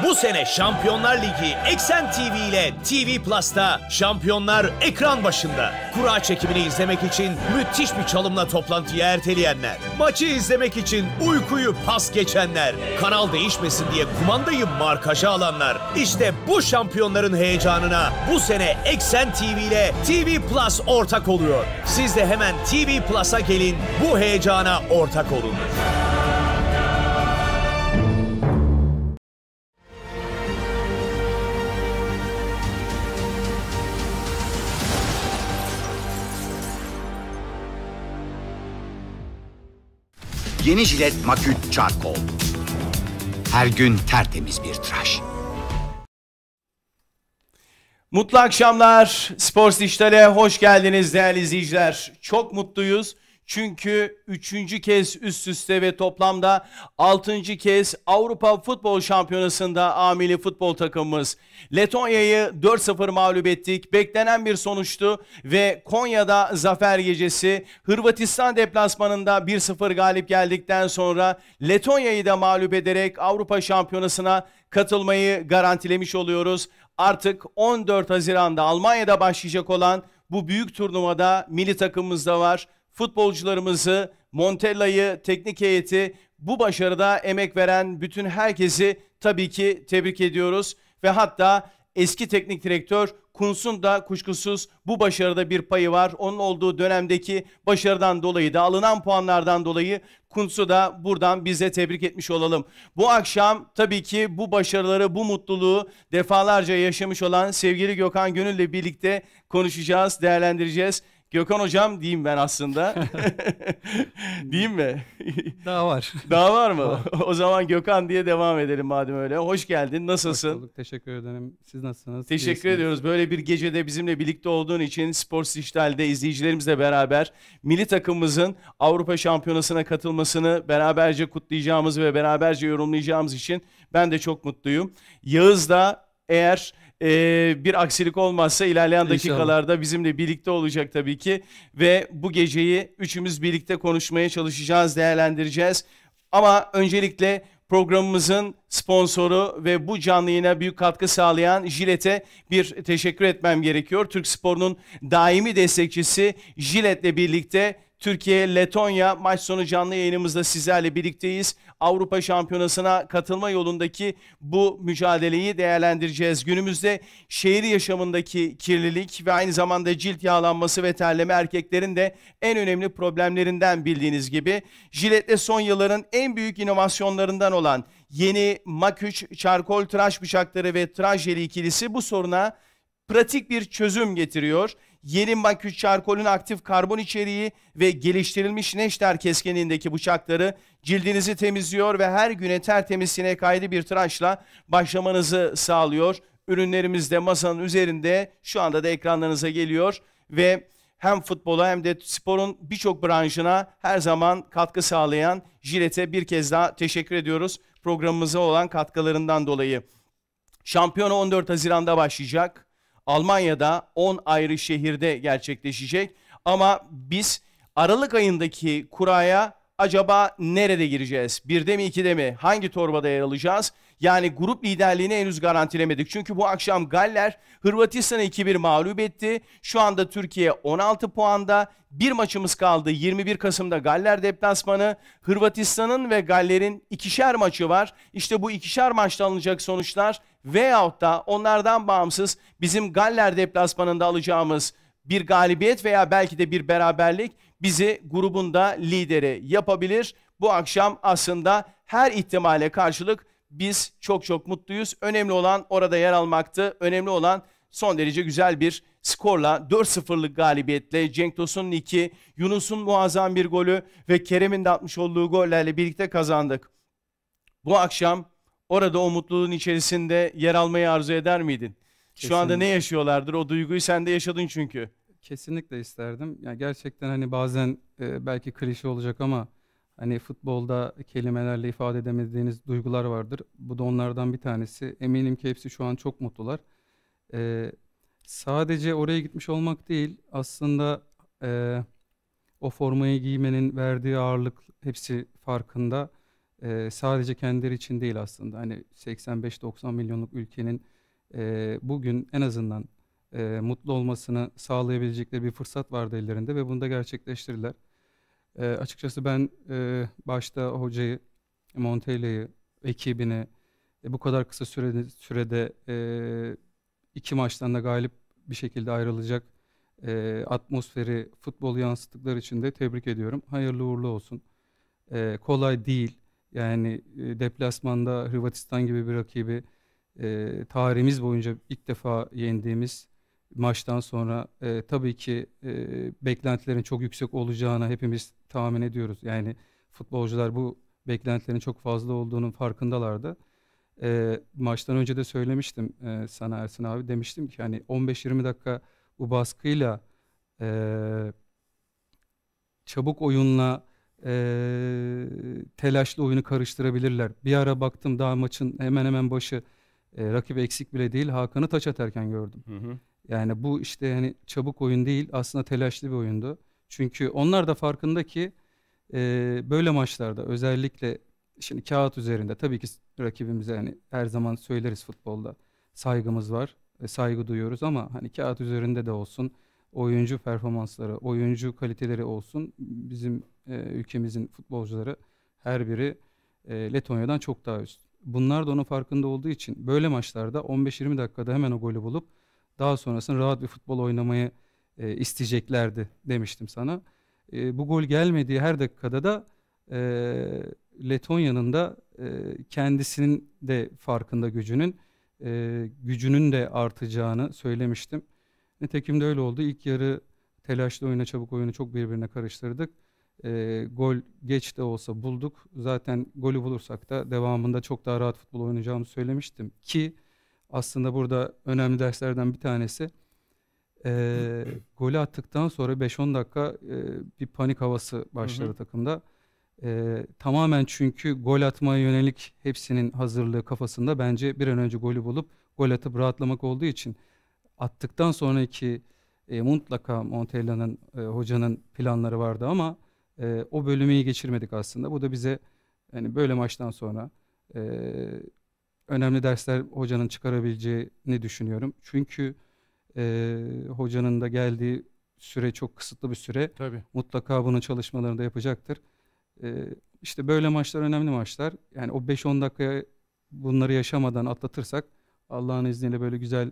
Bu sene Şampiyonlar Ligi Eksen TV ile TV Plus'ta şampiyonlar ekran başında. Kura çekimini izlemek için müthiş bir çalımla toplantıyı erteleyenler. Maçı izlemek için uykuyu pas geçenler. Kanal değişmesin diye kumandayı markaja alanlar. İşte bu şampiyonların heyecanına bu sene Eksen TV ile TV Plus ortak oluyor. Siz de hemen TV Plus'a gelin bu heyecana ortak olun. Yeni jilet Maküt Charcoal. Her gün tertemiz bir tıraş. Mutlu akşamlar. Sports Dijital'e hoş geldiniz değerli izleyiciler. Çok mutluyuz. Çünkü üçüncü kez üst üste ve toplamda altıncı kez Avrupa Futbol Şampiyonası'nda amili futbol takımımız Letonya'yı 4-0 mağlup ettik. Beklenen bir sonuçtu ve Konya'da zafer gecesi Hırvatistan deplasmanında 1-0 galip geldikten sonra Letonya'yı da mağlup ederek Avrupa Şampiyonası'na katılmayı garantilemiş oluyoruz. Artık 14 Haziran'da Almanya'da başlayacak olan bu büyük turnuvada milli takımımız da var futbolcularımızı, Montella'yı, teknik heyeti bu başarıda emek veren bütün herkesi tabii ki tebrik ediyoruz. Ve hatta eski teknik direktör Kuntz'un da kuşkusuz bu başarıda bir payı var. Onun olduğu dönemdeki başarıdan dolayı da alınan puanlardan dolayı Kuntz'u da buradan bize tebrik etmiş olalım. Bu akşam tabii ki bu başarıları, bu mutluluğu defalarca yaşamış olan sevgili Gökhan Gönül ile birlikte konuşacağız, değerlendireceğiz. Gökhan hocam diyeyim ben aslında. diyeyim mi? Daha var. Daha var mı? o zaman Gökhan diye devam edelim madem öyle. Hoş geldin. Nasılsın? Hoş bulduk. Teşekkür ederim. Siz nasılsınız? Teşekkür İyisiniz. ediyoruz. Böyle bir gecede bizimle birlikte olduğun için Sports Dijital'de izleyicilerimizle beraber milli takımımızın Avrupa Şampiyonası'na katılmasını beraberce kutlayacağımız ve beraberce yorumlayacağımız için ben de çok mutluyum. Yağız da eğer e, bir aksilik olmazsa ilerleyen dakikalarda bizimle birlikte olacak tabii ki. Ve bu geceyi üçümüz birlikte konuşmaya çalışacağız, değerlendireceğiz. Ama öncelikle programımızın sponsoru ve bu canlı yayına büyük katkı sağlayan Jilet'e bir teşekkür etmem gerekiyor. Türk Spor'un daimi destekçisi Jilet'le birlikte Türkiye-Letonya maç sonu canlı yayınımızda sizlerle birlikteyiz. Avrupa Şampiyonası'na katılma yolundaki bu mücadeleyi değerlendireceğiz. Günümüzde şehir yaşamındaki kirlilik ve aynı zamanda cilt yağlanması ve terleme erkeklerin de en önemli problemlerinden bildiğiniz gibi. Jiletle son yılların en büyük inovasyonlarından olan yeni Mak3 çarkol tıraş bıçakları ve tıraş jeli ikilisi bu soruna pratik bir çözüm getiriyor. Yeni maküç çarkolün aktif karbon içeriği ve geliştirilmiş neşter keskinliğindeki bıçakları cildinizi temizliyor ve her güne tertemiz sinek kaydı bir tıraşla başlamanızı sağlıyor. Ürünlerimiz de masanın üzerinde şu anda da ekranlarınıza geliyor ve hem futbola hem de sporun birçok branşına her zaman katkı sağlayan Jilet'e bir kez daha teşekkür ediyoruz programımıza olan katkılarından dolayı. Şampiyona 14 Haziran'da başlayacak. Almanya'da 10 ayrı şehirde gerçekleşecek. Ama biz Aralık ayındaki kuraya acaba nerede gireceğiz? Birde mi ikide mi? Hangi torbada yer alacağız? Yani grup liderliğini henüz garantilemedik. Çünkü bu akşam Galler Hırvatistan'ı 2-1 mağlup etti. Şu anda Türkiye 16 puanda. Bir maçımız kaldı. 21 Kasım'da Galler deplasmanı. Hırvatistan'ın ve Galler'in ikişer maçı var. İşte bu ikişer maçta alınacak sonuçlar veyahut da onlardan bağımsız bizim Galler deplasmanında alacağımız bir galibiyet veya belki de bir beraberlik bizi grubunda lideri yapabilir. Bu akşam aslında her ihtimale karşılık biz çok çok mutluyuz. Önemli olan orada yer almaktı. Önemli olan son derece güzel bir skorla 4-0'lık galibiyetle Cenk Tosun'un 2, Yunus'un muazzam bir golü ve Kerem'in de atmış olduğu gollerle birlikte kazandık. Bu akşam orada o mutluluğun içerisinde yer almayı arzu eder miydin? Kesinlikle. Şu anda ne yaşıyorlardır? O duyguyu sen de yaşadın çünkü. Kesinlikle isterdim. Yani gerçekten hani bazen e, belki klişe olacak ama hani futbolda kelimelerle ifade edemediğiniz duygular vardır. Bu da onlardan bir tanesi. Eminim ki hepsi şu an çok mutlular. E, sadece oraya gitmiş olmak değil, aslında e, o formayı giymenin verdiği ağırlık hepsi farkında. E, sadece kendileri için değil aslında. Hani 85-90 milyonluk ülkenin e, bugün en azından e, mutlu olmasını sağlayabilecekleri bir fırsat vardı ellerinde ve bunu da gerçekleştirdiler. E, açıkçası ben e, başta hocayı, Montella'yı, ekibini e, bu kadar kısa sürede, sürede e, iki maçtan da galip bir şekilde ayrılacak e, atmosferi, futbolu yansıttıkları için de tebrik ediyorum. Hayırlı uğurlu olsun. E, kolay değil. Yani e, deplasmanda Hırvatistan gibi bir rakibi e, tarihimiz boyunca ilk defa yendiğimiz maçtan sonra e, tabii ki e, beklentilerin çok yüksek olacağını hepimiz tahmin ediyoruz. Yani futbolcular bu beklentilerin çok fazla olduğunun farkındalardı. E, maçtan önce de söylemiştim e, sana Ersin abi demiştim ki hani 15-20 dakika bu baskıyla e, çabuk oyunla e, telaşlı oyunu karıştırabilirler. Bir ara baktım daha maçın hemen hemen başı e, rakip eksik bile değil Hakan'ı taç atarken gördüm. Hı hı. Yani bu işte hani çabuk oyun değil aslında telaşlı bir oyundu. Çünkü onlar da farkında ki e, böyle maçlarda özellikle şimdi kağıt üzerinde tabii ki rakibimize hani her zaman söyleriz futbolda saygımız var, e, saygı duyuyoruz ama hani kağıt üzerinde de olsun oyuncu performansları, oyuncu kaliteleri olsun bizim e, ülkemizin futbolcuları her biri e, Letonya'dan çok daha üst. Bunlar da onun farkında olduğu için böyle maçlarda 15-20 dakikada hemen o golü bulup daha sonrasında rahat bir futbol oynamayı e, isteyeceklerdi demiştim sana. E, bu gol gelmediği her dakikada da e, Letonya'nın da e, kendisinin de farkında gücünün e, gücünün de artacağını söylemiştim. Nitekim de öyle oldu. İlk yarı telaşlı oyuna çabuk oyunu çok birbirine karıştırdık. E, gol geç de olsa bulduk. Zaten golü bulursak da devamında çok daha rahat futbol oynayacağımızı söylemiştim. Ki aslında burada önemli derslerden bir tanesi e, golü attıktan sonra 5-10 dakika e, bir panik havası başladı Hı hı. takımda. E, tamamen çünkü gol atmaya yönelik hepsinin hazırlığı kafasında bence bir an önce golü bulup gol atıp rahatlamak olduğu için attıktan sonraki e, mutlaka Montella'nın e, hocanın planları vardı ama e, o bölümü iyi geçirmedik aslında. Bu da bize yani böyle maçtan sonra e, önemli dersler hocanın çıkarabileceğini düşünüyorum. Çünkü e, hocanın da geldiği süre çok kısıtlı bir süre. Tabii. Mutlaka bunun çalışmalarını da yapacaktır. E, işte böyle maçlar önemli maçlar. Yani o 5-10 dakikaya bunları yaşamadan atlatırsak Allah'ın izniyle böyle güzel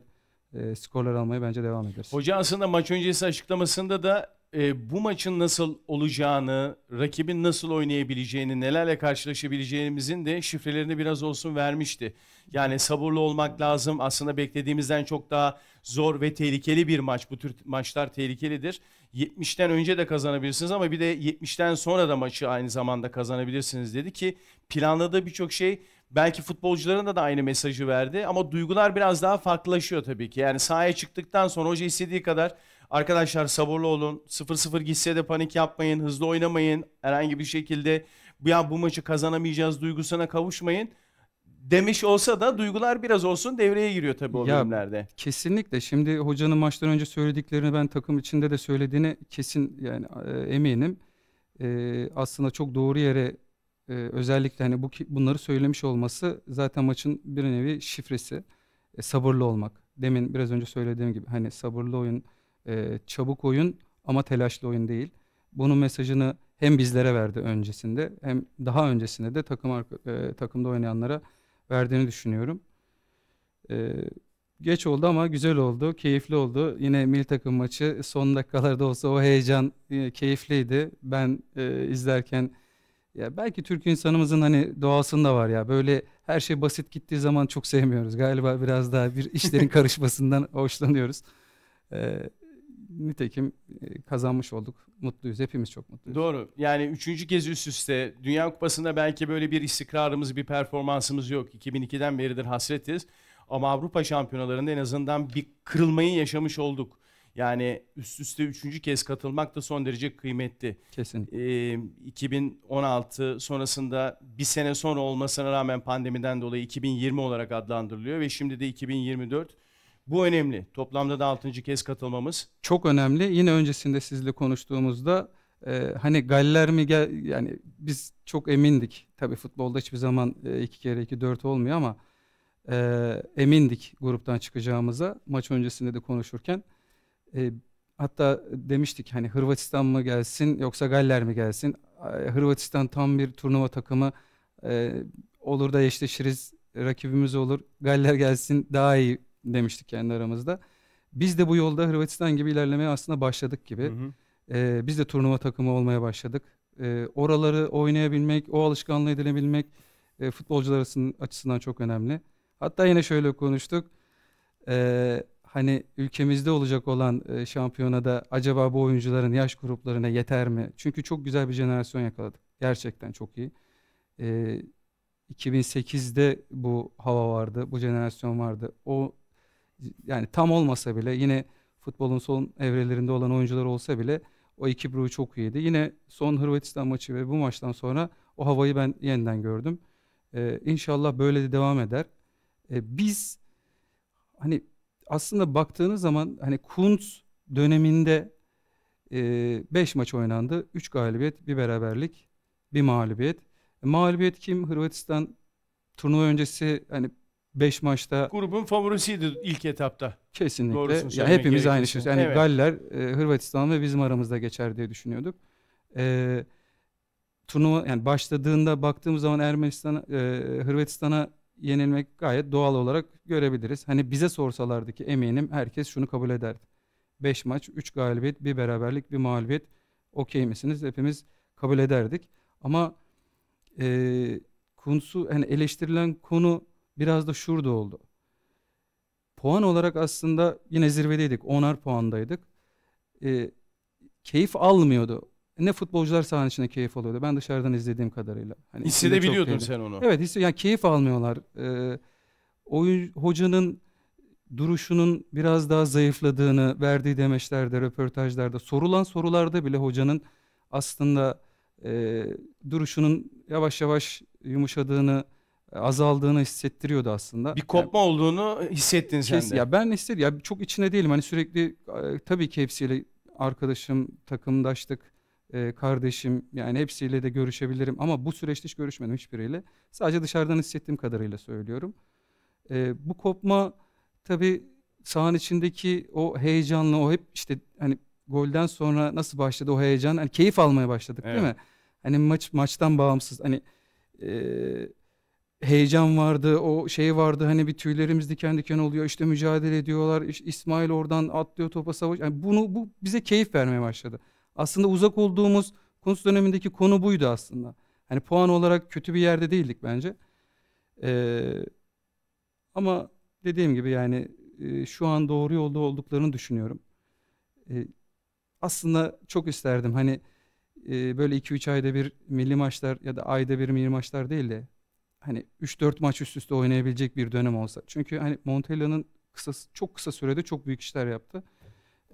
e, skorlar almaya bence devam ederiz. Hoca aslında maç öncesi açıklamasında da e, bu maçın nasıl olacağını, rakibin nasıl oynayabileceğini, nelerle karşılaşabileceğimizin de şifrelerini biraz olsun vermişti. Yani sabırlı olmak lazım. Aslında beklediğimizden çok daha zor ve tehlikeli bir maç. Bu tür maçlar tehlikelidir. 70'ten önce de kazanabilirsiniz ama bir de 70'ten sonra da maçı aynı zamanda kazanabilirsiniz dedi ki planladığı birçok şey belki futbolcuların da aynı mesajı verdi ama duygular biraz daha farklılaşıyor tabii ki. Yani sahaya çıktıktan sonra hoca istediği kadar arkadaşlar sabırlı olun. 0-0 gitse de panik yapmayın, hızlı oynamayın. Herhangi bir şekilde ya bu maçı kazanamayacağız duygusuna kavuşmayın demiş olsa da duygular biraz olsun devreye giriyor tabii o Ya, bölümlerde. Kesinlikle. Şimdi hocanın maçtan önce söylediklerini ben takım içinde de söylediğine kesin yani e, eminim. E, aslında çok doğru yere e, özellikle hani bu bunları söylemiş olması zaten maçın bir nevi şifresi. E, sabırlı olmak. Demin biraz önce söylediğim gibi hani sabırlı oyun, e, çabuk oyun ama telaşlı oyun değil. Bunun mesajını hem bizlere verdi öncesinde hem daha öncesinde de takım e, takımda oynayanlara verdiğini düşünüyorum. E, Geç oldu ama güzel oldu, keyifli oldu. Yine milli takım maçı son dakikalarda olsa o heyecan e, keyifliydi. Ben e, izlerken ya belki Türk insanımızın hani doğasında var ya böyle her şey basit gittiği zaman çok sevmiyoruz. Galiba biraz daha bir işlerin karışmasından hoşlanıyoruz. E, nitekim e, kazanmış olduk. Mutluyuz. Hepimiz çok mutluyuz. Doğru. Yani üçüncü kez üst üste Dünya Kupası'nda belki böyle bir istikrarımız, bir performansımız yok. 2002'den beridir hasretiz. Ama Avrupa şampiyonalarında en azından bir kırılmayı yaşamış olduk. Yani üst üste üçüncü kez katılmak da son derece kıymetli. Kesinlikle. Ee, 2016 sonrasında bir sene sonra olmasına rağmen pandemiden dolayı 2020 olarak adlandırılıyor ve şimdi de 2024. Bu önemli. Toplamda da 6. kez katılmamız. Çok önemli. Yine öncesinde sizle konuştuğumuzda Ee, hani Galler mi gel yani biz çok emindik. Tabii futbolda hiçbir zaman e, iki kere iki dört olmuyor ama e, emindik gruptan çıkacağımıza maç öncesinde de konuşurken. E, hatta demiştik hani Hırvatistan mı gelsin yoksa Galler mi gelsin? E, Hırvatistan tam bir turnuva takımı e, olur da eşleşiriz rakibimiz olur. Galler gelsin daha iyi demiştik kendi aramızda. Biz de bu yolda Hırvatistan gibi ilerlemeye aslında başladık gibi. Hı hı. Ee, biz de turnuva takımı olmaya başladık. Ee, oraları oynayabilmek, o alışkanlığı edinebilmek e, futbolcular açısından çok önemli. Hatta yine şöyle konuştuk. Ee, hani ülkemizde olacak olan e, şampiyonada acaba bu oyuncuların yaş gruplarına yeter mi? Çünkü çok güzel bir jenerasyon yakaladık. Gerçekten çok iyi. Ee, 2008'de bu hava vardı, bu jenerasyon vardı. O yani tam olmasa bile yine futbolun son evrelerinde olan oyuncular olsa bile o ekip ruhu çok iyiydi. Yine son Hırvatistan maçı ve bu maçtan sonra o havayı ben yeniden gördüm. Ee, inşallah böyle de devam eder. Ee, biz hani aslında baktığınız zaman hani Kuntz döneminde 5 maç oynandı. 3 galibiyet, bir beraberlik, bir mağlubiyet. E, mağlubiyet kim? Hırvatistan turnuva öncesi hani 5 maçta Grubun favorisiydi ilk etapta. Kesinlikle. Doğrusunu Ya hepimiz aynı gerekirse. şey. Yani Evet. Galler, e, Hırvatistan ve bizim aramızda geçer diye düşünüyorduk. E, turnuva yani başladığında baktığımız zaman Ermenistan, e, Hırvatistan'a yenilmek gayet doğal olarak görebiliriz. Hani bize sorsalardı ki eminim herkes şunu kabul ederdi. 5 maç, 3 galibiyet, bir beraberlik, bir mağlubiyet. Okey misiniz? Hepimiz kabul ederdik. Ama e, konusu hani eleştirilen konu biraz da şurada oldu. Puan olarak aslında yine zirvedeydik. 10'ar puandaydık. E, keyif almıyordu. Ne futbolcular sahanın içinde keyif alıyordu. Ben dışarıdan izlediğim kadarıyla. Hani Hissedebiliyordun sen onu. Evet, hisse, yani keyif almıyorlar. Ee, oyun hocanın duruşunun biraz daha zayıfladığını verdiği demeçlerde, röportajlarda, sorulan sorularda bile hocanın aslında e, duruşunun yavaş yavaş yumuşadığını, azaldığını hissettiriyordu aslında. Bir kopma olduğunu hissettin sen de. Ya ben istedim. Ya çok içine değilim. Hani sürekli e, tabii ki hepsiyle arkadaşım, takımdaştık, e, kardeşim yani hepsiyle de görüşebilirim ama bu süreçte hiç görüşmedim hiçbiriyle. Sadece dışarıdan hissettiğim kadarıyla söylüyorum. E, bu kopma tabii sahanın içindeki o heyecanlı, o hep işte hani golden sonra nasıl başladı o heyecan, hani keyif almaya başladık değil Evet. mi? Hani maç maçtan bağımsız hani e, heyecan vardı, o şey vardı hani bir tüylerimiz diken diken oluyor. işte mücadele ediyorlar. İşte İsmail oradan atlıyor topa savaş. Yani bunu bu bize keyif vermeye başladı. Aslında uzak olduğumuz Kunst dönemindeki konu buydu aslında. Hani puan olarak kötü bir yerde değildik bence. Ee, ama dediğim gibi yani e, şu an doğru yolda olduklarını düşünüyorum. E, aslında çok isterdim hani e, böyle 2-3 ayda bir milli maçlar ya da ayda bir milli maçlar değil de hani 3-4 maç üst üste oynayabilecek bir dönem olsa. Çünkü hani Montella'nın kısa çok kısa sürede çok büyük işler yaptı.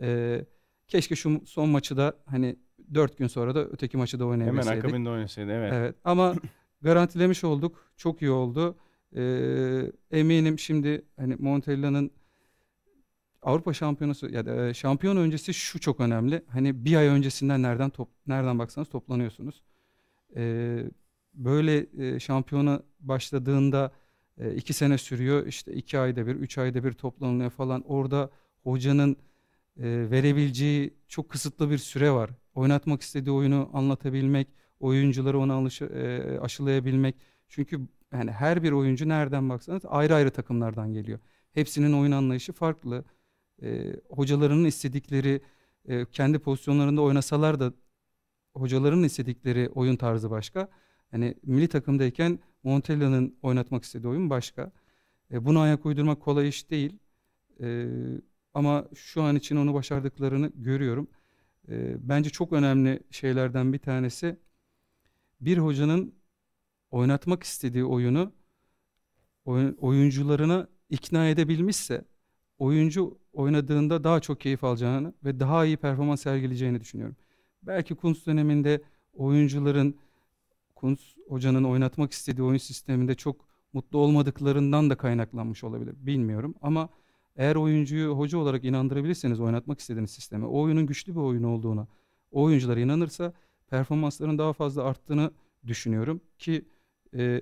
Ee, keşke şu son maçı da hani 4 gün sonra da öteki maçı da Hemen oynayabilseydik. akabinde oynasaydı evet. Evet ama garantilemiş olduk. Çok iyi oldu. Ee, eminim şimdi hani Montella'nın Avrupa Şampiyonası ya da e, şampiyon öncesi şu çok önemli. Hani bir ay öncesinden nereden top nereden baksanız toplanıyorsunuz. Ee, böyle e, şampiyona başladığında e, iki sene sürüyor. İşte iki ayda bir, üç ayda bir toplanılıyor falan. Orada hocanın e, verebileceği çok kısıtlı bir süre var. Oynatmak istediği oyunu anlatabilmek, oyuncuları ona alış, e, aşılayabilmek. Çünkü yani her bir oyuncu nereden baksanız ayrı ayrı takımlardan geliyor. Hepsinin oyun anlayışı farklı. E, hocalarının istedikleri e, kendi pozisyonlarında oynasalar da hocaların istedikleri oyun tarzı başka. Hani milli takımdayken Montella'nın oynatmak istediği oyun başka. E, buna ayak uydurmak kolay iş değil. E, ama şu an için onu başardıklarını görüyorum. E, bence çok önemli şeylerden bir tanesi bir hocanın oynatmak istediği oyunu oyun- oyuncularına ikna edebilmişse oyuncu oynadığında daha çok keyif alacağını ve daha iyi performans sergileyeceğini düşünüyorum. Belki Kuntz döneminde oyuncuların Kuntz hocanın oynatmak istediği oyun sisteminde çok mutlu olmadıklarından da kaynaklanmış olabilir. Bilmiyorum ama eğer oyuncuyu hoca olarak inandırabilirseniz oynatmak istediğiniz sisteme, o oyunun güçlü bir oyun olduğuna, o oyunculara inanırsa performansların daha fazla arttığını düşünüyorum ki e,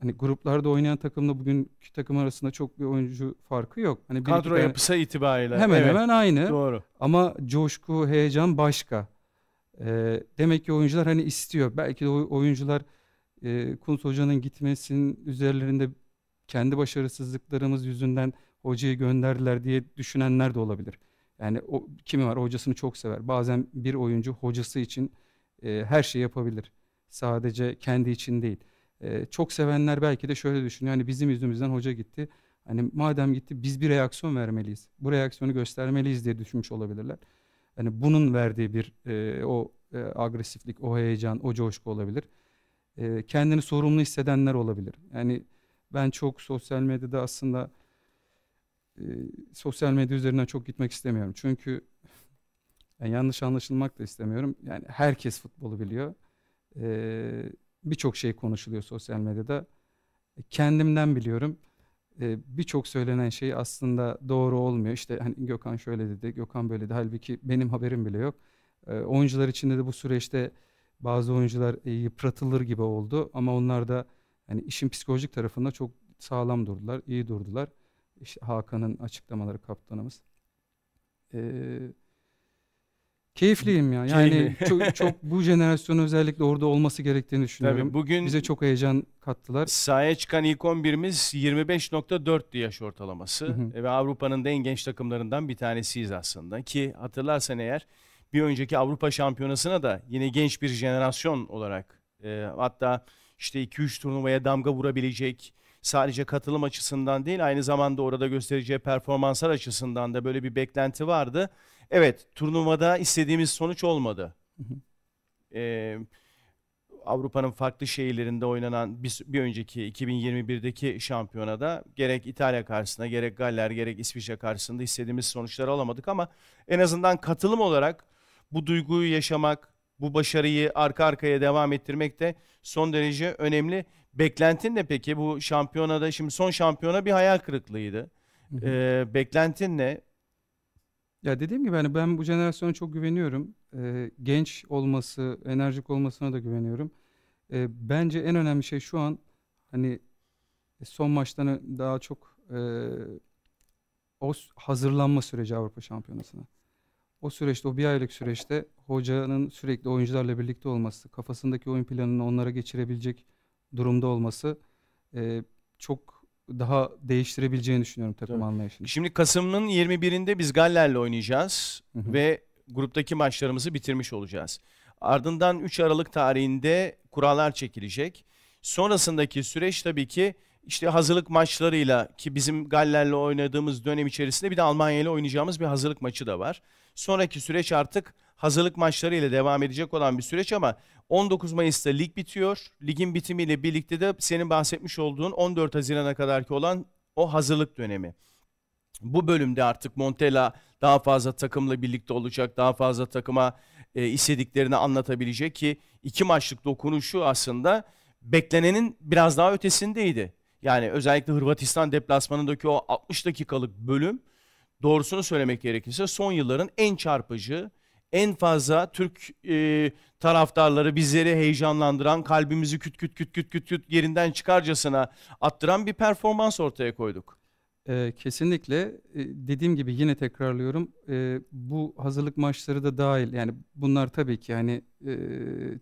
hani gruplarda oynayan takımla bugünkü takım arasında çok bir oyuncu farkı yok. Hani bir Kadro tane- yapısı itibariyle. hemen Evet, hemen aynı. Doğru. Ama coşku, heyecan başka. Ee, demek ki oyuncular hani istiyor. Belki de oyuncular e, Kuntz Hoca'nın gitmesinin üzerlerinde kendi başarısızlıklarımız yüzünden hocayı gönderdiler diye düşünenler de olabilir. Yani o kimi var hocasını çok sever. Bazen bir oyuncu hocası için e, her şeyi yapabilir. Sadece kendi için değil. E, çok sevenler belki de şöyle düşünüyor. Hani bizim yüzümüzden hoca gitti. Hani madem gitti biz bir reaksiyon vermeliyiz. Bu reaksiyonu göstermeliyiz diye düşünmüş olabilirler. Hani bunun verdiği bir e, o e, agresiflik, o heyecan, o coşku olabilir. E, kendini sorumlu hissedenler olabilir. Yani ben çok sosyal medyada aslında e, sosyal medya üzerinden çok gitmek istemiyorum. Çünkü yani yanlış anlaşılmak da istemiyorum. Yani herkes futbolu biliyor. E, Birçok şey konuşuluyor sosyal medyada. E, Kendimden biliyorum. E, Birçok söylenen şey aslında doğru olmuyor. İşte hani Gökhan şöyle dedi, Gökhan böyle dedi. Halbuki benim haberim bile yok. Oyuncular içinde de bu süreçte bazı oyuncular e, yıpratılır gibi oldu. Ama onlar da hani işin psikolojik tarafında çok sağlam durdular, iyi durdular. İşte Hakan'ın açıklamaları kaptanımız. Ee, keyifliyim ya. Yani çok, çok bu jenerasyonun özellikle orada olması gerektiğini düşünüyorum. Tabii bugün Bize çok heyecan kattılar. sahaya çıkan ilk 11'imiz 25.4'tü yaş ortalaması Hı hı. ve Avrupa'nın da en genç takımlarından bir tanesiyiz aslında ki hatırlarsan eğer bir önceki Avrupa Şampiyonası'na da yine genç bir jenerasyon olarak e, hatta işte 2-3 turnuvaya damga vurabilecek sadece katılım açısından değil aynı zamanda orada göstereceği performanslar açısından da böyle bir beklenti vardı. Evet turnuvada istediğimiz sonuç olmadı. Ee, Avrupa'nın farklı şehirlerinde oynanan bir, bir önceki 2021'deki şampiyonada gerek İtalya karşısında gerek Galler gerek İsviçre karşısında istediğimiz sonuçları alamadık ama en azından katılım olarak bu duyguyu yaşamak, bu başarıyı arka arkaya devam ettirmek de son derece önemli. Beklentin ne peki bu şampiyonada? Şimdi son şampiyona bir hayal kırıklığıydı. Hı hı. Ee, beklentin ne? Ya dediğim gibi hani ben bu jenerasyona çok güveniyorum. Ee, genç olması, enerjik olmasına da güveniyorum. Ee, bence en önemli şey şu an hani son maçtan daha çok e, o hazırlanma süreci Avrupa Şampiyonası'na. O süreçte, o bir aylık süreçte hocanın sürekli oyuncularla birlikte olması, kafasındaki oyun planını onlara geçirebilecek durumda olması e, çok daha değiştirebileceğini düşünüyorum takım Tabii. anlayışını. Şimdi Kasım'ın 21'inde biz Galler'le oynayacağız Hı hı. ve gruptaki maçlarımızı bitirmiş olacağız. Ardından 3 Aralık tarihinde kurallar çekilecek. Sonrasındaki süreç tabii ki işte hazırlık maçlarıyla ki bizim Galler'le oynadığımız dönem içerisinde bir de Almanya ile oynayacağımız bir hazırlık maçı da var. Sonraki süreç artık hazırlık maçlarıyla devam edecek olan bir süreç ama 19 Mayıs'ta lig bitiyor. Ligin bitimiyle birlikte de senin bahsetmiş olduğun 14 Haziran'a kadarki olan o hazırlık dönemi. Bu bölümde artık Montella daha fazla takımla birlikte olacak, daha fazla takıma e, istediklerini anlatabilecek ki iki maçlık dokunuşu aslında beklenenin biraz daha ötesindeydi. Yani özellikle Hırvatistan deplasmanındaki o 60 dakikalık bölüm doğrusunu söylemek gerekirse son yılların en çarpıcı, en fazla Türk e, taraftarları bizleri heyecanlandıran, kalbimizi küt küt küt küt küt küt yerinden çıkarcasına attıran bir performans ortaya koyduk. Ee, kesinlikle. Ee, dediğim gibi yine tekrarlıyorum. Ee, bu hazırlık maçları da dahil yani bunlar tabii ki hani e,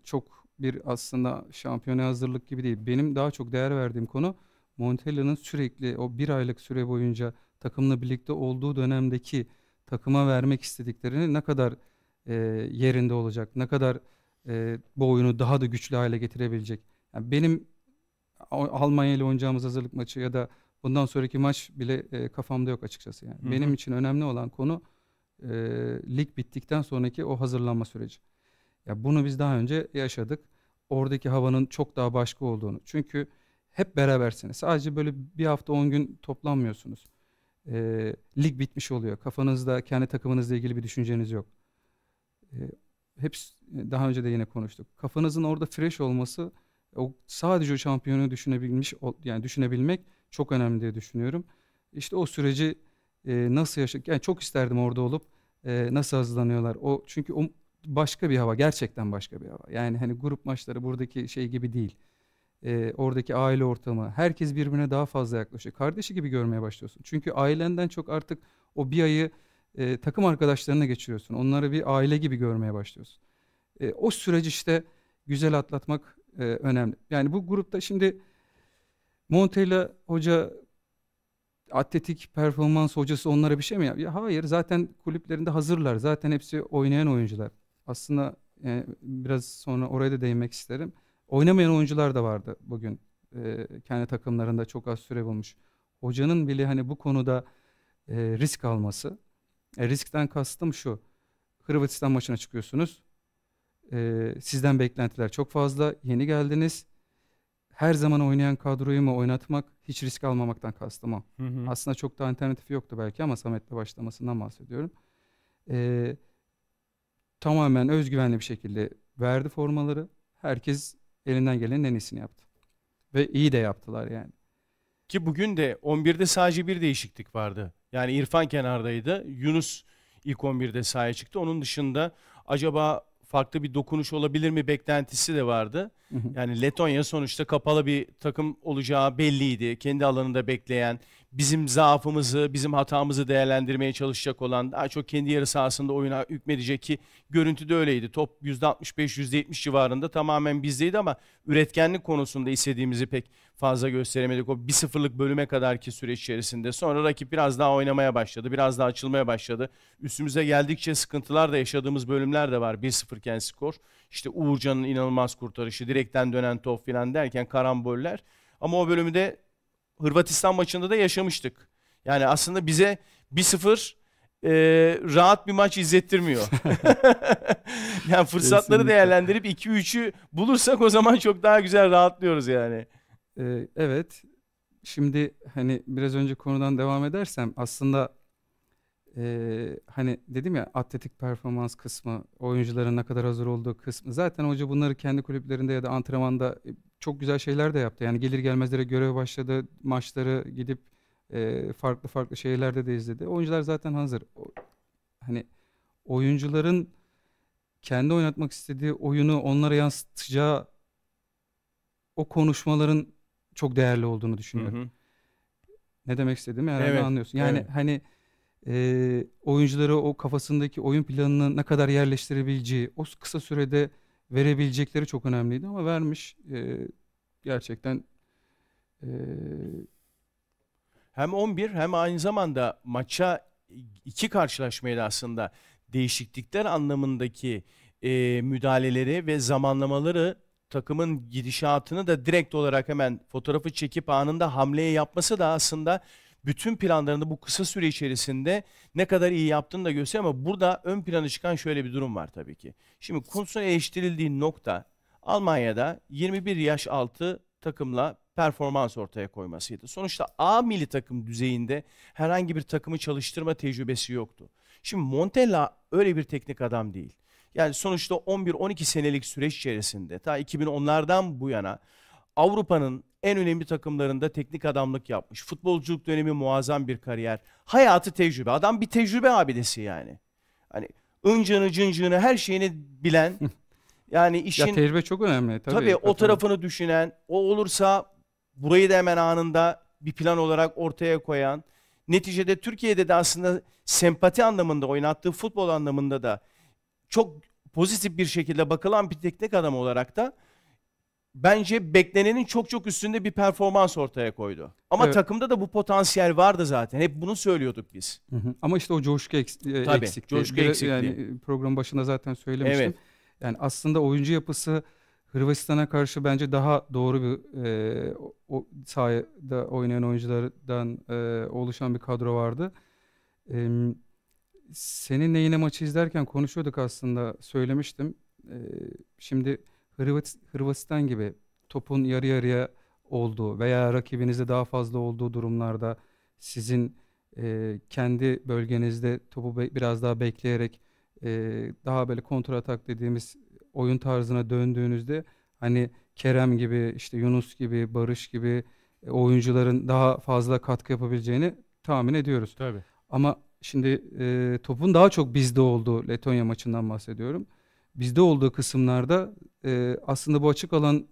çok bir aslında şampiyona hazırlık gibi değil. Benim daha çok değer verdiğim konu Montella'nın sürekli o bir aylık süre boyunca takımla birlikte olduğu dönemdeki takıma vermek istediklerini ne kadar e, yerinde olacak ne kadar e, bu oyunu daha da güçlü hale getirebilecek yani benim Almanya ile oynayacağımız hazırlık maçı ya da Bundan sonraki maç bile e, kafamda yok açıkçası yani. Hı hı. Benim için önemli olan konu e, lig bittikten sonraki o hazırlanma süreci. Ya bunu biz daha önce yaşadık. Oradaki havanın çok daha başka olduğunu. Çünkü hep berabersiniz. Sadece böyle bir hafta 10 gün toplanmıyorsunuz. E, lig bitmiş oluyor. Kafanızda kendi takımınızla ilgili bir düşünceniz yok. E, hep daha önce de yine konuştuk. Kafanızın orada fresh olması o sadece o şampiyonu düşünebilmiş yani düşünebilmek çok önemli diye düşünüyorum. İşte o süreci e, nasıl yaşadık? Yani çok isterdim orada olup e, nasıl hazırlanıyorlar. O çünkü o başka bir hava. Gerçekten başka bir hava. Yani hani grup maçları buradaki şey gibi değil. Ee, oradaki aile ortamı. Herkes birbirine daha fazla yaklaşıyor. Kardeşi gibi görmeye başlıyorsun. Çünkü ailenden çok artık o bir ayı e, takım arkadaşlarına geçiriyorsun. Onları bir aile gibi görmeye başlıyorsun. E, o süreci işte güzel atlatmak e, önemli. Yani bu grupta şimdi Montella hoca atletik performans hocası onlara bir şey mi yapıyor? Hayır zaten kulüplerinde hazırlar. Zaten hepsi oynayan oyuncular. Aslında yani biraz sonra oraya da değinmek isterim. Oynamayan oyuncular da vardı bugün. Ee, kendi takımlarında çok az süre bulmuş. Hocanın bile hani bu konuda e, risk alması. E, riskten kastım şu. Hırvatistan maçına çıkıyorsunuz. E, sizden beklentiler çok fazla. Yeni geldiniz. Her zaman oynayan kadroyu mu oynatmak, hiç risk almamaktan kastım o. Hı hı. Aslında çok da alternatifi yoktu belki ama Samet'le başlamasından bahsediyorum. Ee, tamamen özgüvenli bir şekilde verdi formaları. Herkes elinden gelenin en iyisini yaptı. Ve iyi de yaptılar yani. Ki bugün de 11'de sadece bir değişiklik vardı. Yani İrfan kenardaydı. Yunus ilk 11'de sahaya çıktı. Onun dışında acaba farklı bir dokunuş olabilir mi beklentisi de vardı. Hı hı. Yani Letonya sonuçta kapalı bir takım olacağı belliydi. Kendi alanında bekleyen, bizim zaafımızı, bizim hatamızı değerlendirmeye çalışacak olan, daha çok kendi yarı sahasında oyuna hükmedecek ki görüntü de öyleydi. Top %65-%70 civarında tamamen bizdeydi ama üretkenlik konusunda istediğimizi pek fazla gösteremedik. O 1-0'lık bölüme kadarki süreç içerisinde. Sonra rakip biraz daha oynamaya başladı, biraz daha açılmaya başladı. Üstümüze geldikçe sıkıntılar da yaşadığımız bölümler de var 1-0 iken skor. İşte Uğurcan'ın inanılmaz kurtarışı, direkten dönen top falan derken karamboller. Ama o bölümü de Hırvatistan maçında da yaşamıştık. Yani aslında bize 1-0 e, rahat bir maç izlettirmiyor. yani fırsatları Kesinlikle. değerlendirip 2-3'ü bulursak o zaman çok daha güzel rahatlıyoruz yani. Ee, evet. Şimdi hani biraz önce konudan devam edersem aslında e, hani dedim ya atletik performans kısmı, oyuncuların ne kadar hazır olduğu kısmı. Zaten hoca bunları kendi kulüplerinde ya da antrenmanda e, çok güzel şeyler de yaptı. Yani gelir gelmezlere görev başladı, maçları gidip e, farklı farklı şeylerde de izledi. Oyuncular zaten hazır. O- hani oyuncuların kendi oynatmak istediği oyunu onlara yansıtacağı o konuşmaların çok değerli olduğunu düşünüyorum. Hı hı. Ne demek istediğimi herhalde Evet, anlıyorsun. Yani evet. hani e, oyuncuları o kafasındaki oyun planını ne kadar yerleştirebileceği, o kısa sürede verebilecekleri çok önemliydi ama vermiş. E, gerçekten e, Hem 11 hem aynı zamanda maça iki karşılaşmayı da aslında değişiklikler anlamındaki e, müdahaleleri ve zamanlamaları takımın gidişatını da direkt olarak hemen fotoğrafı çekip anında hamleye yapması da aslında bütün planlarını bu kısa süre içerisinde ne kadar iyi yaptığını da gösteriyor ama burada ön plana çıkan şöyle bir durum var tabii ki. Şimdi Kuntz'un eleştirildiği nokta Almanya'da 21 yaş altı takımla performans ortaya koymasıydı. Sonuçta A milli takım düzeyinde herhangi bir takımı çalıştırma tecrübesi yoktu. Şimdi Montella öyle bir teknik adam değil. Yani sonuçta 11-12 senelik süreç içerisinde ta 2010'lardan bu yana Avrupa'nın en önemli takımlarında teknik adamlık yapmış. Futbolculuk dönemi muazzam bir kariyer. Hayatı tecrübe. Adam bir tecrübe abidesi yani. Hani ıncığını cıncığını her şeyini bilen yani işin ya tecrübe çok önemli. Tabii, Tabii o tarafını düşünen, o olursa burayı da hemen anında bir plan olarak ortaya koyan, neticede Türkiye'de de aslında sempati anlamında, oynattığı futbol anlamında da çok pozitif bir şekilde bakılan bir teknik adam olarak da bence beklenenin çok çok üstünde bir performans ortaya koydu. Ama Evet. takımda da bu potansiyel vardı zaten. Hep bunu söylüyorduk biz. Hı hı. Ama işte o coşku eks- e, Tabii, eksikti. coşku Bir de eksikliği. Yani programın başında zaten söylemiştim. Evet. Yani aslında oyuncu yapısı Hırvatistan'a karşı bence daha doğru bir e, o, sahada oynayan oyunculardan e, oluşan bir kadro vardı. E, seninle yine maçı izlerken konuşuyorduk aslında söylemiştim. E, şimdi Hırvatistan gibi topun yarı yarıya olduğu veya rakibinizde daha fazla olduğu durumlarda sizin e, kendi bölgenizde topu be- biraz daha bekleyerek e, daha böyle kontratak dediğimiz oyun tarzına döndüğünüzde hani Kerem gibi işte Yunus gibi Barış gibi e, oyuncuların daha fazla katkı yapabileceğini tahmin ediyoruz. Tabii. Ama şimdi e, topun daha çok bizde olduğu Letonya maçından bahsediyorum. Bizde olduğu kısımlarda e, aslında bu açık alan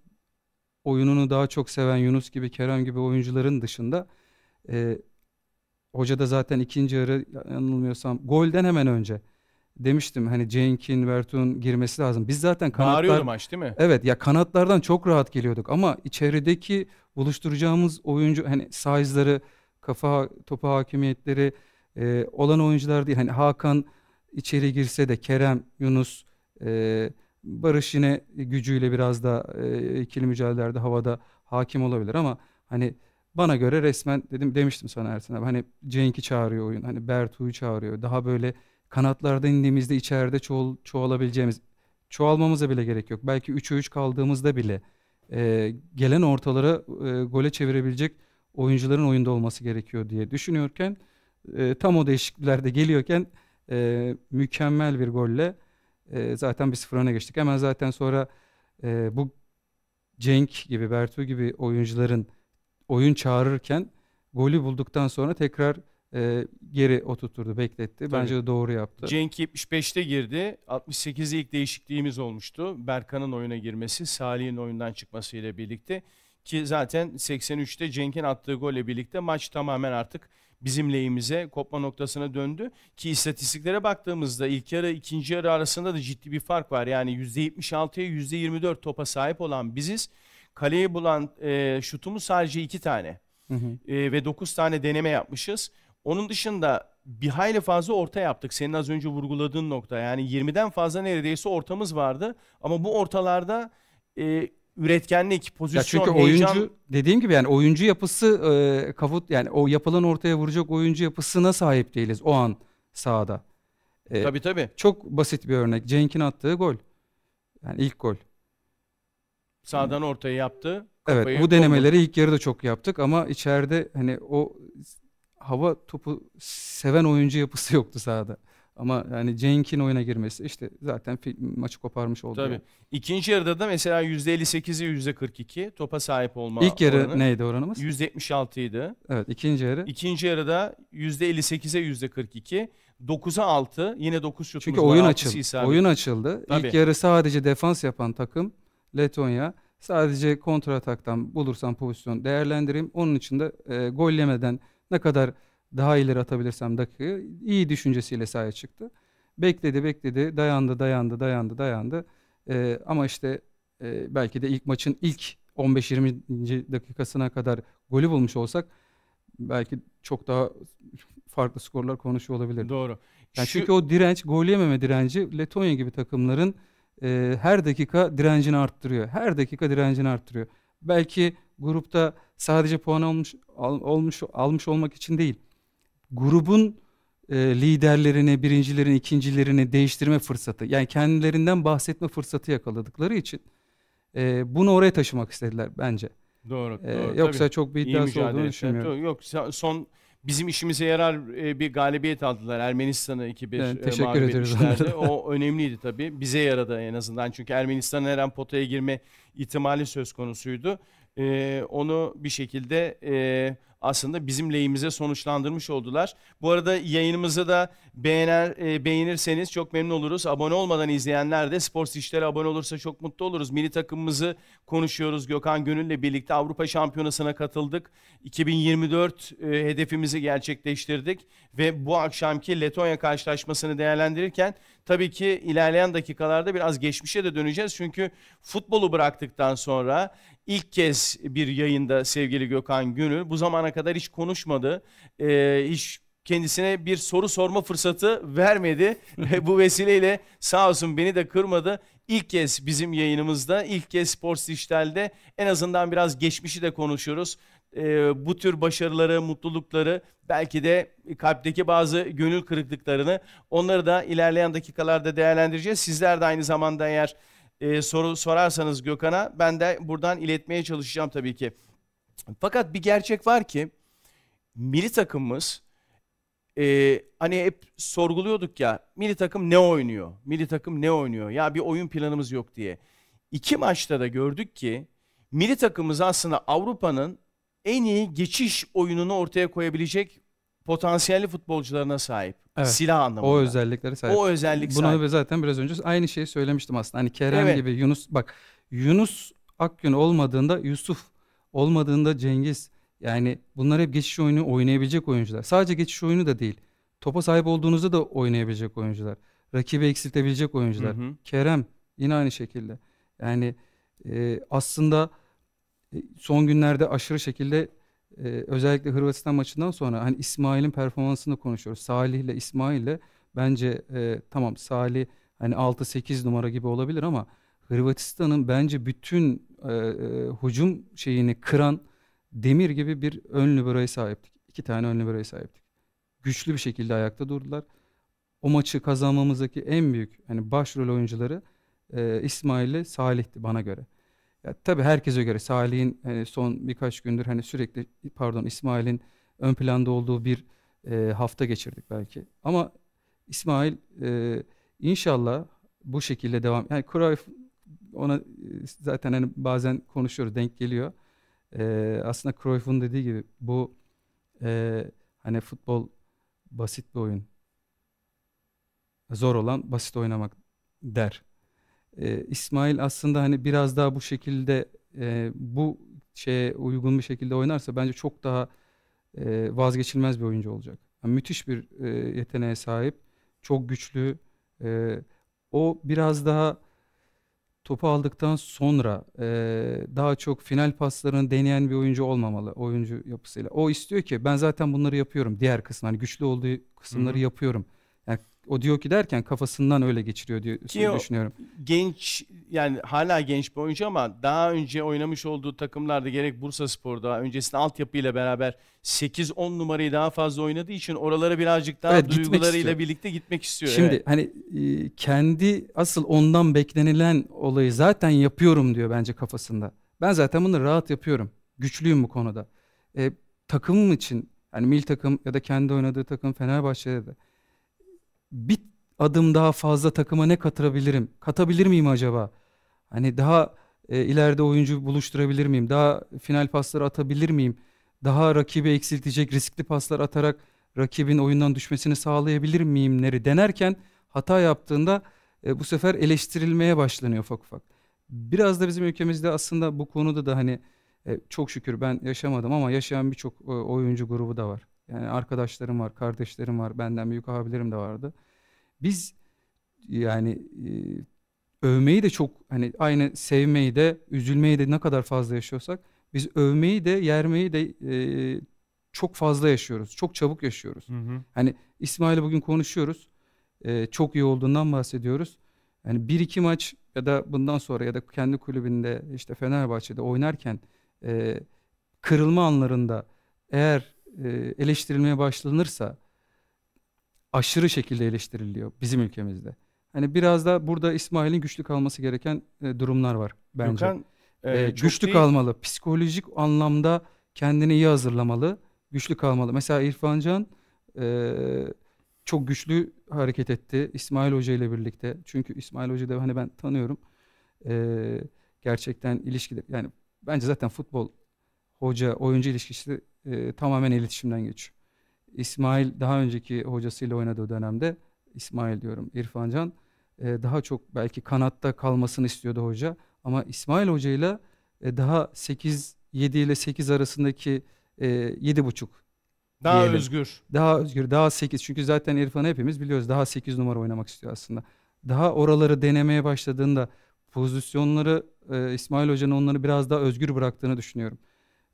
oyununu daha çok seven Yunus gibi, Kerem gibi oyuncuların dışında e, hoca da zaten ikinci yarı yanılmıyorsam golden hemen önce demiştim hani Cenk'in, Vertu'nun girmesi lazım. Biz zaten Bağırıyordu kanatlar maç değil mi? Evet ya kanatlardan çok rahat geliyorduk ama içerideki buluşturacağımız oyuncu hani size'ları, kafa topa hakimiyetleri e, olan oyuncular değil. Hani Hakan içeri girse de Kerem, Yunus, Barış yine gücüyle biraz da ikili mücadelelerde havada hakim olabilir ama hani bana göre resmen dedim demiştim sana Ersin abi hani Cenk'i çağırıyor oyun. Hani Bertu'yu çağırıyor. Daha böyle kanatlarda indiğimizde içeride çoğal, çoğalabileceğimiz çoğalmamıza bile gerek yok. Belki 3'e 3 kaldığımızda bile e, gelen ortalara e, gole çevirebilecek oyuncuların oyunda olması gerekiyor diye düşünüyorken e, tam o değişikliklerde geliyorken e, mükemmel bir golle e, zaten bir sıfır öne geçtik. Hemen zaten sonra e, bu Cenk gibi, Bertu gibi oyuncuların oyun çağırırken golü bulduktan sonra tekrar e, geri oturturdu, bekletti. Bence de doğru yaptı. Cenk 75'te girdi. 68'de ilk değişikliğimiz olmuştu. Berkan'ın oyuna girmesi, Salih'in oyundan çıkmasıyla birlikte. Ki zaten 83'te Cenk'in attığı golle birlikte maç tamamen artık bizim lehimize kopma noktasına döndü. Ki istatistiklere baktığımızda ilk yarı ikinci yarı arasında da ciddi bir fark var. Yani %76'ya %24 topa sahip olan biziz. Kaleyi bulan e, şutumuz sadece iki tane. Hı hı. E, ve 9 tane deneme yapmışız. Onun dışında bir hayli fazla orta yaptık. Senin az önce vurguladığın nokta. Yani 20'den fazla neredeyse ortamız vardı. Ama bu ortalarda e, üretkenlik, pozisyon, Ya çünkü heyecan... oyuncu dediğim gibi yani oyuncu yapısı e, kafut yani o yapılan ortaya vuracak oyuncu yapısına sahip değiliz o an sahada. E, Tabii tabii. Çok basit bir örnek. Cenk'in attığı gol. Yani ilk gol. Sağdan ortaya yaptı. Evet bu denemeleri ilk yarıda çok yaptık ama içeride hani o hava topu seven oyuncu yapısı yoktu sahada. Ama yani Cenk'in oyuna girmesi işte zaten fi- maçı koparmış oldu. Tabii. İkinci yarıda da mesela %58'i %42 topa sahip olma İlk yarı oranı. neydi oranımız? %76 idi. Evet ikinci yarı. İkinci yarıda %58'e %42. 9'a 6. Yine 9 şutumuz Çünkü oyun açıldı. isabet. Oyun açıldı. Tabii. İlk yarı sadece defans yapan takım Letonya. Sadece kontra ataktan bulursam pozisyon değerlendireyim. Onun için de e, gol yemeden ne kadar daha ileri atabilirsem dakikayı iyi düşüncesiyle sahaya çıktı. Bekledi bekledi dayandı dayandı dayandı dayandı. E, ama işte e, belki de ilk maçın ilk 15-20. dakikasına kadar golü bulmuş olsak belki çok daha farklı skorlar konuşuyor olabilirdik. Doğru. Yani Şu- çünkü o direnç, gol yememe direnci Letonya gibi takımların e, her dakika direncini arttırıyor. Her dakika direncini arttırıyor. Belki grupta sadece puan almış al- olmuş almış olmak için değil. Grubun e, liderlerini, birincilerini, ikincilerini değiştirme fırsatı. Yani kendilerinden bahsetme fırsatı yakaladıkları için e, bunu oraya taşımak istediler bence. Doğru. E, doğru, yoksa tabii. çok bir iddiası olduğunu düşünmüyorum. Yok son bizim işimize yarar e, bir galibiyet aldılar. Ermenistan'ı 2-1 Yani e, teşekkür mağlup etmişlerdi. da. O önemliydi tabii. Bize yaradı en azından. Çünkü Ermenistan'ın her an potaya girme ihtimali söz konusuydu. E, onu bir şekilde e, aslında bizim lehimize sonuçlandırmış oldular. Bu arada yayınımızı da beğener e, beğenirseniz çok memnun oluruz. Abone olmadan izleyenler de Sports İşler'e abone olursa çok mutlu oluruz. Milli takımımızı konuşuyoruz. Gökhan Gönül'le birlikte Avrupa Şampiyonası'na katıldık. 2024 e, hedefimizi gerçekleştirdik ve bu akşamki Letonya karşılaşmasını değerlendirirken tabii ki ilerleyen dakikalarda biraz geçmişe de döneceğiz. Çünkü futbolu bıraktıktan sonra ilk kez bir yayında sevgili Gökhan Gönül bu zamana kadar hiç konuşmadı. E, hiç kendisine bir soru sorma fırsatı vermedi. Ve bu vesileyle sağ olsun beni de kırmadı. İlk kez bizim yayınımızda, ilk kez Sports Dijital'de en azından biraz geçmişi de konuşuyoruz. Ee, bu tür başarıları, mutlulukları, belki de kalpteki bazı gönül kırıklıklarını onları da ilerleyen dakikalarda değerlendireceğiz. Sizler de aynı zamanda eğer e, soru sorarsanız Gökhan'a ben de buradan iletmeye çalışacağım tabii ki. Fakat bir gerçek var ki milli takımımız e, hani hep sorguluyorduk ya milli takım ne oynuyor? Milli takım ne oynuyor? Ya bir oyun planımız yok diye. İki maçta da gördük ki milli takımımız aslında Avrupa'nın en iyi geçiş oyununu ortaya koyabilecek potansiyelli futbolcularına sahip. Evet. Silah anlamında. O özelliklere sahip. O özellik Buna sahip. ve zaten biraz önce aynı şeyi söylemiştim aslında. Hani Kerem Evet. gibi Yunus bak Yunus Akgün olmadığında Yusuf olmadığında Cengiz yani bunlar hep geçiş oyunu oynayabilecek oyuncular. Sadece geçiş oyunu da değil. Topa sahip olduğunuzda da oynayabilecek oyuncular. Rakibi eksiltebilecek oyuncular. Hı hı. Kerem yine aynı şekilde. Yani e, aslında son günlerde aşırı şekilde e, özellikle Hırvatistan maçından sonra hani İsmail'in performansını konuşuyoruz. Salih ile İsmail ile bence e, tamam Salih hani 6-8 numara gibi olabilir ama Hırvatistan'ın bence bütün e, e, hücum şeyini kıran demir gibi bir ön libero'ya sahiptik. İki tane ön libero'ya sahiptik. Güçlü bir şekilde ayakta durdular. O maçı kazanmamızdaki en büyük hani başrol oyuncuları e, İsmail ile Salih'ti bana göre. Ya, tabii herkese göre Salih'in hani son birkaç gündür hani sürekli pardon İsmail'in ön planda olduğu bir e, hafta geçirdik belki. Ama İsmail e, inşallah bu şekilde devam. Yani Cruyff ona e, zaten hani bazen konuşuyoruz denk geliyor. E, aslında Cruyff'un dediği gibi bu e, hani futbol basit bir oyun. Zor olan basit oynamak der. E, İsmail aslında hani biraz daha bu şekilde e, bu şeye uygun bir şekilde oynarsa bence çok daha e, vazgeçilmez bir oyuncu olacak. Yani müthiş bir e, yeteneğe sahip, çok güçlü. E, o biraz daha topu aldıktan sonra e, daha çok final paslarını deneyen bir oyuncu olmamalı oyuncu yapısıyla. O istiyor ki ben zaten bunları yapıyorum. Diğer kısım hani güçlü olduğu kısımları Hı hı. yapıyorum. Yani o diyor ki derken kafasından öyle geçiriyor diye Ki düşünüyorum. genç yani hala genç bir oyuncu ama daha önce oynamış olduğu takımlarda gerek Bursa Spor'da öncesinde altyapıyla beraber 8-10 numarayı daha fazla oynadığı için oralara birazcık daha Evet, duygularıyla birlikte gitmek istiyor. Şimdi evet. hani e, kendi asıl ondan beklenilen olayı zaten yapıyorum diyor bence kafasında. Ben zaten bunu rahat yapıyorum. Güçlüyüm bu konuda. E, takımım için hani milli takım ya da kendi oynadığı takım Fenerbahçe'de de bir adım daha fazla takıma ne katabilirim? Katabilir miyim acaba? Hani daha e, ileride oyuncu buluşturabilir miyim? Daha final pasları atabilir miyim? Daha rakibi eksiltecek riskli paslar atarak rakibin oyundan düşmesini sağlayabilir miyimleri denerken hata yaptığında e, bu sefer eleştirilmeye başlanıyor ufak ufak. Biraz da bizim ülkemizde aslında bu konuda da hani e, çok şükür ben yaşamadım ama yaşayan birçok e, oyuncu grubu da var. Yani arkadaşlarım var, kardeşlerim var, benden büyük abilerim de vardı. Biz yani e, övmeyi de çok hani aynı sevmeyi de üzülmeyi de ne kadar fazla yaşıyorsak biz övmeyi de yermeyi de e, çok fazla yaşıyoruz. Çok çabuk yaşıyoruz. Hı hı. Hani İsmail'le bugün konuşuyoruz. Ee, çok iyi olduğundan bahsediyoruz. Yani bir iki maç ya da bundan sonra ya da kendi kulübünde işte Fenerbahçe'de oynarken e, kırılma anlarında eğer e, eleştirilmeye başlanırsa aşırı şekilde eleştiriliyor bizim ülkemizde. Hani biraz da burada İsmail'in güçlü kalması gereken e, durumlar var bence. Gökhan, e, çok güçlü değil- kalmalı. Psikolojik anlamda kendini iyi hazırlamalı. Güçlü kalmalı. Mesela İrfan Can e, çok güçlü hareket etti İsmail Hoca ile birlikte. Çünkü İsmail Hoca da hani ben tanıyorum. E, gerçekten ilişkiler yani bence zaten futbol hoca oyuncu ilişkisi e, tamamen iletişimden geçiyor. İsmail daha önceki hocasıyla oynadığı dönemde İsmail diyorum İrfan Can e, daha çok belki kanatta kalmasını istiyordu hoca. Ama İsmail Hoca ile e, daha 8 7 ile 8 arasındaki e, 7,5 daha diyelim. özgür. daha özgür daha 8 çünkü zaten İrfan'ı hepimiz biliyoruz daha 8 numara oynamak istiyor aslında. Daha oraları denemeye başladığında pozisyonları e, İsmail Hoca'nın onları biraz daha özgür bıraktığını düşünüyorum.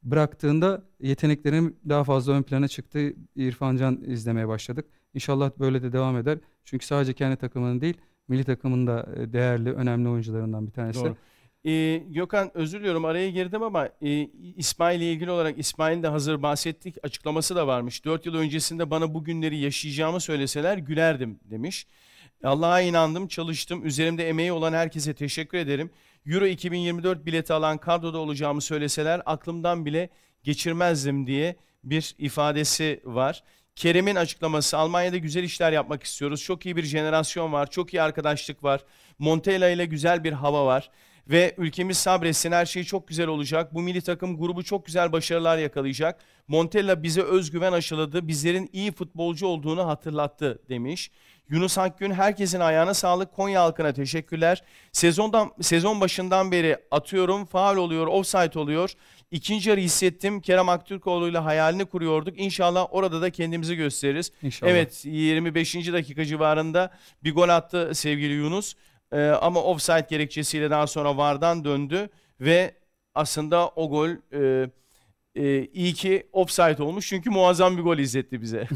Bıraktığında yeteneklerim daha fazla ön plana çıktı. İrfan Can izlemeye başladık. İnşallah böyle de devam eder. Çünkü sadece kendi takımının değil, milli takımın da e, değerli, önemli oyuncularından bir tanesi. Doğru. Ee, Gökhan özür diliyorum araya girdim ama e, İsmail ile ilgili olarak İsmail'in de hazır bahsettik açıklaması da varmış. 4 yıl öncesinde bana bu günleri yaşayacağımı söyleseler gülerdim demiş. Allah'a inandım, çalıştım. Üzerimde emeği olan herkese teşekkür ederim. Euro 2024 bileti alan kadroda olacağımı söyleseler aklımdan bile geçirmezdim diye bir ifadesi var. Kerem'in açıklaması Almanya'da güzel işler yapmak istiyoruz. Çok iyi bir jenerasyon var. Çok iyi arkadaşlık var. Montella ile güzel bir hava var. ve ülkemiz sabretsin her şey çok güzel olacak. Bu milli takım grubu çok güzel başarılar yakalayacak. Montella bize özgüven aşıladı. Bizlerin iyi futbolcu olduğunu hatırlattı demiş. Yunus Akgün herkesin ayağına sağlık. Konya halkına teşekkürler. Sezondan sezon başından beri atıyorum, faal oluyor, offside oluyor. İkinci yarı hissettim. Kerem Aktürkoğlu ile hayalini kuruyorduk. İnşallah orada da kendimizi gösteririz. İnşallah. Evet 25. dakika civarında bir gol attı sevgili Yunus. Ee, ama offside gerekçesiyle daha sonra VAR'dan döndü ve aslında o gol e, e, iyi ki offside olmuş çünkü muazzam bir gol izletti bize.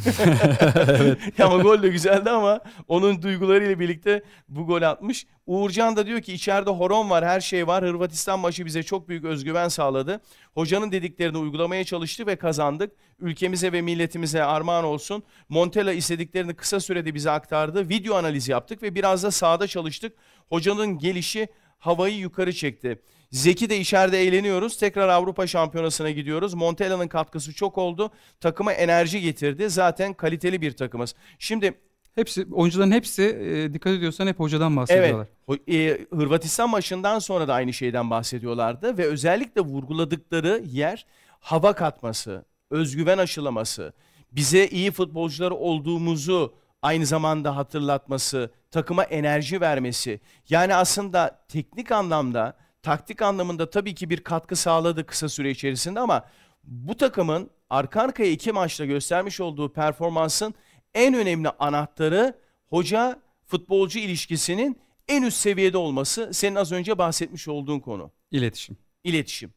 evet. ama gol de güzeldi ama onun duygularıyla birlikte bu gol atmış. Uğurcan da diyor ki içeride horon var her şey var. Hırvatistan maçı bize çok büyük özgüven sağladı. Hocanın dediklerini uygulamaya çalıştı ve kazandık. Ülkemize ve milletimize armağan olsun. Montella istediklerini kısa sürede bize aktardı. Video analizi yaptık ve biraz da sahada çalıştık. Hocanın gelişi havayı yukarı çekti. Zeki de içeride eğleniyoruz. Tekrar Avrupa Şampiyonası'na gidiyoruz. Montella'nın katkısı çok oldu. Takıma enerji getirdi. Zaten kaliteli bir takımız. Şimdi Hepsi oyuncuların hepsi e, dikkat ediyorsan hep hocadan bahsediyorlar. Evet. E, Hırvatistan maçından sonra da aynı şeyden bahsediyorlardı ve özellikle vurguladıkları yer hava katması, özgüven aşılaması, bize iyi futbolcular olduğumuzu aynı zamanda hatırlatması, takıma enerji vermesi. Yani aslında teknik anlamda, taktik anlamında tabii ki bir katkı sağladı kısa süre içerisinde ama bu takımın arka arkaya iki maçta göstermiş olduğu performansın en önemli anahtarı hoca futbolcu ilişkisinin en üst seviyede olması. Senin az önce bahsetmiş olduğun konu. İletişim. İletişim.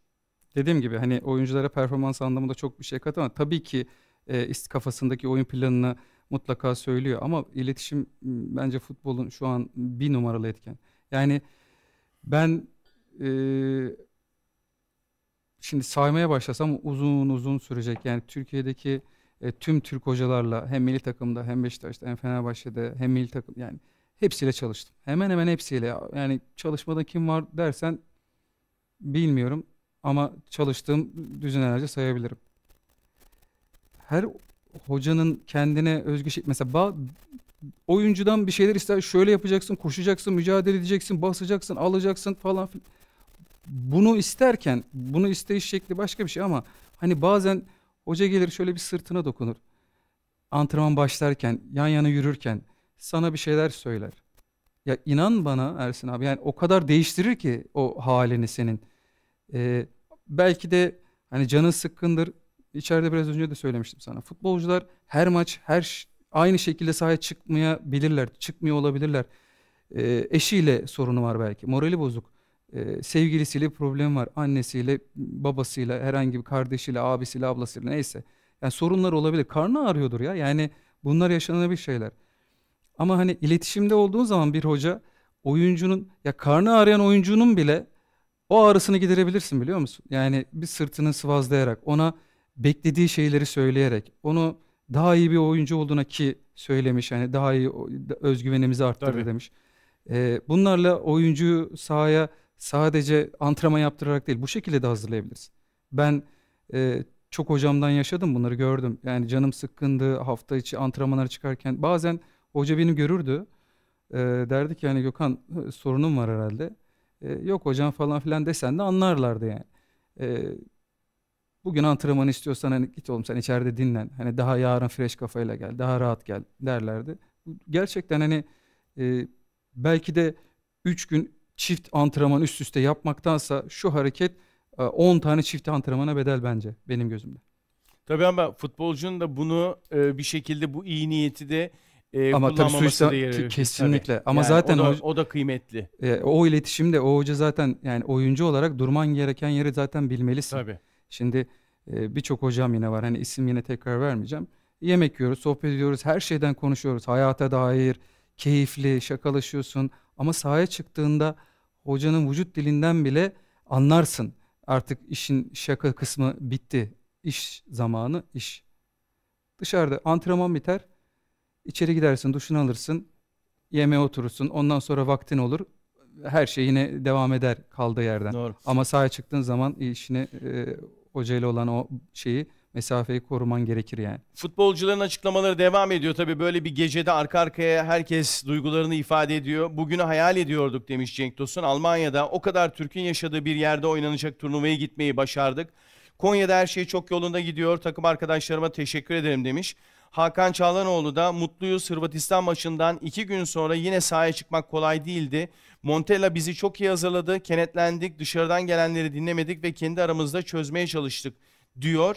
Dediğim gibi hani oyunculara performans anlamında çok bir şey katamam. Tabii ki e, kafasındaki oyun planını mutlaka söylüyor ama iletişim bence futbolun şu an bir numaralı etken. Yani ben e, şimdi saymaya başlasam uzun uzun sürecek. Yani Türkiye'deki e, tüm Türk hocalarla hem milli takımda hem Beşiktaş'ta hem Fenerbahçe'de hem milli takım yani hepsiyle çalıştım. Hemen hemen hepsiyle. Yani çalışmada kim var dersen bilmiyorum ama çalıştığım düzinelerce sayabilirim. Her hocanın kendine özgü şey mesela oyuncudan bir şeyler ister şöyle yapacaksın koşacaksın mücadele edeceksin basacaksın alacaksın falan filan. Bunu isterken bunu isteyiş şekli başka bir şey ama hani bazen Hoca gelir şöyle bir sırtına dokunur. Antrenman başlarken, yan yana yürürken sana bir şeyler söyler. Ya inan bana Ersin abi yani o kadar değiştirir ki o halini senin. Ee, belki de hani canın sıkkındır. İçeride biraz önce de söylemiştim sana. Futbolcular her maç her aynı şekilde sahaya çıkmayabilirler, çıkmıyor olabilirler. Ee, eşiyle sorunu var belki, morali bozuk e, sevgilisiyle problem var. Annesiyle, babasıyla, herhangi bir kardeşiyle, abisiyle, ablasıyla neyse. Yani sorunlar olabilir. Karnı ağrıyordur ya. Yani bunlar yaşanabilir şeyler. Ama hani iletişimde olduğu zaman bir hoca oyuncunun ya karnı ağrıyan oyuncunun bile o ağrısını giderebilirsin biliyor musun? Yani bir sırtını sıvazlayarak, ona beklediği şeyleri söyleyerek, onu daha iyi bir oyuncu olduğuna ki söylemiş hani daha iyi özgüvenimizi arttırır Tabii. demiş. Ee, bunlarla oyuncuyu sahaya sadece antrenman yaptırarak değil bu şekilde de hazırlayabilirsin. Ben e, çok hocamdan yaşadım bunları gördüm. Yani canım sıkkındı hafta içi antrenmanlara çıkarken bazen hoca beni görürdü. E, derdi ki yani Gökhan sorunum var herhalde. E, yok hocam falan filan desen de anlarlardı yani. E, bugün antrenman istiyorsan hani git oğlum sen içeride dinlen. Hani daha yarın fresh kafayla gel, daha rahat gel derlerdi. Gerçekten hani e, belki de 3 gün çift antrenman üst üste yapmaktansa şu hareket 10 e, tane çift antrenmana bedel bence benim gözümde. Tabii ama futbolcunun da bunu e, bir şekilde bu iyi niyeti de e, ama kullanmaması da kesinlikle. Tabii. Ama yani zaten o da, o da kıymetli. E, o iletişimde o hoca zaten yani oyuncu olarak durman gereken yeri zaten bilmelisin. Tabii. Şimdi e, birçok hocam yine var. Hani isim yine tekrar vermeyeceğim. Yemek yiyoruz, sohbet ediyoruz, her şeyden konuşuyoruz. Hayata dair, keyifli, şakalaşıyorsun. Ama sahaya çıktığında hocanın vücut dilinden bile anlarsın. Artık işin şaka kısmı bitti. İş zamanı iş. Dışarıda antrenman biter. İçeri gidersin, duşunu alırsın. Yemeğe oturursun. Ondan sonra vaktin olur. Her şey yine devam eder kaldığı yerden. Doğru. Ama sahaya çıktığın zaman işini e, hocayla olan o şeyi mesafeyi koruman gerekir yani. Futbolcuların açıklamaları devam ediyor. Tabii böyle bir gecede arka arkaya herkes duygularını ifade ediyor. Bugünü hayal ediyorduk demiş Cenk Tosun. Almanya'da o kadar Türk'ün yaşadığı bir yerde oynanacak turnuvaya gitmeyi başardık. Konya'da her şey çok yolunda gidiyor. Takım arkadaşlarıma teşekkür ederim demiş. Hakan Çağlanoğlu da mutluyuz. Hırvatistan maçından iki gün sonra yine sahaya çıkmak kolay değildi. Montella bizi çok iyi hazırladı. Kenetlendik. Dışarıdan gelenleri dinlemedik ve kendi aramızda çözmeye çalıştık diyor.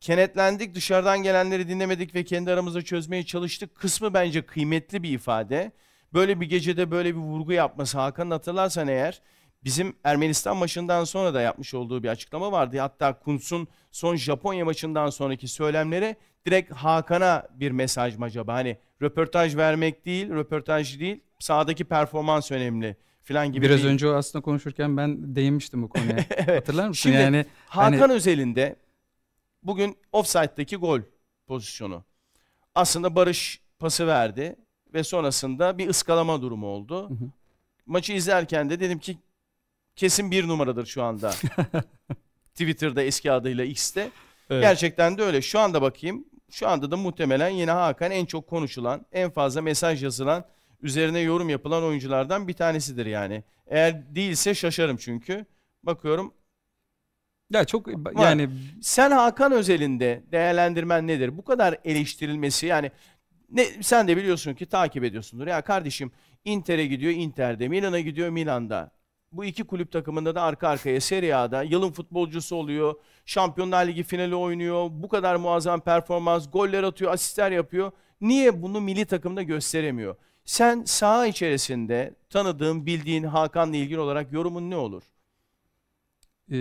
Kenetlendik, dışarıdan gelenleri dinlemedik ve kendi aramızda çözmeye çalıştık. Kısmı bence kıymetli bir ifade. Böyle bir gecede böyle bir vurgu yapması Hakan'ın hatırlarsan eğer bizim Ermenistan maçından sonra da yapmış olduğu bir açıklama vardı. Hatta Kuntz'un son Japonya maçından sonraki söylemleri direkt Hakan'a bir mesaj mı acaba? Hani röportaj vermek değil, röportaj değil, sahadaki performans önemli falan gibi. Biraz bir... önce o aslında konuşurken ben değinmiştim bu konuya. Hatırlar mısın? Şimdi yani Hakan hani- özelinde bugün offside'daki gol pozisyonu. Aslında Barış pası verdi ve sonrasında bir ıskalama durumu oldu. Hı hı. Maçı izlerken de dedim ki kesin bir numaradır şu anda. Twitter'da eski adıyla X'te. Evet. Gerçekten de öyle. Şu anda bakayım. Şu anda da muhtemelen yine Hakan en çok konuşulan, en fazla mesaj yazılan, üzerine yorum yapılan oyunculardan bir tanesidir yani. Eğer değilse şaşarım çünkü. Bakıyorum ya çok yani sen Hakan özelinde değerlendirmen nedir? Bu kadar eleştirilmesi yani ne sen de biliyorsun ki takip ediyorsundur. Ya kardeşim Inter'e gidiyor Inter'de, Milan'a gidiyor Milan'da. Bu iki kulüp takımında da arka arkaya Serie A'da yılın futbolcusu oluyor. Şampiyonlar Ligi finali oynuyor. Bu kadar muazzam performans, goller atıyor, asistler yapıyor. Niye bunu milli takımda gösteremiyor? Sen saha içerisinde tanıdığın, bildiğin Hakan'la ilgili olarak yorumun ne olur? e,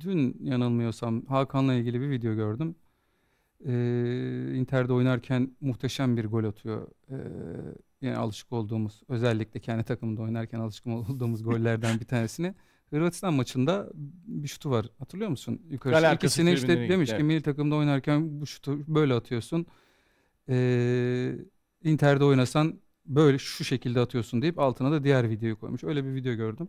dün yanılmıyorsam Hakan'la ilgili bir video gördüm. E, Inter'de oynarken muhteşem bir gol atıyor. E, yani alışık olduğumuz özellikle kendi takımında oynarken alışık olduğumuz gollerden bir tanesini. Hırvatistan maçında bir şutu var. Hatırlıyor musun? Yukarı Kale ikisini işte demiş gitti, ki milli takımda oynarken bu şutu böyle atıyorsun. Ee, Inter'de oynasan böyle şu şekilde atıyorsun deyip altına da diğer videoyu koymuş. Öyle bir video gördüm.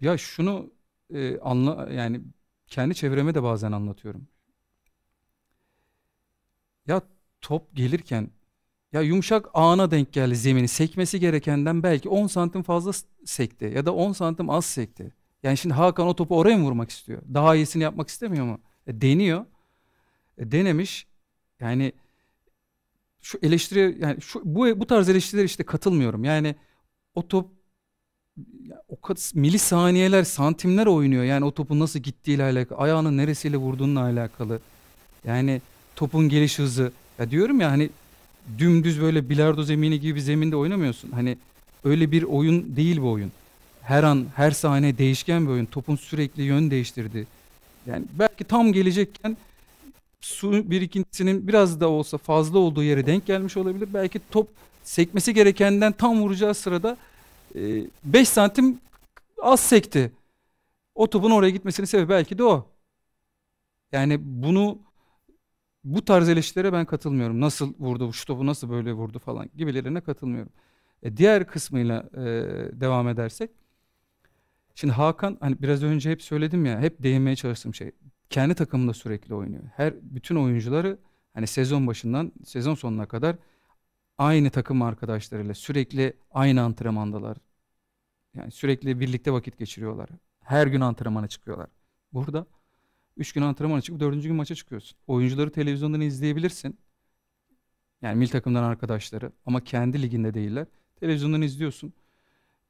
Ya şunu e, anla yani kendi çevreme de bazen anlatıyorum. Ya top gelirken ya yumuşak ağına denk geldi zemini. Sekmesi gerekenden belki 10 santim fazla sekti ya da 10 santim az sekti. Yani şimdi Hakan o topu oraya mı vurmak istiyor? Daha iyisini yapmak istemiyor mu? E, deniyor. E, denemiş. Yani şu eleştiri yani şu bu bu tarz eleştiriler işte katılmıyorum. Yani o top o kadar milisaniyeler, santimler oynuyor. Yani o topun nasıl gittiğiyle alakalı, ayağının neresiyle vurduğunla alakalı. Yani topun geliş hızı. Ya diyorum ya hani dümdüz böyle bilardo zemini gibi bir zeminde oynamıyorsun. Hani öyle bir oyun değil bu oyun. Her an, her saniye değişken bir oyun. Topun sürekli yön değiştirdiği. Yani belki tam gelecekken su birikintisinin biraz da olsa fazla olduğu yere denk gelmiş olabilir. Belki top sekmesi gerekenden tam vuracağı sırada 5 santim az sekti. O topun oraya gitmesinin sebebi belki de o. Yani bunu bu tarz eleştirilere ben katılmıyorum. Nasıl vurdu, şu topu nasıl böyle vurdu falan gibilerine katılmıyorum. E, diğer kısmıyla e, devam edersek. Şimdi Hakan hani biraz önce hep söyledim ya, hep değinmeye çalıştığım şey. Kendi takımında sürekli oynuyor. Her bütün oyuncuları hani sezon başından sezon sonuna kadar aynı takım arkadaşlarıyla sürekli aynı antrenmandalar. Yani sürekli birlikte vakit geçiriyorlar. Her gün antrenmana çıkıyorlar. Burada 3 gün antrenmana çıkıp 4. gün maça çıkıyorsun. Oyuncuları televizyondan izleyebilirsin. Yani milli takımdan arkadaşları ama kendi liginde değiller. Televizyondan izliyorsun.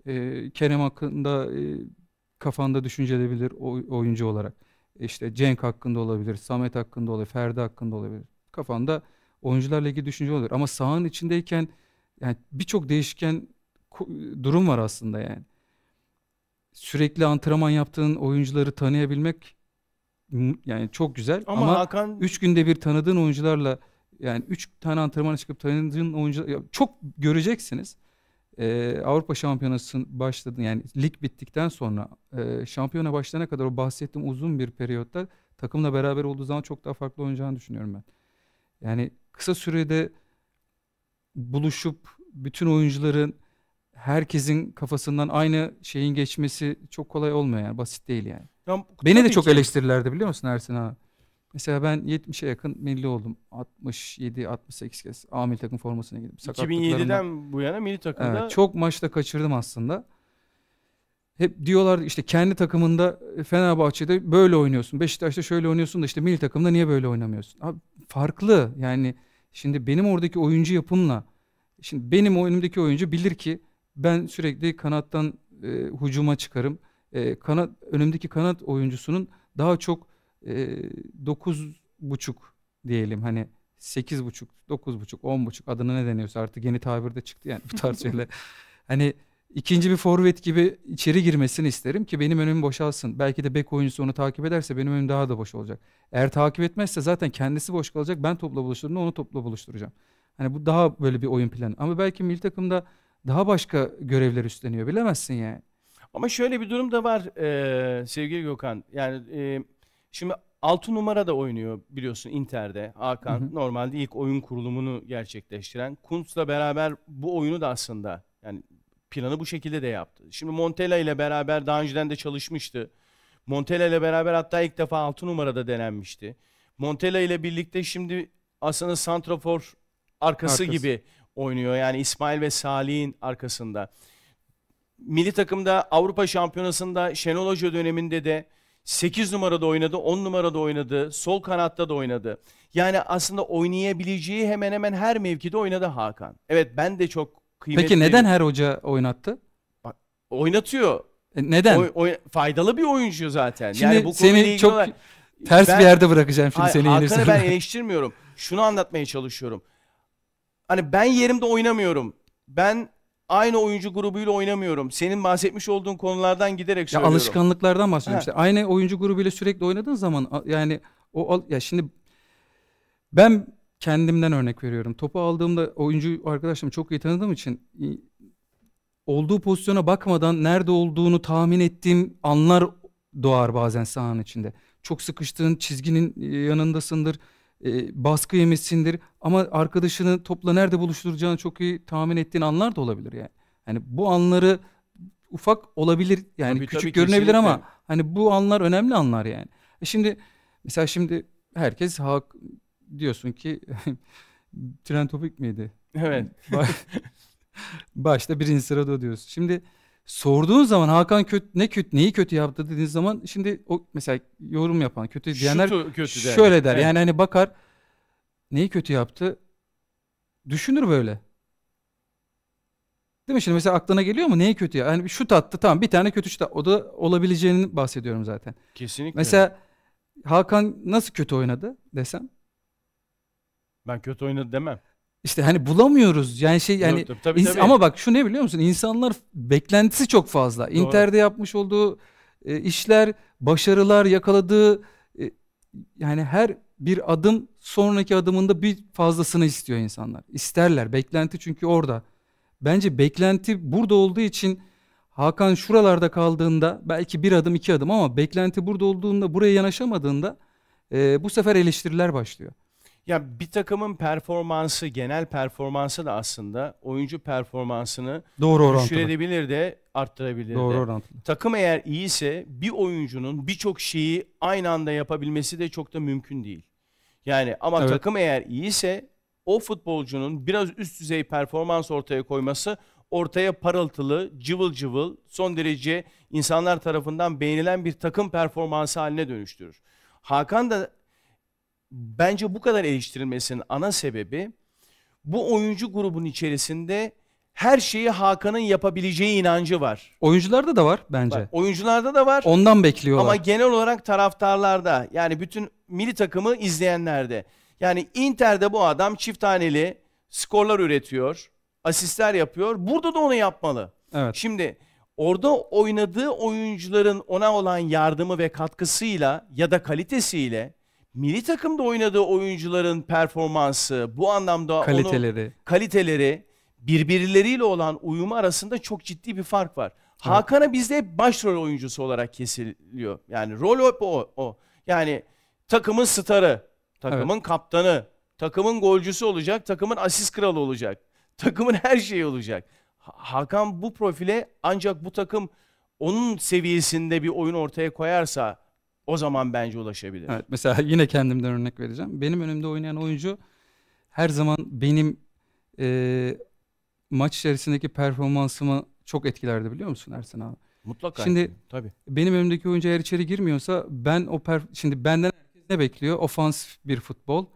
Ee, Kerem hakkında e, kafanda düşüncelebilir oyuncu olarak. İşte Cenk hakkında olabilir, Samet hakkında olabilir, Ferdi hakkında olabilir. Kafanda oyuncularla ilgili düşünce olur. Ama sahanın içindeyken yani birçok değişken durum var aslında yani. Sürekli antrenman yaptığın oyuncuları tanıyabilmek yani çok güzel Ama, ama, Hakan 3 günde bir tanıdığın oyuncularla yani 3 tane antrenmana çıkıp tanıdığın oyuncular çok göreceksiniz. Ee, Avrupa Şampiyonası başladı yani lig bittikten sonra e, şampiyona başlayana kadar o bahsettiğim uzun bir periyotta takımla beraber olduğu zaman çok daha farklı oynayacağını düşünüyorum ben. Yani kısa sürede buluşup bütün oyuncuların herkesin kafasından aynı şeyin geçmesi çok kolay olmuyor yani basit değil yani. Ya, Beni de çok ki. eleştirirlerdi biliyor musun Ersin abi? Mesela ben 70'e yakın milli oldum. 67-68 kez A milli takım formasına. Sakatlıklarımdan- 2007'den bu yana milli takımda Evet, çok maçta kaçırdım aslında. Hep diyorlar işte kendi takımında Fenerbahçe'de böyle oynuyorsun. Beşiktaş'ta şöyle oynuyorsun da işte milli takımda niye böyle oynamıyorsun? Abi farklı yani şimdi benim oradaki oyuncu yapımla şimdi benim oyunumdaki oyuncu bilir ki ben sürekli kanattan e, hücuma çıkarım. E, kanat önümdeki kanat oyuncusunun daha çok e, dokuz buçuk diyelim hani sekiz buçuk, dokuz buçuk, on buçuk adına ne deniyorsa artık yeni tabirde çıktı yani bu tarz şeyler. Hani ikinci bir forvet gibi içeri girmesini isterim ki benim önüm boşalsın. Belki de bek oyuncusu onu takip ederse benim önüm daha da boş olacak. Eğer takip etmezse zaten kendisi boş kalacak. Ben topla buluşturduğumda onu topla buluşturacağım. Hani bu daha böyle bir oyun planı. Ama belki milli takımda daha başka görevler üstleniyor. Bilemezsin yani. Ama şöyle bir durum da var eee, sevgili Gökhan. Yani eee, şimdi 6 numara da oynuyor biliyorsun Inter'de Hakan. Hı hı. Normalde ilk oyun kurulumunu gerçekleştiren. Kuntz'la beraber bu oyunu da aslında yani planı bu şekilde de yaptı. Şimdi Montella ile beraber daha önceden de çalışmıştı. Montella ile beraber hatta ilk defa 6 numarada denenmişti. Montella ile birlikte şimdi aslında santrafor arkası, Arkası. gibi oynuyor. Yani İsmail ve Salih'in arkasında. Milli takımda Avrupa Şampiyonası'nda Şenol Hoca döneminde de 8 numarada oynadı, 10 numarada oynadı, sol kanatta da oynadı. Yani aslında oynayabileceği hemen hemen her mevkide oynadı Hakan. Evet ben de çok kıymetli. Peki neden her hoca oynattı? Oynatıyor. E, Neden? Oy- oy- faydalı bir oyuncu zaten. Şimdi yani bu seni çok olarak- Ters Ben- bir yerde bırakacağım şimdi Hayır, seni Hakan'ı yenirsen. ben eleştirmiyorum. Şunu anlatmaya çalışıyorum. Hani ben yerimde oynamıyorum. Ben aynı oyuncu grubuyla oynamıyorum. Senin bahsetmiş olduğun konulardan giderek Ya söylüyorum. alışkanlıklardan bahsediyorum işte. Aynı oyuncu grubuyla sürekli oynadığın zaman yani o ya şimdi ben kendimden örnek veriyorum. Topu aldığımda oyuncu arkadaşlarımı çok iyi tanıdığım için olduğu pozisyona bakmadan nerede olduğunu tahmin ettiğim anlar doğar bazen sahanın içinde. Çok sıkıştığın çizginin e, yanındasındır. E, baskı yemişsindir ama arkadaşını topla nerede buluşturacağını çok iyi tahmin ettiğin anlar da olabilir yani. Hani bu anları ufak olabilir yani Tabii, küçük tabii, görünebilir ama hani bu anlar önemli anlar yani. E şimdi mesela şimdi herkes hak diyorsun ki Trend Topik miydi? Evet. Baş- Başta birinci sırada diyorsun. Şimdi sorduğun zaman Hakan kötü, ne kötü neyi kötü yaptı dediğin zaman şimdi o mesela yorum yapan kötü diyenler Şutu kötü der. şöyle der. Evet. Yani hani bakar neyi kötü yaptı? Düşünür böyle. Değil mi? Şimdi mesela aklına geliyor mu neyi kötü ya? Yani bir şut attı tamam bir tane kötü şut attı. O da olabileceğini bahsediyorum zaten. Kesinlikle. Mesela Hakan nasıl kötü oynadı desem? ben kötü oynadı demem. İşte hani bulamıyoruz. Yani şey yani tabii, tabii, tabii. ama bak şu ne biliyor musun? İnsanlar beklentisi çok fazla. Inter'de yapmış olduğu e, işler, başarılar, yakaladığı e, yani her bir adım sonraki adımında bir fazlasını istiyor insanlar. İsterler. Beklenti çünkü orada. Bence beklenti burada olduğu için Hakan şuralarda kaldığında belki bir adım iki adım ama beklenti burada olduğunda buraya yanaşamadığında e, bu sefer eleştiriler başlıyor. Ya bir takımın performansı, genel performansı da aslında oyuncu performansını Doğru orantılı. düşürebilir de arttırabilir Doğru de. orantılı. Takım eğer iyiyse bir oyuncunun birçok şeyi aynı anda yapabilmesi de çok da mümkün değil. Yani ama Evet. takım eğer iyiyse o futbolcunun biraz üst düzey performans ortaya koyması ortaya parıltılı, cıvıl cıvıl, son derece insanlar tarafından beğenilen bir takım performansı haline dönüştürür. Hakan da bence bu kadar eleştirilmesinin ana sebebi bu oyuncu grubun içerisinde her şeyi Hakan'ın yapabileceği inancı var. Oyuncularda da var bence. Bak, oyuncularda da var Ondan bekliyorlar. ama genel olarak taraftarlarda yani bütün milli takımı izleyenlerde. Yani Inter'de bu adam çift taneli skorlar üretiyor, asistler yapıyor. Burada da onu yapmalı. evet. Şimdi orada oynadığı oyuncuların ona olan yardımı ve katkısıyla ya da kalitesiyle milli takımda oynadığı oyuncuların performansı bu anlamda onu Kaliteleri. kaliteleri birbirleriyle olan uyumu arasında çok ciddi bir fark var. Hakan'a bizde hep başrol oyuncusu olarak kesiliyor. Yani rol hep o. o. Yani takımın starı, takımın kaptanı, takımın golcüsü olacak, takımın asist kralı olacak. Takımın her şeyi olacak. Ha- Hakan bu profile ancak bu takım onun seviyesinde bir oyun ortaya koyarsa O zaman bence ulaşabilir. Evet, mesela yine kendimden örnek vereceğim. Benim önümde oynayan oyuncu her zaman benim e, maç içerisindeki performansımı çok etkilerdi biliyor musun Ersin abi? Mutlaka. Şimdi- tabii. Benim önümdeki oyuncu eğer içeri girmiyorsa ben o per şimdi benden herkes ne bekliyor? Ofansif bir futbol.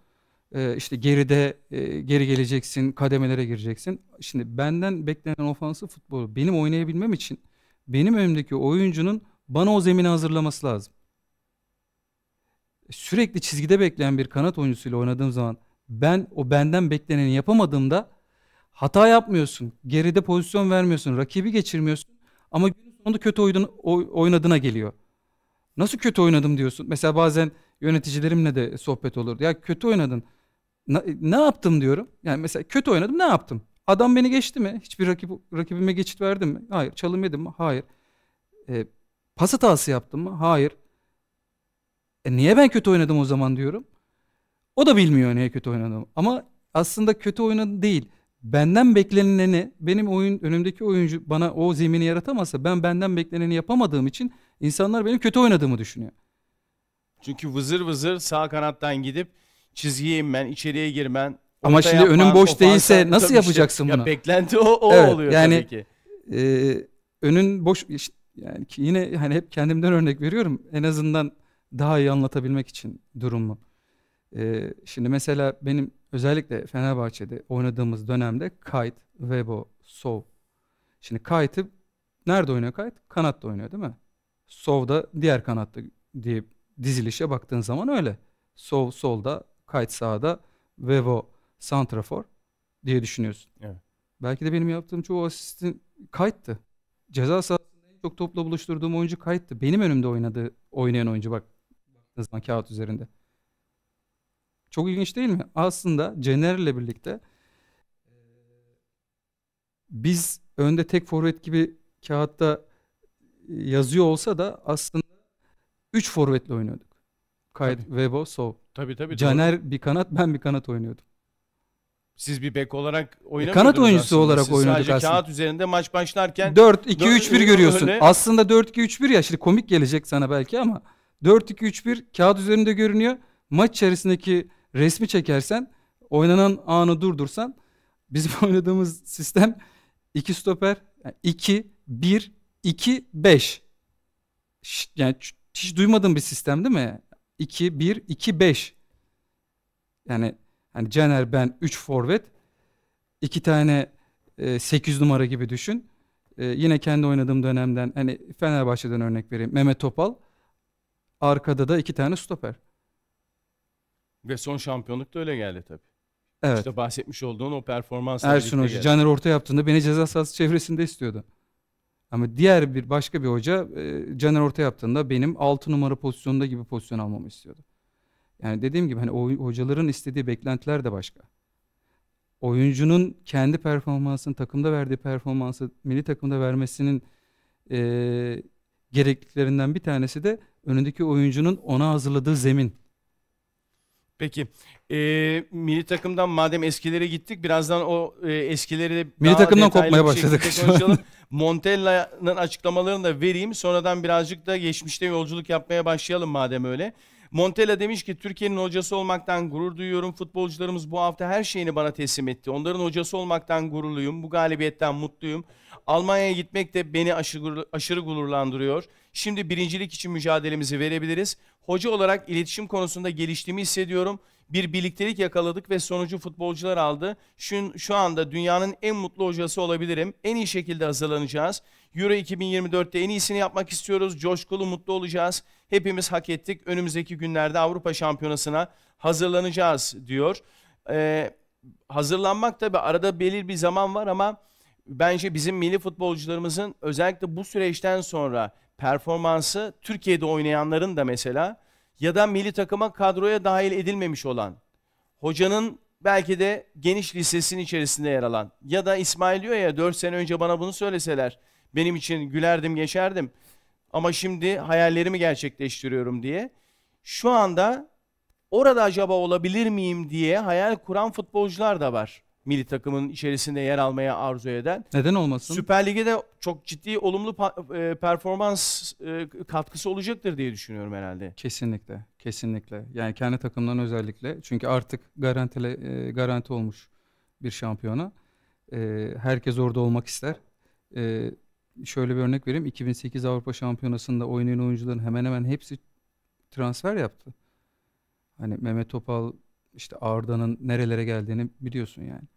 Ee, işte geride e, geri geleceksin, kademelere gireceksin. Şimdi benden beklenen ofansif futbolu benim oynayabilmem için benim önümdeki oyuncunun bana o zemini hazırlaması lazım. Sürekli çizgide bekleyen bir kanat oyuncusuyla oynadığım zaman ben o benden bekleneni yapamadığımda hata yapmıyorsun. Geride pozisyon vermiyorsun. Rakibi geçirmiyorsun. Ama günün sonunda kötü oynadığına, oy- oynadığına geliyor. Nasıl kötü oynadım diyorsun. Mesela bazen yöneticilerimle de sohbet olur. Ya kötü oynadın. Na- ne yaptım diyorum. Yani mesela kötü oynadım ne yaptım? Adam beni geçti mi? Hiçbir rakip, rakibime geçit verdim mi? Hayır. Çalım yedim mi? Hayır. E, pas hatası yaptım mı? Hayır. E, niye ben kötü oynadım o zaman diyorum. O da bilmiyor niye kötü oynadım. Ama aslında kötü oynadı değil. Benden bekleneni benim oyun önümdeki oyuncu bana o zemini yaratamazsa ben benden bekleneni yapamadığım için insanlar benim kötü oynadığımı düşünüyor. Çünkü vızır vızır sağ kanattan gidip çizgiye inmen, içeriye girmen. Ama şimdi önün yapman, boş ofansa- değilse nasıl Tabii işte. yapacaksın Ya bunu? beklenti o, o Evet, oluyor yani- tabii ki. Ee, önün boş işte yani yine hani hep kendimden örnek veriyorum en azından daha iyi anlatabilmek için durumu. Ee, şimdi mesela benim özellikle Fenerbahçe'de oynadığımız dönemde Kayt, Vebo, Sov. Şimdi Kayt'ı nerede oynuyor Kayt? Kanatta oynuyor değil mi? Sov da diğer kanatta diye dizilişe baktığın zaman öyle. Sov solda, Kayt sağda, Vevo santrafor diye düşünüyorsun. Evet. Belki de benim yaptığım çoğu asistin Kayt'tı. Ceza sahasında en çok topla buluşturduğum oyuncu Kayt'tı. Benim önümde oynadığı oynayan oyuncu bak baktığınız zaman kağıt üzerinde. Çok ilginç değil mi? Aslında Cener ile birlikte biz önde tek forvet gibi kağıtta yazıyor olsa da aslında 3 forvetle oynuyorduk. Kayt, Tabii. Vebo, Sov. Tabii tabii. doğru. Caner bir kanat, ben bir kanat oynuyordum. Siz bir bek olarak oynamıyordunuz kanat oyuncusu aslında. olarak Siz oynadık sadece aslında. kağıt üzerinde maç başlarken 4-2-3-1 Dö- görüyorsun. öyle. Aslında 4-2-3-1 ya şimdi komik gelecek sana belki ama 4-2-3-1 kağıt üzerinde görünüyor. Maç içerisindeki resmi çekersen oynanan anı durdursan bizim oynadığımız sistem 2 stoper 2 1 2 5 yani hiç duymadığım bir sistem değil mi? 2 1 2 5 yani hani Caner ben 3 forvet iki tane e, 8 numara gibi düşün. E, yine kendi oynadığım dönemden hani Fenerbahçe'den örnek vereyim. Mehmet Topal. Arkada da iki tane stoper. ve son şampiyonluk da öyle geldi tabii. Evet. İşte bahsetmiş olduğun o performansla Ersun Hoca geldi. Caner orta yaptığında beni ceza sahası çevresinde istiyordu. Ama diğer bir başka bir hoca e, Caner orta yaptığında benim 6 numara pozisyonda gibi pozisyon almamı istiyordu. Yani dediğim gibi hani o hocaların istediği beklentiler de başka. Oyuncunun kendi performansını, takımda verdiği performansı milli takımda vermesinin e, gerekliliklerinden bir tanesi de önündeki oyuncunun ona hazırladığı zemin. Peki e, milli takımdan madem eskilere gittik birazdan o e, eskileri de Milli takımdan kopmaya başladık şu an. Montella'nın açıklamalarını da vereyim. Sonradan birazcık da geçmişte yolculuk yapmaya başlayalım madem öyle. Montella demiş ki Türkiye'nin hocası olmaktan gurur duyuyorum. Futbolcularımız bu hafta her şeyini bana teslim etti. Onların hocası olmaktan gururluyum. Bu galibiyetten mutluyum. Almanya'ya gitmek de beni aşırı, aşırı gururlandırıyor. Şimdi birincilik için mücadelemizi verebiliriz. Hoca olarak iletişim konusunda geliştiğimi hissediyorum. Bir birliktelik yakaladık ve sonucu futbolcular aldı. Şu, şu anda dünyanın en mutlu hocası olabilirim. En iyi şekilde hazırlanacağız. Euro 2024'te en iyisini yapmak istiyoruz. Coşkulu mutlu olacağız. Hepimiz hak ettik. Önümüzdeki günlerde Avrupa Şampiyonası'na hazırlanacağız diyor. Ee, hazırlanmak tabi arada belirli bir zaman var ama bence bizim milli futbolcularımızın özellikle bu süreçten sonra performansı Türkiye'de oynayanların da mesela ya da milli takıma kadroya dahil edilmemiş olan hocanın belki de geniş listesinin içerisinde yer alan ya da İsmail diyor ya 4 sene önce bana bunu söyleseler benim için gülerdim geçerdim ama şimdi hayallerimi gerçekleştiriyorum diye şu anda orada acaba olabilir miyim diye hayal kuran futbolcular da var milli takımın içerisinde yer almaya arzu eden. Neden olmasın? Süper Lig'e de çok ciddi olumlu e, performans e, katkısı olacaktır diye düşünüyorum herhalde. Kesinlikle, kesinlikle. Yani kendi takımdan özellikle. Çünkü artık garantile, e, garanti olmuş bir şampiyona. Herkes orada olmak ister. Şöyle bir örnek vereyim. 2008 Avrupa Şampiyonası'nda oynayan oyuncuların hemen hemen hepsi transfer yaptı. Hani Mehmet Topal, işte Arda'nın nerelere geldiğini biliyorsun yani.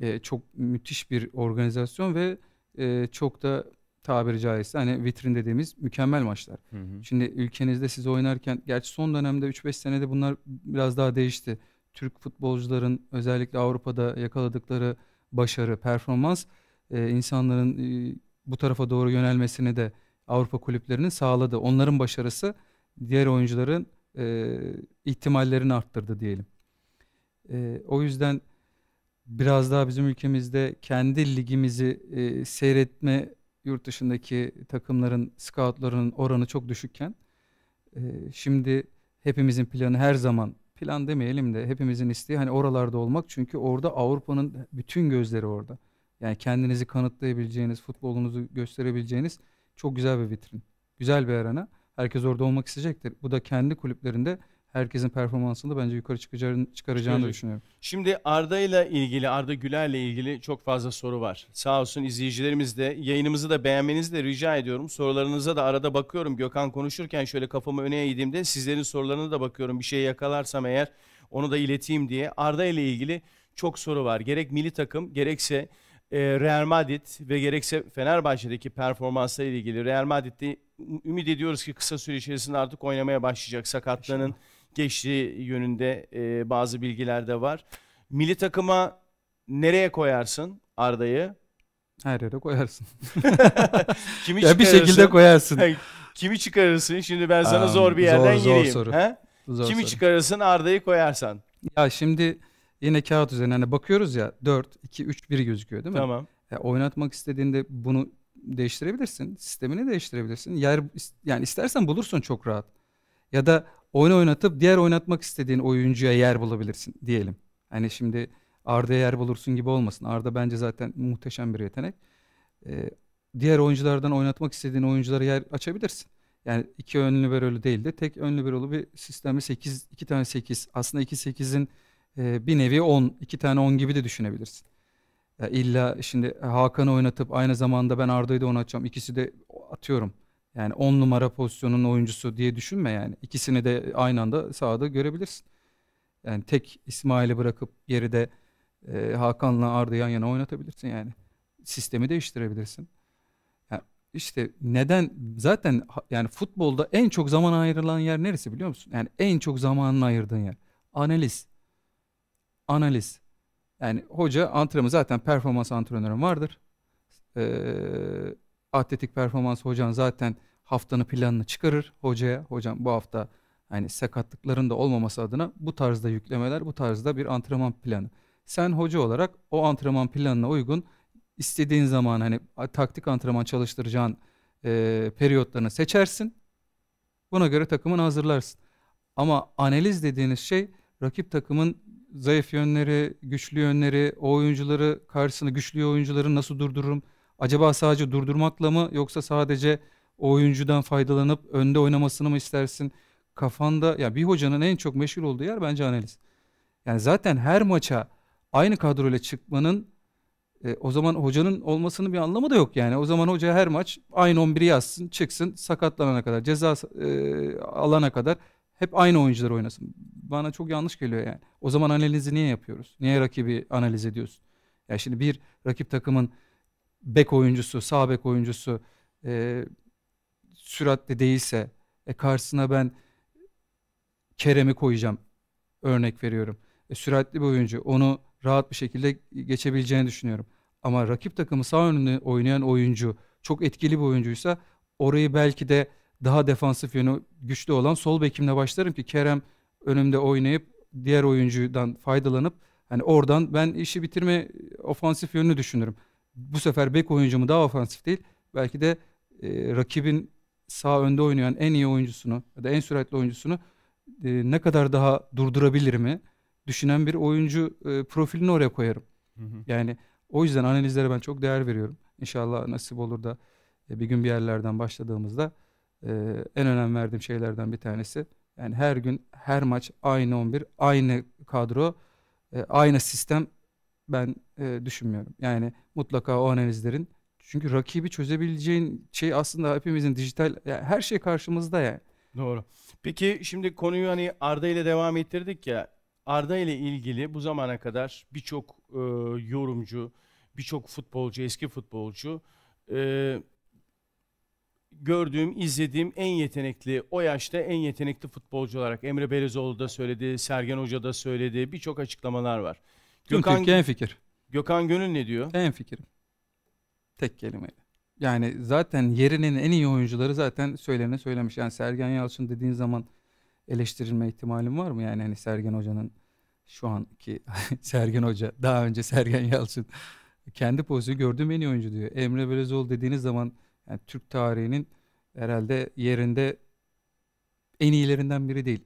E, çok müthiş bir organizasyon ve e, çok da tabiri caizse hani vitrin dediğimiz mükemmel maçlar. Şimdi ülkenizde siz oynarken gerçi son dönemde 3-5 senede bunlar biraz daha değişti. Türk futbolcuların özellikle Avrupa'da yakaladıkları başarı, performans e, insanların e, bu tarafa doğru yönelmesini de Avrupa kulüplerinin sağladı. Onların başarısı diğer oyuncuların e, ihtimallerini arttırdı diyelim. E, o yüzden biraz daha bizim ülkemizde kendi ligimizi e, seyretme yurt dışındaki takımların scoutlarının oranı çok düşükken e, şimdi hepimizin planı her zaman plan demeyelim de hepimizin isteği hani oralarda olmak çünkü orada Avrupa'nın bütün gözleri orada. Yani kendinizi kanıtlayabileceğiniz, futbolunuzu gösterebileceğiniz çok güzel bir vitrin. Güzel bir arena. Herkes orada olmak isteyecektir. Bu da kendi kulüplerinde herkesin performansını bence yukarı çıkacağını, çıkaracağını Çıkaracak. düşünüyorum. Şimdi Arda ile ilgili, Arda Güler'le ilgili çok fazla soru var. Sağ olsun izleyicilerimiz de yayınımızı da beğenmenizi de rica ediyorum. Sorularınıza da arada bakıyorum. Gökhan konuşurken şöyle kafamı öne eğdiğimde sizlerin sorularına da bakıyorum. Bir şey yakalarsam eğer onu da ileteyim diye. Arda ile ilgili çok soru var. Gerek milli takım gerekse e, Real Madrid ve gerekse Fenerbahçe'deki performansları ile ilgili. Real Madrid'de ümit ediyoruz ki kısa süre içerisinde artık oynamaya başlayacak. Sakatlığının geçtiği yönünde e, bazı bilgiler de var. Milli takıma nereye koyarsın Arda'yı? Her yere koyarsın. Kimi ya bir şekilde koyarsın. Kimi çıkarırsın? Şimdi ben sana Aa, zor bir yerden zor, zor gireyim. soru. He? Zor Kimi soru. çıkarırsın Arda'yı koyarsan. Ya şimdi yine kağıt üzerine hani bakıyoruz ya 4 2 3 1 gözüküyor değil mi? Tamam. Ya oynatmak istediğinde bunu değiştirebilirsin. Sistemini değiştirebilirsin. Yer yani istersen bulursun çok rahat. Ya da oyunu oynatıp diğer oynatmak istediğin oyuncuya yer bulabilirsin diyelim. Hani şimdi Arda'ya yer bulursun gibi olmasın. Arda bence zaten muhteşem bir yetenek. Ee, diğer oyunculardan oynatmak istediğin oyunculara yer açabilirsin. Yani iki ön libero'lu değil de tek ön libero'lu bir sistemi 8 iki tane 8 aslında 2 8'in e, bir nevi 10 iki tane 10 gibi de düşünebilirsin. Ya illa şimdi Hakan'ı oynatıp aynı zamanda ben Arda'yı da oynatacağım. İkisi de atıyorum. Yani 10 numara pozisyonun oyuncusu diye düşünme yani. İkisini de aynı anda sahada görebilirsin. Yani tek İsmail'i bırakıp geride e, Hakan'la Arda'yı yan yana oynatabilirsin yani. Sistemi değiştirebilirsin. Yani işte neden zaten yani futbolda en çok zaman ayrılan yer neresi biliyor musun? Yani en çok zamanını ayırdığın yer. Analiz. Analiz. Yani hoca antrenmanı zaten performans antrenörü vardır. Ee, atletik performans hocan zaten haftanın planını çıkarır hocaya. Hocam bu hafta hani sakatlıkların da olmaması adına bu tarzda yüklemeler, bu tarzda bir antrenman planı. Sen hoca olarak o antrenman planına uygun istediğin zaman hani taktik antrenman çalıştıracağın e, periyotlarını seçersin. Buna göre takımını hazırlarsın. Ama analiz dediğiniz şey rakip takımın zayıf yönleri, güçlü yönleri, o oyuncuları karşısında güçlü oyuncuları nasıl durdururum? Acaba sadece durdurmakla mı yoksa sadece o oyuncudan faydalanıp önde oynamasını mı istersin? Kafanda ya bir hocanın en çok meşgul olduğu yer bence analiz. Yani zaten her maça aynı kadroyla çıkmanın e, o zaman hocanın olmasının bir anlamı da yok yani. O zaman hoca her maç aynı 11'i yazsın, çıksın, sakatlanana kadar, ceza e, alana kadar hep aynı oyuncular oynasın. Bana çok yanlış geliyor yani. O zaman analizi niye yapıyoruz? Niye rakibi analiz ediyorsun? Ya şimdi bir rakip takımın bek oyuncusu, sağ bek oyuncusu e, süratli değilse e, karşısına ben Kerem'i koyacağım. Örnek veriyorum. E, süratli bir oyuncu. Onu rahat bir şekilde geçebileceğini düşünüyorum. Ama rakip takımı sağ önünde oynayan oyuncu çok etkili bir oyuncuysa orayı belki de daha defansif yönü güçlü olan sol bekimle başlarım ki Kerem önümde oynayıp diğer oyuncudan faydalanıp hani oradan ben işi bitirme ofansif yönünü düşünürüm. Bu sefer bek oyuncumu daha ofansif değil belki de e, rakibin sağ önde oynayan en iyi oyuncusunu ya da en süratli oyuncusunu e, ne kadar daha durdurabilir mi düşünen bir oyuncu e, profilini oraya koyarım. Yani o yüzden analizlere ben çok değer veriyorum. İnşallah nasip olur da e, bir gün bir yerlerden başladığımızda e, en önem verdiğim şeylerden bir tanesi. Yani her gün her maç aynı 11, aynı kadro, e, aynı sistem ben e, düşünmüyorum. Yani mutlaka o analizlerin çünkü rakibi çözebileceğin şey aslında hepimizin dijital yani her şey karşımızda yani. Doğru. Peki şimdi konuyu hani Arda ile devam ettirdik ya. Arda ile ilgili bu zamana kadar birçok e, yorumcu, birçok futbolcu, eski futbolcu e, gördüğüm, izlediğim en yetenekli, o yaşta en yetenekli futbolcu olarak Emre Belezoğlu da söyledi, Sergen Hoca da söyledi. Birçok açıklamalar var. Tüm Gökhan, Türkiye en fikir. Gökhan Gönül ne diyor? En fikirim. Tek kelimeyle. Yani zaten yerinin en iyi oyuncuları zaten söylene söylemiş. Yani Sergen Yalçın dediğin zaman eleştirilme ihtimalim var mı? Yani hani Sergen Hoca'nın şu anki Sergen Hoca, daha önce Sergen Yalçın kendi pozisyonu gördüğüm en iyi oyuncu diyor. Emre Belözoğlu dediğiniz zaman yani Türk tarihinin herhalde yerinde en iyilerinden biri değil.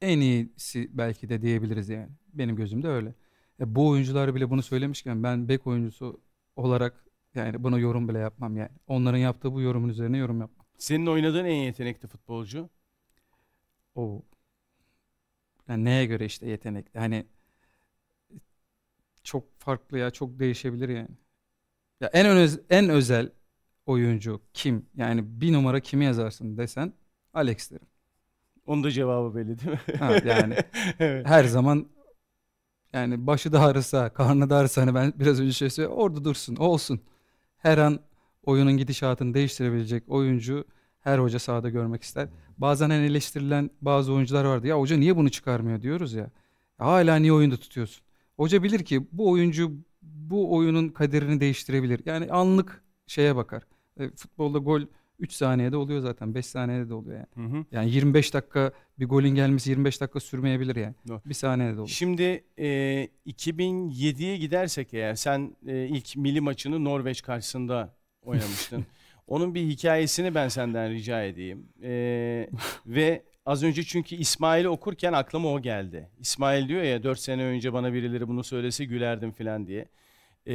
En iyisi belki de diyebiliriz yani. Benim gözümde öyle. E, bu oyuncular bile bunu söylemişken ben bek oyuncusu olarak yani buna yorum bile yapmam yani. Onların yaptığı bu yorumun üzerine yorum yapmam. Senin oynadığın en yetenekli futbolcu? O yani neye göre işte yetenekli? Hani çok farklı ya, çok değişebilir yani. Ya en öz, en özel oyuncu kim? Yani bir numara kimi yazarsın desen Alex derim. Onun da cevabı belli değil mi? Ha, yani evet. her zaman yani başı da ağrısa, karnı da ağrısa hani ben biraz önce şey söyledim. Orada dursun, o olsun. Her an oyunun gidişatını değiştirebilecek oyuncu her hoca sahada görmek ister. Bazen hani eleştirilen bazı oyuncular vardı. Ya hoca niye bunu çıkarmıyor diyoruz ya. Hala niye oyunda tutuyorsun? Hoca bilir ki bu oyuncu bu oyunun kaderini değiştirebilir. Yani anlık şeye bakar. E, futbolda gol 3 saniyede oluyor zaten. 5 saniyede de oluyor yani. Hı hı. Yani 25 dakika bir golün gelmesi 25 dakika sürmeyebilir yani. Doğru. Bir saniyede de olur. Şimdi e, 2007'ye gidersek eğer sen e, ilk milli maçını Norveç karşısında oynamıştın. Onun bir hikayesini ben senden rica edeyim. E, ve az önce çünkü İsmail'i okurken aklıma o geldi. İsmail diyor ya 4 sene önce bana birileri bunu söylese gülerdim falan diye. E,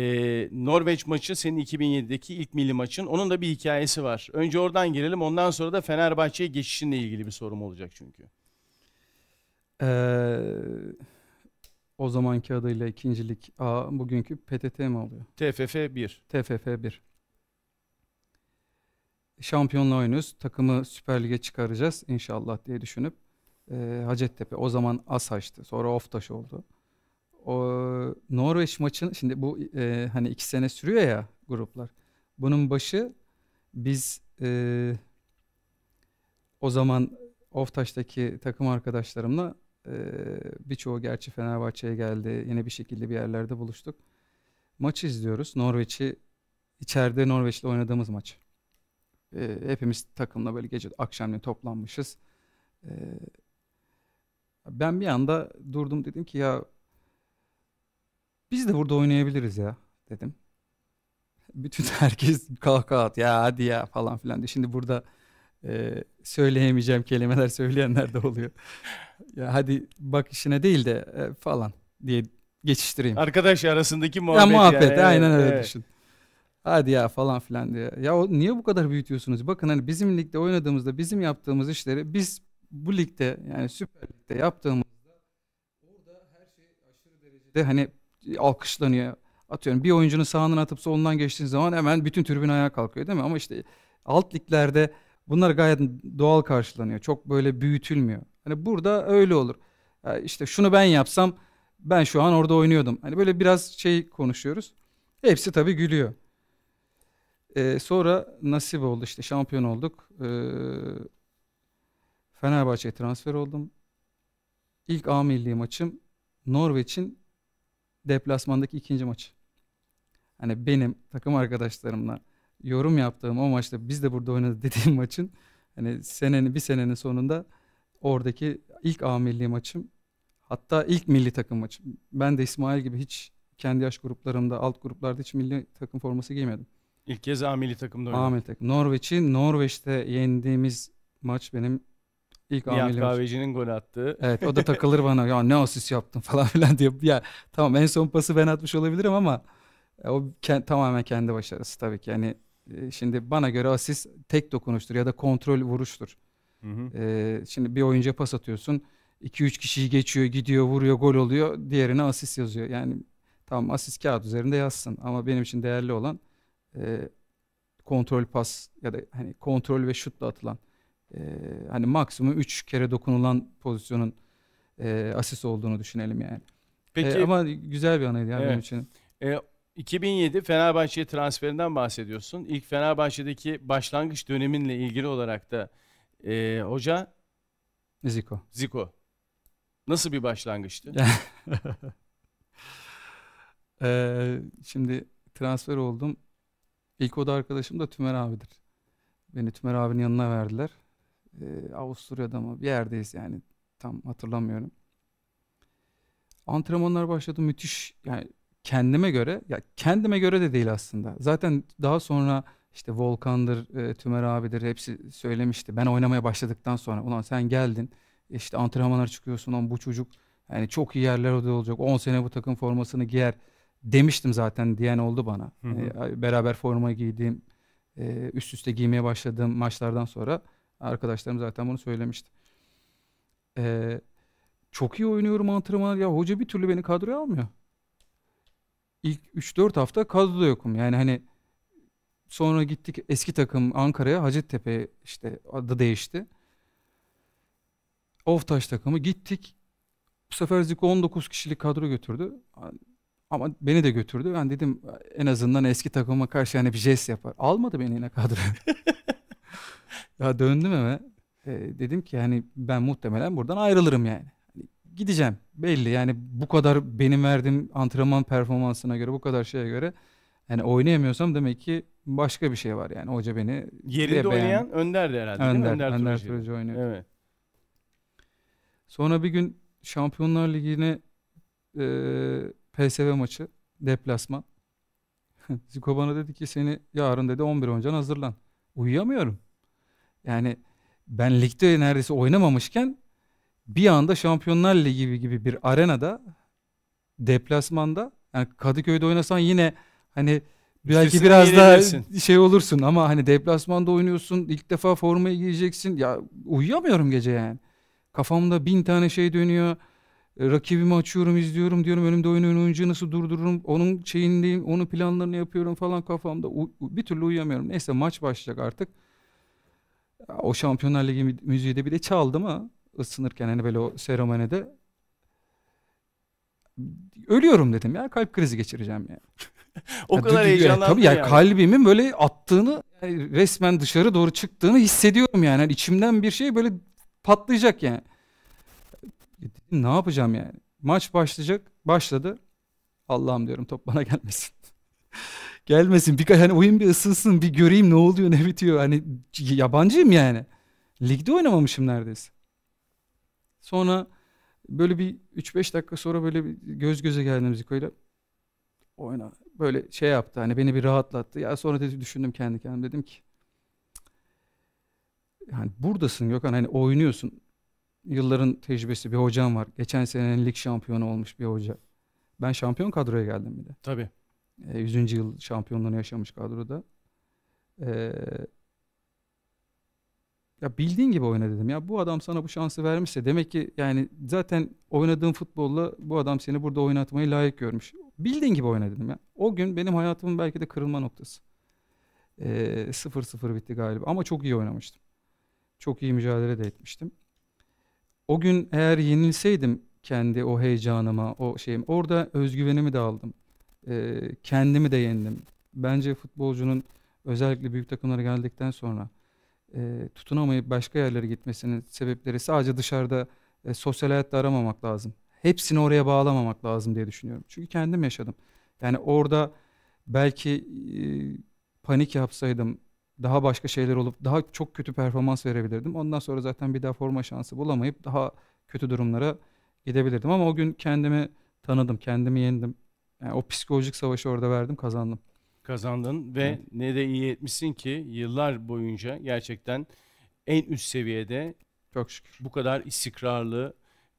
Norveç maçı senin 2007'deki ilk milli maçın. Onun da bir hikayesi var. Önce oradan girelim ondan sonra da Fenerbahçe'ye geçişinle ilgili bir sorum olacak çünkü. Ee, o zamanki adıyla ikincilik A bugünkü PTT mi oluyor? TFF 1. TFF 1. Şampiyonla oynuyoruz. Takımı Süper Lig'e çıkaracağız inşallah diye düşünüp e, Hacettepe o zaman Asaç'tı. Sonra Oftaş oldu. O Norveç maçın şimdi bu e, hani iki sene sürüyor ya gruplar. Bunun başı biz e, o zaman Oftaş'taki takım arkadaşlarımla e, birçoğu gerçi Fenerbahçe'ye geldi. Yine bir şekilde bir yerlerde buluştuk. Maçı izliyoruz. Norveç'i içeride Norveç'le oynadığımız maç. E, hepimiz takımla böyle gece akşamleyin toplanmışız. E, ben bir anda durdum dedim ki ya biz de burada oynayabiliriz ya dedim. Bütün herkes kahkaha at ya hadi ya falan filan diye. Şimdi burada e, söyleyemeyeceğim kelimeler söyleyenler de oluyor. ya hadi bak işine değil de e, falan diye geçiştireyim. Arkadaş arasındaki Ya muhabbet muhabbet yani. aynen Evet, öyle evet. düşün. Hadi ya falan filan diye. Ya o, niye bu kadar büyütüyorsunuz? Bakın hani bizim ligde oynadığımızda bizim yaptığımız işleri biz bu ligde yani Süper Lig'de yaptığımızda orada her şey aşırı derecede hani alkışlanıyor. Atıyorum bir oyuncunun sağından atıp solundan geçtiğin zaman hemen bütün tribün ayağa kalkıyor değil mi? Ama işte alt liglerde bunlar gayet doğal karşılanıyor. Çok böyle büyütülmüyor. Hani burada öyle olur. Ya işte şunu ben yapsam ben şu an orada oynuyordum. Hani böyle biraz şey konuşuyoruz. Hepsi tabii gülüyor. Ee, sonra nasip oldu işte şampiyon olduk. Ee, Fenerbahçe'ye transfer oldum. İlk A milli maçım Norveç'in deplasmandaki ikinci maçı. Hani benim takım arkadaşlarımla yorum yaptığım o maçta biz de burada oynadık dediğim maçın hani senenin bir senenin sonunda oradaki ilk A milli maçım hatta ilk milli takım maçım. Ben de İsmail gibi hiç kendi yaş gruplarımda alt gruplarda hiç milli takım forması giymedim. İlk kez A milli takımda oynadı. A milli takım. Norveç'i Norveç'te yendiğimiz maç benim İlk Nihat. Kahveci'nin gol attığı. Evet o da takılır bana ya ne asist yaptın falan filan diye. Ya tamam en son pası ben atmış olabilirim ama e, o ke- tamamen kendi başarısı tabii ki. Yani e, şimdi bana göre asist tek dokunuştur ya da kontrol vuruştur. Hı hı. E, şimdi bir oyuncuya pas atıyorsun. 2-3 kişiyi geçiyor, gidiyor, vuruyor, gol oluyor. Diğerine asist yazıyor. Yani tamam asist kağıt üzerinde yazsın ama benim için değerli olan e, kontrol pas ya da hani kontrol ve şutla atılan e, hani maksimum 3 kere dokunulan pozisyonun e, asist olduğunu düşünelim yani. Peki E, ama güzel bir anıydı ya benim Evet. için. e, 2007 Fenerbahçe transferinden bahsediyorsun. İlk Fenerbahçe'deki başlangıç döneminle ilgili olarak da e, hoca Zico. Zico nasıl bir başlangıçtı? Ee, şimdi transfer oldum. İlk oda arkadaşım da Tümer abidir. Beni Tümer abinin yanına verdiler. Ee, Avusturya'da mı bir yerdeyiz yani tam hatırlamıyorum. Antrenmanlar başladı müthiş yani kendime göre ya kendime göre de değil aslında. Zaten daha sonra işte Volkan'dır, e, Tümer abidir hepsi söylemişti. Ben oynamaya başladıktan sonra ulan sen geldin işte antrenmanlara çıkıyorsun lan bu çocuk yani çok iyi yerlerde olacak. 10 sene bu takım formasını giyer demiştim zaten diyen oldu bana. Hı hı. Ee, beraber forma giydiğim, e, üst üste giymeye başladığım maçlardan sonra arkadaşlarım zaten bunu söylemişti. Ee, çok iyi oynuyorum antrenman. Ya hoca bir türlü beni kadroya almıyor. İlk 3-4 hafta kadroda yokum. Yani hani sonra gittik eski takım Ankara'ya Hacettepe işte adı değişti. Oftaş takımı gittik. Bu sefer Zico 19 kişilik kadro götürdü. Ama beni de götürdü. Ben dedim en azından eski takıma karşı hani bir jest yapar. Almadı beni yine kadroya. ya döndüm eve. E, dedim ki hani ben muhtemelen buradan ayrılırım yani. Hani gideceğim. Belli yani bu kadar benim verdiğim antrenman performansına göre bu kadar şeye göre yani oynayamıyorsam demek ki başka bir şey var yani. Hoca beni Yerinde beğendi. oynayan Önder'di herhalde değil mi? Önder, Önder Önder. Turacı oynuyor. Evet. Sonra bir gün Şampiyonlar Ligi'ne e, PSV maçı deplasman. Zico bana dedi ki seni yarın dedi 11 oyuncan hazırlan. Uyuyamıyorum. Yani ben ligde neredeyse oynamamışken bir anda Şampiyonlar Ligi gibi, gibi bir arenada deplasmanda yani Kadıköy'de oynasan yine hani belki Üstesine biraz daha şey olursun ama hani deplasmanda oynuyorsun ilk defa formayı giyeceksin ya uyuyamıyorum gece yani. Kafamda bin tane şey dönüyor. E, Rakibimi açıyorum, izliyorum diyorum. Önümde oynayan oyuncuyu nasıl durdururum? Onun şeyindeyim, onun planlarını yapıyorum falan kafamda. U- bir türlü uyuyamıyorum. Neyse maç başlayacak artık. O Şampiyonlar Ligi mü- müziği de bir de çaldım ha. ısınırken hani böyle o seremonide. Ölüyorum dedim ya. Kalp krizi geçireceğim ya. O Ya kadar du- du- heyecanlandı Tabii ya yani. kalbimin böyle attığını yani resmen dışarı doğru çıktığını hissediyorum yani. Hani içimden bir şey böyle patlayacak yani. Ne yapacağım yani? Maç başlayacak. Başladı. Allah'ım diyorum top bana gelmesin. gelmesin. Birkaç hani oyun bir ısınsın, bir göreyim ne oluyor, ne bitiyor. Hani yabancıyım yani. Ligde oynamamışım neredeyse. Sonra böyle bir 3-5 dakika sonra böyle bir göz göze geldim Zico'yla. Oyna. Böyle şey yaptı. Hani beni bir rahatlattı. Ya sonra dedi düşündüm kendi kendime dedim ki yani buradasın Gökhan hani oynuyorsun. Yılların tecrübesi bir hocam var. Geçen senenin lig şampiyonu olmuş bir hoca. Ben şampiyon kadroya geldim bir de. Tabii. E, 100. yıl şampiyonluğunu yaşamış kadroda. E, ya bildiğin gibi oyna dedim. Ya bu adam sana bu şansı vermişse demek ki yani zaten oynadığın futbolla bu adam seni burada oynatmayı layık görmüş. Bildiğin gibi oyna dedim ya. O gün benim hayatımın belki de kırılma noktası. E, 0-0 bitti galiba ama çok iyi oynamıştım. Çok iyi mücadele de etmiştim. O gün eğer yenilseydim kendi o heyecanıma, o şeyim orada özgüvenimi de aldım. Ee, kendimi de yendim. Bence futbolcunun özellikle büyük takımlara geldikten sonra e, tutunamayıp başka yerlere gitmesinin sebepleri sadece dışarıda e, sosyal hayatta aramamak lazım. Hepsini oraya bağlamamak lazım diye düşünüyorum. Çünkü kendim yaşadım. Yani orada belki e, panik yapsaydım daha başka şeyler olup daha çok kötü performans verebilirdim. Ondan sonra zaten bir daha forma şansı bulamayıp daha kötü durumlara gidebilirdim. Ama o gün kendimi tanıdım, kendimi yendim. Yani o psikolojik savaşı orada verdim, kazandım. Kazandın ve Evet. ne de iyi etmişsin ki yıllar boyunca gerçekten en üst seviyede Çok şükür. Bu kadar istikrarlı,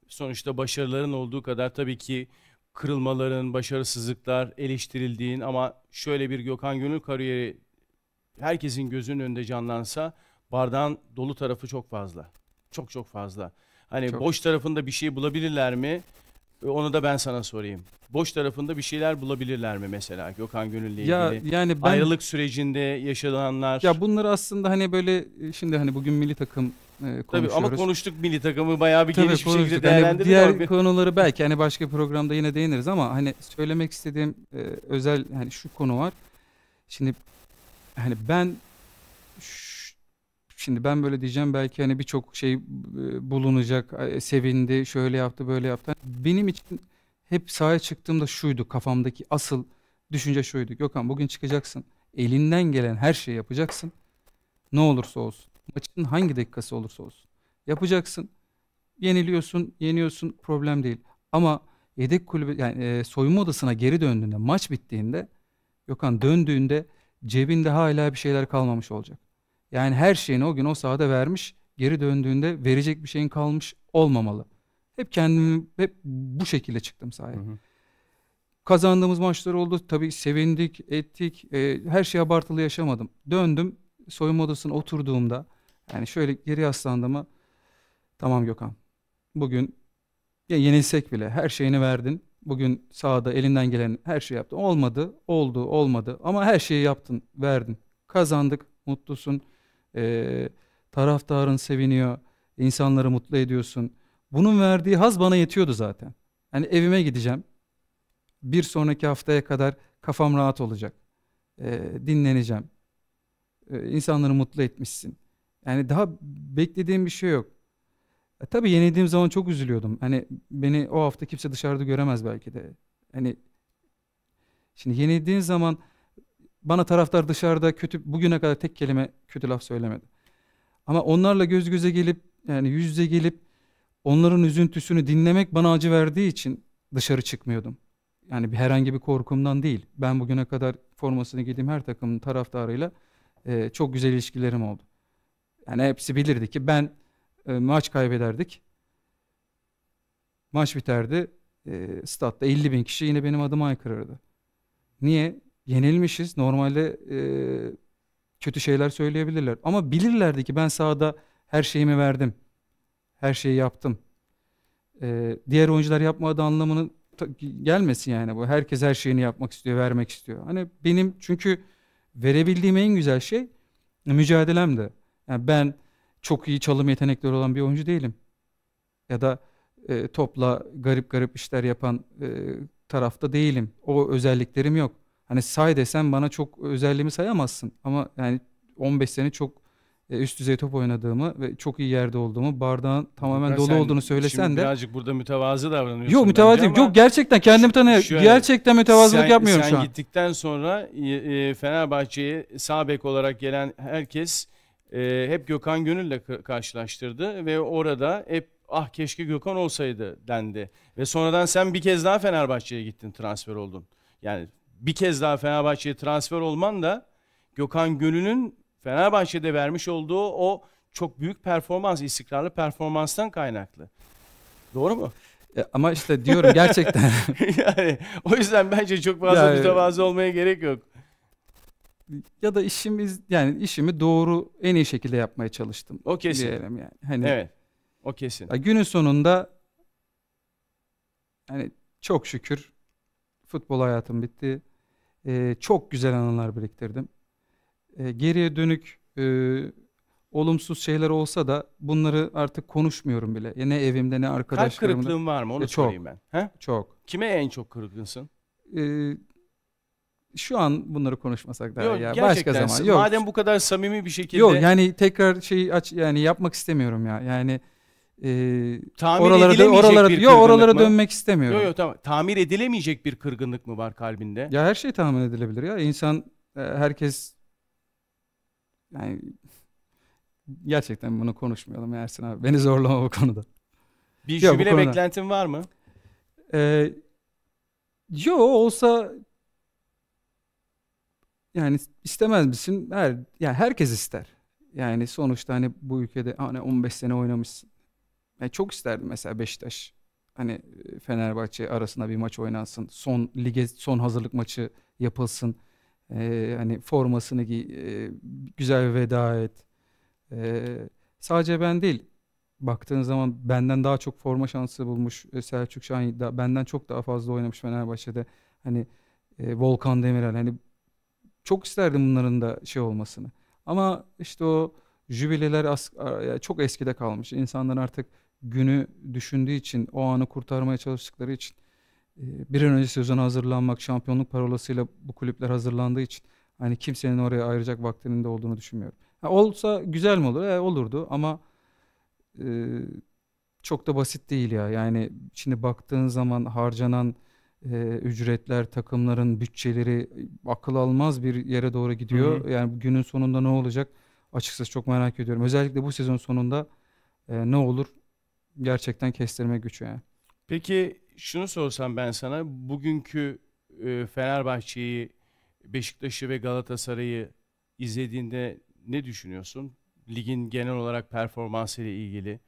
sonuçta başarıların olduğu kadar tabii ki kırılmaların, başarısızlıklar, eleştirildiğin ama şöyle bir Gökhan Gönül kariyeri herkesin gözünün önünde canlansa bardağın dolu tarafı çok fazla. Çok çok fazla. Hani Çok. boş tarafında bir şey bulabilirler mi? Onu da ben sana sorayım. Boş tarafında bir şeyler bulabilirler mi mesela Gökhan Gönül'le ilgili? Ya yani ben Ayrılık sürecinde yaşananlar. ya bunları aslında hani böyle e, şimdi hani bugün milli takım e, Tabii konuşuyoruz. ama konuştuk milli takımı bayağı bir Tabii geniş bir şekilde konuştuk. Hani değerlendirdik. diğer ama bir- konuları belki hani başka programda yine değiniriz ama hani söylemek istediğim e, özel hani şu konu var. Şimdi hani ben şimdi ben böyle diyeceğim belki hani birçok şey e, bulunacak. e, Sevindi, şöyle yaptı, böyle yaptı. Benim için hep sahaya çıktığımda şuydu kafamdaki asıl düşünce şuydu. Gökhan bugün çıkacaksın. Elinden gelen her şeyi yapacaksın. Ne olursa olsun. Maçın hangi dakikası olursa olsun. Yapacaksın. Yeniliyorsun, yeniyorsun problem değil. Ama yedek kulübü yani e, soyunma odasına geri döndüğünde, maç bittiğinde Gökhan döndüğünde cebinde hala bir şeyler kalmamış olacak. Yani her şeyini o gün o sahada vermiş, geri döndüğünde verecek bir şeyin kalmış olmamalı. Hep kendimi hep bu şekilde çıktım sahaya. Hı hı. Kazandığımız maçlar oldu. Tabii sevindik, ettik. E, her şey abartılı yaşamadım. Döndüm soyunma odasına oturduğumda yani şöyle geri yaslandığımda tamam Gökhan. Bugün ya yenilsek bile her şeyini verdin. Bugün sahada elinden gelen her şeyi yaptın. Olmadı, oldu, olmadı. Ama her şeyi yaptın, verdin. Kazandık, mutlusun. E, taraftarın seviniyor. insanları mutlu ediyorsun. Bunun verdiği haz bana yetiyordu zaten. Hani evime gideceğim. Bir sonraki haftaya kadar kafam rahat olacak. Ee, dinleneceğim. Ee, insanları mutlu etmişsin. Yani daha beklediğim bir şey yok. E, tabii yenildiğim zaman çok üzülüyordum. Hani beni o hafta kimse dışarıda göremez belki de. Hani şimdi yenildiğin zaman bana taraftar dışarıda kötü bugüne kadar tek kelime kötü laf söylemedi. Ama onlarla göz göze gelip yani yüz yüze gelip onların üzüntüsünü dinlemek bana acı verdiği için dışarı çıkmıyordum. Yani bir herhangi bir korkumdan değil. Ben bugüne kadar formasını giydiğim her takımın taraftarıyla e, çok güzel ilişkilerim oldu. Yani hepsi bilirdi ki ben e, maç kaybederdik. Maç biterdi. E, statta 50 bin kişi yine benim adıma aykırırdı. Niye? Yenilmişiz. Normalde e, kötü şeyler söyleyebilirler. Ama bilirlerdi ki ben sahada her şeyimi verdim. Her şeyi yaptım. E, diğer oyuncular yapmadığı anlamını gelmesin yani bu. Herkes her şeyini yapmak istiyor, vermek istiyor. Hani benim çünkü verebildiğim en güzel şey mücadelem de. Yani ben çok iyi çalım yetenekleri olan bir oyuncu değilim. Ya da e, topla garip garip işler yapan e, tarafta değilim. O özelliklerim yok. Hani say desem bana çok özelliğimi sayamazsın. Ama yani 15 sene çok e, üst düzey top oynadığımı ve çok iyi yerde olduğumu, bardağın tamamen Furkan, dolu sen olduğunu söylesen şimdi de birazcık burada mütevazı davranıyorsun. Yok mütevazı yok. gerçekten kendimi tanıyorum. Gerçekten mütevazılık sen, yapmıyorum sen şu an. gittikten sonra e, e, Fenerbahçe'ye sağ bek olarak gelen herkes e, hep Gökhan Gönül'le ka- karşılaştırdı ve orada hep ah keşke Gökhan olsaydı dendi. Ve sonradan sen bir kez daha Fenerbahçe'ye gittin transfer oldun. Yani bir kez daha Fenerbahçe'ye transfer olman da Gökhan Gönül'ün Fenerbahçe'de vermiş olduğu o çok büyük performans, istikrarlı performanstan kaynaklı. Doğru mu? E, Ama işte diyorum gerçekten yani o yüzden bence çok fazla Yani- mütevazı olmaya gerek yok. ya da işimiz yani işimi doğru en iyi şekilde yapmaya çalıştım. O kesin. Diyelim yani. Hani Evet. O kesin. ya günün sonunda hani çok şükür futbol hayatım bitti. E, çok güzel anılar biriktirdim. E, geriye dönük e, olumsuz şeyler olsa da bunları artık konuşmuyorum bile. Ya ne evimde ne Kalp arkadaşlarımda. kırıklığın var mı? Onu E, çok. sorayım ben. He? Çok. Kime en çok kırgınsın? Ee, şu an bunları konuşmasak daha Yok, iyi ya. Başka zaman. Yok. Madem bu kadar samimi bir şekilde Yok yani tekrar şey aç yani yapmak istemiyorum ya. Yani e, tamir oralara edilemeyecek oralara bir yok oralara mı? dönmek istemiyorum. Yok yok tamam. Tamir edilemeyecek bir kırgınlık mı var kalbinde? Ya her şey tahmin edilebilir ya. İnsan e, herkes yani gerçekten bunu konuşmayalım ya Ersin abi. Beni zorlama bu konuda. Bir bu jübile konuda- beklentin var mı? Ee, yo olsa yani istemez misin? Her, yani herkes ister. Yani sonuçta hani bu ülkede hani 15 sene oynamışsın. Ben çok isterdim mesela Beşiktaş hani e, Fenerbahçe arasında bir maç oynansın. Son lige son hazırlık maçı yapılsın. Ee, hani formasını giy, e, güzel veda et. Ee, sadece ben değil. Baktığın zaman benden daha çok forma şansı bulmuş e, Selçuk Şahin da benden çok daha fazla oynamış Fenerbahçe'de. Hani e, Volkan Demirel hani çok isterdim bunların da şey olmasını. Ama işte o jübileler çok eskide kalmış. İnsanlar artık günü düşündüğü için, o anı kurtarmaya çalıştıkları için e, bir an önce sezona hazırlanmak, şampiyonluk parolasıyla bu kulüpler hazırlandığı için hani kimsenin oraya ayıracak vaktinin de olduğunu düşünmüyorum. Ha, olsa güzel mi olur? E, olurdu ama e, çok da basit değil ya. Yani şimdi baktığın zaman harcanan e, ücretler, takımların bütçeleri akıl almaz bir yere doğru gidiyor. Hı Yani günün sonunda ne olacak? Açıkçası çok merak ediyorum. Özellikle bu sezon sonunda e, ne olur? Gerçekten kestirme güç yani. Peki şunu sorsam ben sana bugünkü e, Fenerbahçe'yi, Beşiktaş'ı ve Galatasaray'ı izlediğinde ne düşünüyorsun? Ligin genel olarak performansı ile ilgili.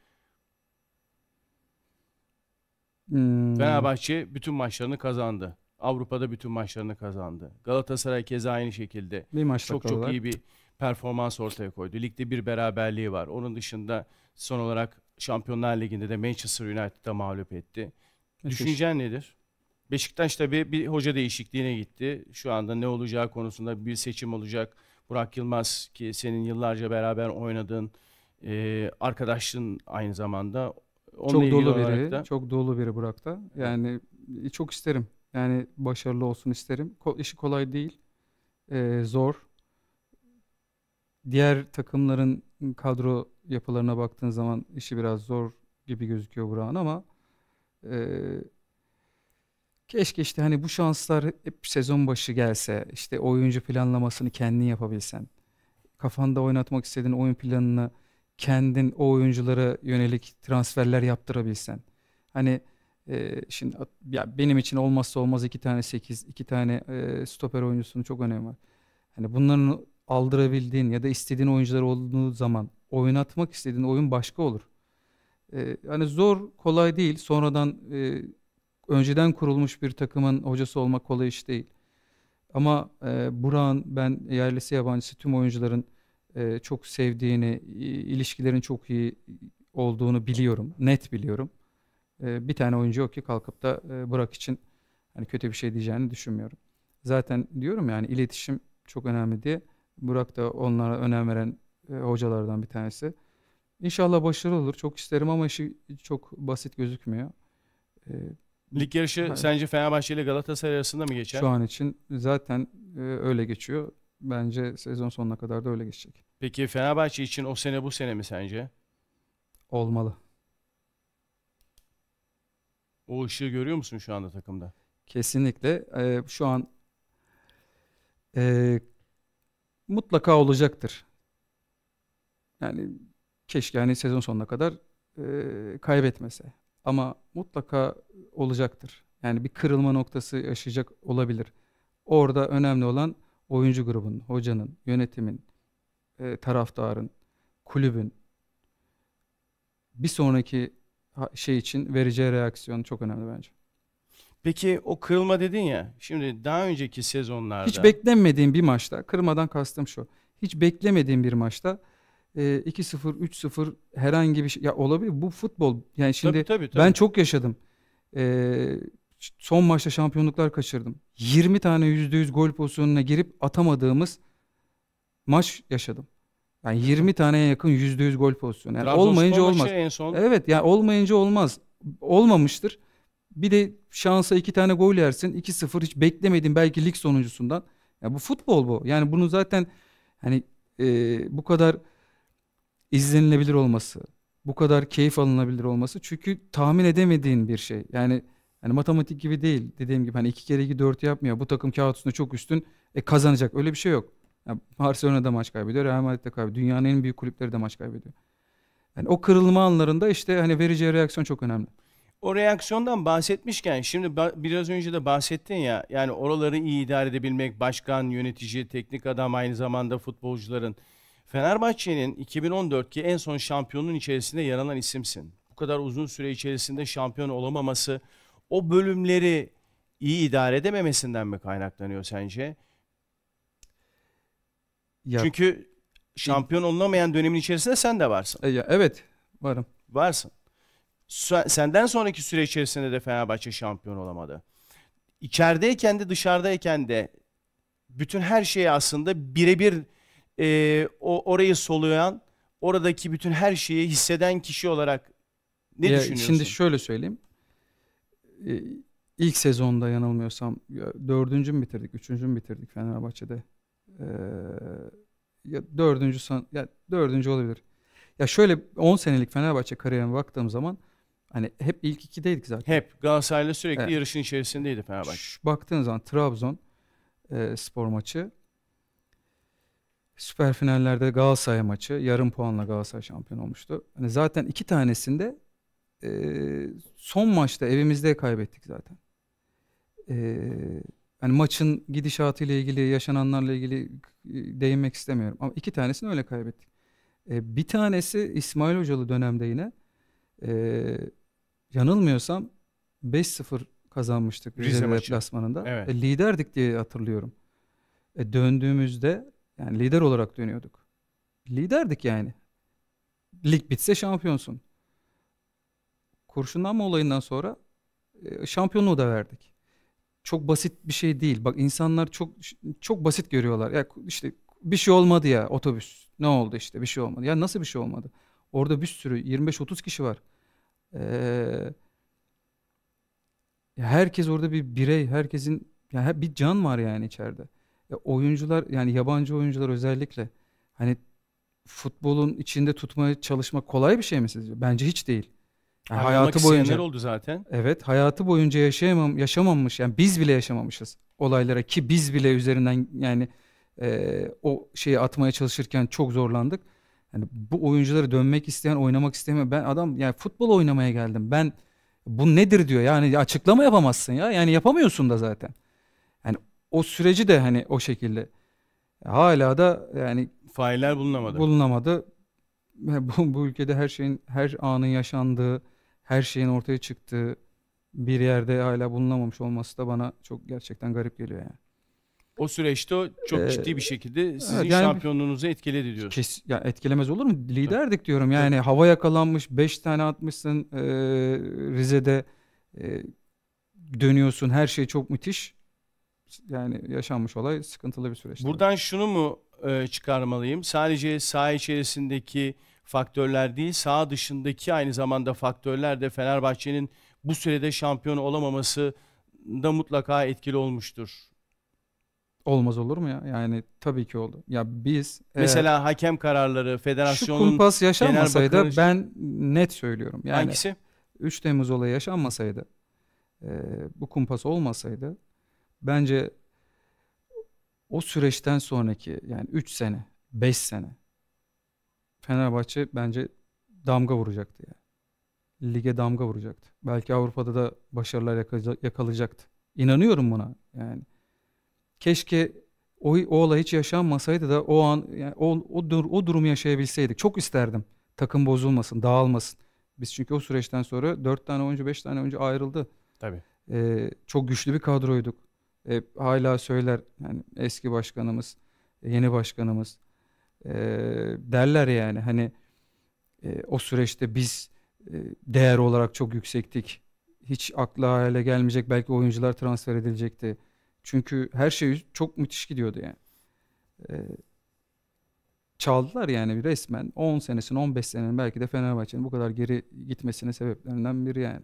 Hmm, Fenerbahçe bütün maçlarını kazandı. Avrupa'da bütün maçlarını kazandı. Galatasaray keza aynı şekilde bir maçta çok çok iyi bir performans ortaya koydu. Ligde bir beraberliği var. Onun dışında son olarak Şampiyonlar Ligi'nde de Manchester United'ı mağlup etti. Müthiş. Düşüncen nedir? Beşiktaş tabii bir hoca değişikliğine gitti. Şu anda ne olacağı konusunda bir seçim olacak. Burak Yılmaz ki senin yıllarca beraber oynadığın e, arkadaşın aynı zamanda. Onunla çok dolu biri, da çok dolu biri Burak'ta. Yani e, çok isterim. Yani başarılı olsun isterim. Ko- işi kolay değil. Ee, zor. Diğer takımların kadro yapılarına baktığın zaman işi biraz zor gibi gözüküyor Burak'ın ama e, keşke işte hani bu şanslar hep sezon başı gelse. işte oyuncu planlamasını kendin yapabilsen. Kafanda oynatmak istediğin oyun planını kendin o oyunculara yönelik transferler yaptırabilsen. Hani e, şimdi ya benim için olmazsa olmaz iki tane 8, iki tane e, stoper oyuncusunun çok önemi var. Hani bunların aldırabildiğin ya da istediğin oyuncular olduğu zaman oynatmak istediğin oyun başka olur. E, hani zor, kolay değil. Sonradan e, önceden kurulmuş bir takımın hocası olmak kolay iş değil. Ama e, Burak'ın ben yerlisi yabancısı tüm oyuncuların e, çok sevdiğini, ilişkilerin çok iyi olduğunu biliyorum. Net biliyorum. Bir tane oyuncu yok ki kalkıp da Burak için hani kötü bir şey diyeceğini düşünmüyorum. Zaten diyorum yani iletişim çok önemli diye. Burak da onlara önem veren e, hocalardan bir tanesi. İnşallah başarılı olur. Çok isterim ama işi çok basit gözükmüyor. E, lig yarışı Evet. sence Fenerbahçe ile Galatasaray arasında mı geçer? şu an için zaten e, öyle geçiyor. Bence sezon sonuna kadar da öyle geçecek. Peki Fenerbahçe için o sene bu sene mi sence? Olmalı. O ışığı görüyor musun şu anda takımda? Kesinlikle. Ee, şu an e, mutlaka olacaktır. Yani keşke hani sezon sonuna kadar e, kaybetmese. Ama mutlaka olacaktır. Yani bir kırılma noktası yaşayacak olabilir. Orada önemli olan oyuncu grubunun, hocanın, yönetimin, e, taraftarın, kulübün bir sonraki şey için vereceği reaksiyon çok önemli bence. Peki o kırılma dedin ya. Şimdi daha önceki sezonlarda Hiç beklemediğim bir maçta, kırmadan kastım şu. Hiç beklemediğim bir maçta e, 2-0, 3-0 herhangi bir şey ya olabilir. Bu futbol. Yani şimdi tabii, tabii, tabii. ben çok yaşadım. E, son maçta şampiyonluklar kaçırdım. 20 tane %100 gol pozisyonuna girip atamadığımız maç yaşadım. Yani 20 taneye yakın %100 gol pozisyonu. Yani Trabzonspor olmayınca olmaz. en son Evet yani olmayınca olmaz. Olmamıştır. Bir de şansa iki tane gol yersin. 2-0 hiç beklemedin belki lig sonuncusundan. Ya bu futbol bu. Yani bunu zaten hani e, bu kadar izlenilebilir olması, bu kadar keyif alınabilir olması çünkü tahmin edemediğin bir şey. Yani hani matematik gibi değil. Dediğim gibi hani iki kere iki dört yapmıyor. Bu takım kağıt üstünde çok üstün. E kazanacak. Öyle bir şey yok. Yani Barcelona da maç kaybediyor. Real Madrid de kaybediyor. Dünyanın en büyük kulüpleri de maç kaybediyor. Yani o kırılma anlarında işte hani vereceği reaksiyon çok önemli. o reaksiyondan bahsetmişken şimdi biraz önce de bahsettin ya yani oraları iyi idare edebilmek başkan, yönetici, teknik adam aynı zamanda futbolcuların Fenerbahçe'nin 2014'ki en son şampiyonun içerisinde yer alan isimsin. Bu kadar uzun süre içerisinde şampiyon olamaması o bölümleri iyi idare edememesinden mi kaynaklanıyor sence? Ya, Çünkü şampiyon olunamayan dönemin içerisinde sen de varsın. e, ya, evet varım. Varsın. Sen- Senden sonraki süre içerisinde de Fenerbahçe şampiyon olamadı. İçerideyken de dışarıdayken de bütün her şeyi aslında birebir e, o orayı soluyan, oradaki bütün her şeyi hisseden kişi olarak ne Ya, düşünüyorsun? Şimdi şöyle söyleyeyim. Ee, ilk sezonda yanılmıyorsam ya, dördüncü mü bitirdik, üçüncü mü bitirdik Fenerbahçe'de? Ee, ya dördüncü san, ya dördüncü olabilir. Ya şöyle 10 senelik Fenerbahçe kariyerine baktığım zaman hani hep ilk ikideydik zaten. Hep Galatasaray'la sürekli Evet. yarışın içerisindeydi Fenerbahçe. Şu- Baktığın zaman Trabzon e, spor maçı süper finallerde Galatasaray maçı yarım puanla Galatasaray şampiyon olmuştu. Hani zaten iki tanesinde e, son maçta evimizde kaybettik zaten. E, hani maçın gidişatıyla ilgili yaşananlarla ilgili e, değinmek istemiyorum ama iki tanesini öyle kaybettik. E, bir tanesi İsmail Hocalı dönemde yine e, yanılmıyorsam 5-0 kazanmıştık Rize Rize maçı. deplasmanında. Evet. E, liderdik diye hatırlıyorum. E, döndüğümüzde yani lider olarak dönüyorduk. Liderdik yani. Lig bitse şampiyonsun. Kurşunlanma olayından sonra e, şampiyonluğu da verdik. Çok basit bir şey değil. Bak insanlar çok çok basit görüyorlar. Ya işte bir şey olmadı ya otobüs. Ne oldu işte bir şey olmadı. Ya nasıl bir şey olmadı? Orada bir sürü 25-30 kişi var. Ee, herkes orada bir birey, herkesin ya bir can var yani içeride. Ya oyuncular yani yabancı oyuncular özellikle hani futbolun içinde tutmaya çalışmak kolay bir şey mi sizce? Bence hiç değil. Yani Ayrılmak hayatı boyunca oldu zaten. evet hayatı boyunca yaşayamam yaşamamış yani biz bile yaşamamışız olaylara ki biz bile üzerinden yani e, o şeyi atmaya çalışırken çok zorlandık. Yani bu oyuncuları dönmek isteyen, oynamak istemeyen ben adam yani futbol oynamaya geldim. Ben bu nedir diyor. Yani açıklama yapamazsın ya. Yani yapamıyorsun da zaten. O süreci de hani o şekilde hala da yani Failler bulunamadı. bulunamadı. Bu, bu ülkede her şeyin, her anın yaşandığı, her şeyin ortaya çıktığı bir yerde hala bulunamamış olması da bana çok gerçekten garip geliyor yani. o süreçte o çok Ee, ciddi bir şekilde sizin evet, yani- şampiyonluğunuzu etkiledi diyorsun. Kes, ya etkilemez olur mu? Liderdik diyorum. Yani hava yakalanmış, 5 tane atmışsın e, Rize'de e, dönüyorsun. Her şey çok müthiş. Yani yaşanmış olay sıkıntılı bir süreç. tabii. Buradan şunu mu e, çıkarmalıyım? Sadece saha içerisindeki faktörler değil, saha dışındaki aynı zamanda faktörler de Fenerbahçe'nin bu sürede şampiyon olamaması da mutlaka etkili olmuştur. olmaz olur mu ya? Yani tabii ki oldu. Ya biz eğer- Mesela hakem kararları, Şu federasyonun kumpas yaşanmasaydı bakış- ben net söylüyorum. Yani hangisi? 3 Temmuz olayı yaşanmasaydı, e, bu kumpas olmasaydı bence o süreçten sonraki yani 3 sene, 5 sene Fenerbahçe bence damga vuracaktı yani. Lige damga vuracaktı. Belki Avrupa'da da başarılar yakalayacaktı. İnanıyorum buna yani. Keşke o, o olay hiç yaşanmasaydı da o an yani o, o, dur- o durumu yaşayabilseydik. Çok isterdim. Takım bozulmasın, dağılmasın. Biz çünkü o süreçten sonra 4 tane oyuncu, 5 tane oyuncu ayrıldı. Tabii. Ee, çok güçlü bir kadroyduk. Hep hala söyler yani eski başkanımız, yeni başkanımız ee, derler yani hani e, o süreçte biz e, değer olarak çok yüksektik. Hiç akla hayale gelmeyecek belki oyuncular transfer edilecekti. Çünkü her şey çok müthiş gidiyordu yani. Ee, çaldılar yani resmen 10 senesinin 15 senenin belki de Fenerbahçe'nin bu kadar geri gitmesinin sebeplerinden biri yani.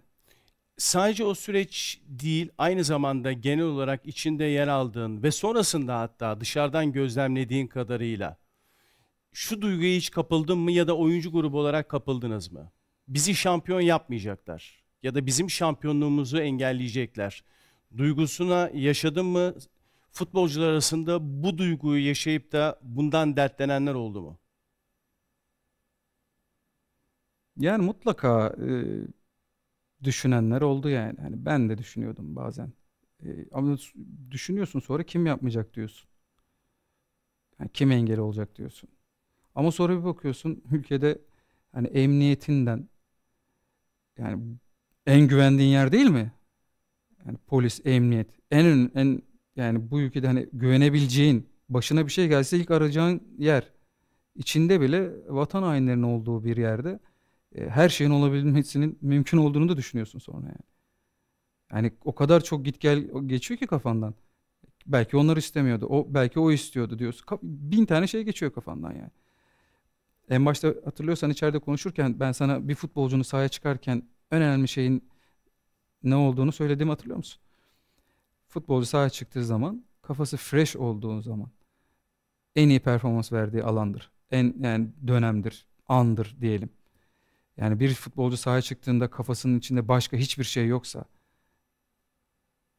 Sadece o süreç değil, aynı zamanda genel olarak içinde yer aldığın ve sonrasında hatta dışarıdan gözlemlediğin kadarıyla şu duyguya hiç kapıldın mı ya da oyuncu grubu olarak kapıldınız mı? Bizi şampiyon yapmayacaklar ya da bizim şampiyonluğumuzu engelleyecekler. Duygusuna yaşadın mı? Futbolcular arasında bu duyguyu yaşayıp da bundan dertlenenler oldu mu? Yani mutlaka e, düşünenler oldu yani. Hani ben de düşünüyordum bazen. E, ama düşünüyorsun sonra kim yapmayacak diyorsun. Yani kim engel olacak diyorsun. Ama sonra bir bakıyorsun ülkede hani emniyetinden yani en güvendiğin yer değil mi? Yani polis, emniyet. En en yani bu ülkede hani güvenebileceğin, başına bir şey gelse ilk arayacağın yer. İçinde bile vatan hainlerinin olduğu bir yerde e, her şeyin olabilmesinin mümkün olduğunu da düşünüyorsun sonra yani. Yani o kadar çok git gel geçiyor ki kafandan. Belki onlar istemiyordu. O belki o istiyordu diyorsun. Bin tane şey geçiyor kafandan yani. En başta hatırlıyorsan içeride konuşurken ben sana bir futbolcunun sahaya çıkarken en önemli şeyin ne olduğunu söylediğimi hatırlıyor musun? Futbolcu sahaya çıktığı zaman kafası fresh olduğu zaman en iyi performans verdiği alandır. En yani dönemdir, andır diyelim. Yani bir futbolcu sahaya çıktığında kafasının içinde başka hiçbir şey yoksa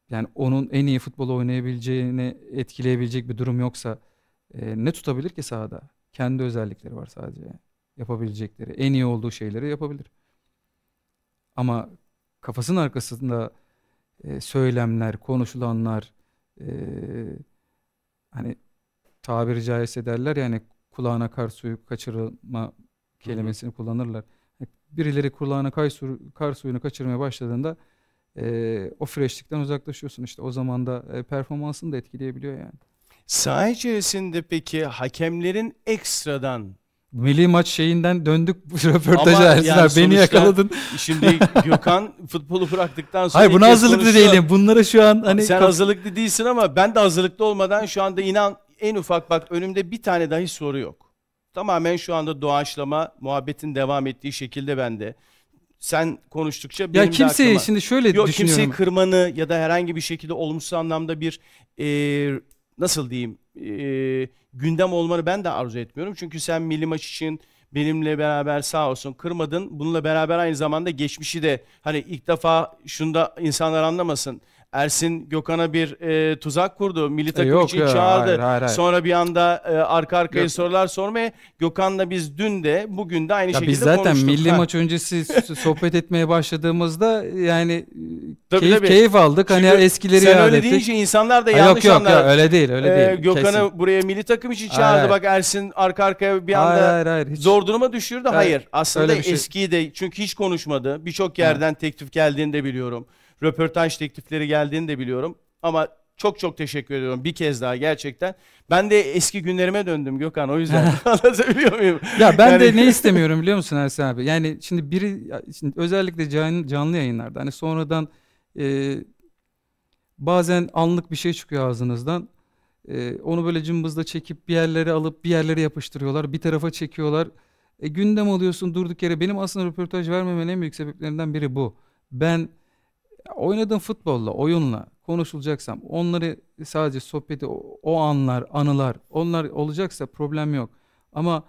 yani onun en iyi futbol oynayabileceğini etkileyebilecek bir durum yoksa e, ne tutabilir ki sahada? Kendi özellikleri var sadece. Yapabilecekleri, en iyi olduğu şeyleri yapabilir. Ama kafasının arkasında e, söylemler, konuşulanlar e, hani tabiri caizse derler yani kulağına kar suyu kaçırma kelimesini kullanırlar. Birileri kulağına kar, suyu, kar suyunu kaçırmaya başladığında e, o freshlikten uzaklaşıyorsun işte. O zaman da e, performansını da etkileyebiliyor yani. Saha içerisinde peki hakemlerin ekstradan Milli maç şeyinden döndük bu röportaja Ersin yani abi. Beni yakaladın. şimdi Gökhan futbolu bıraktıktan sonra Hayır buna hazırlıklı konuşuyor. değilim. Bunlara şu an hani Sen hazırlıklı değilsin ama ben de hazırlıklı olmadan şu anda inan en ufak bak önümde bir tane dahi soru yok. Tamamen şu anda doğaçlama muhabbetin devam ettiği şekilde bende. Sen konuştukça benim ya de kimseyi aklıma- şimdi şöyle Yok düşünüyorum. kimseyi kırmanı ya da herhangi bir şekilde olumsuz anlamda bir e, nasıl diyeyim e, gündem olmanı ben de arzu etmiyorum. Çünkü sen milli maç için benimle beraber sağ olsun kırmadın. Bununla beraber aynı zamanda geçmişi de hani ilk defa şunda insanlar anlamasın. Ersin Gökhan'a bir e, tuzak kurdu. Milli takım yok için ya, çağırdı. hayır, hayır, hayır. Sonra bir anda e, arka arkaya Yok. sorular sormaya Gökhan'la biz dün de bugün de aynı Ya şekilde biz zaten konuştuk. milli Ha. maç öncesi sohbet etmeye başladığımızda yani e, Tabii, keyif, tabii. keyif aldık. Hani Çünkü eskileri Sen öyle ettik. deyince insanlar da Ha, yanlış yok yok anlar. ya öyle değil öyle Ee, değil. Gökhan'ı kesin. buraya milli takım için çağırdı. hayır. Bak Ersin arka arkaya bir anda Hayır hayır hayır. Hiç. zor duruma düşürdü. Hayır. Hayır, Aslında şey- eskiyi de çünkü hiç konuşmadı. Birçok yerden teklif geldiğini de biliyorum. Röportaj teklifleri geldiğini de biliyorum. Ama çok çok teşekkür ediyorum bir kez daha gerçekten. Ben de eski günlerime döndüm Gökhan o yüzden anlatabiliyor muyum? Ya ben de Yani- ne istemiyorum biliyor musun Ersin abi? Yani şimdi biri şimdi özellikle can- canlı yayınlarda hani sonradan e, bazen anlık bir şey çıkıyor ağzınızdan. E, onu böyle cımbızla çekip bir yerlere alıp bir yerlere yapıştırıyorlar. Bir tarafa çekiyorlar. E, gündem oluyorsun durduk yere. Benim aslında röportaj vermemenin en büyük sebeplerinden biri bu. Ben oynadığım futbolla, oyunla konuşulacaksam onları sadece sohbeti, o, anlar, anılar onlar olacaksa problem yok. Ama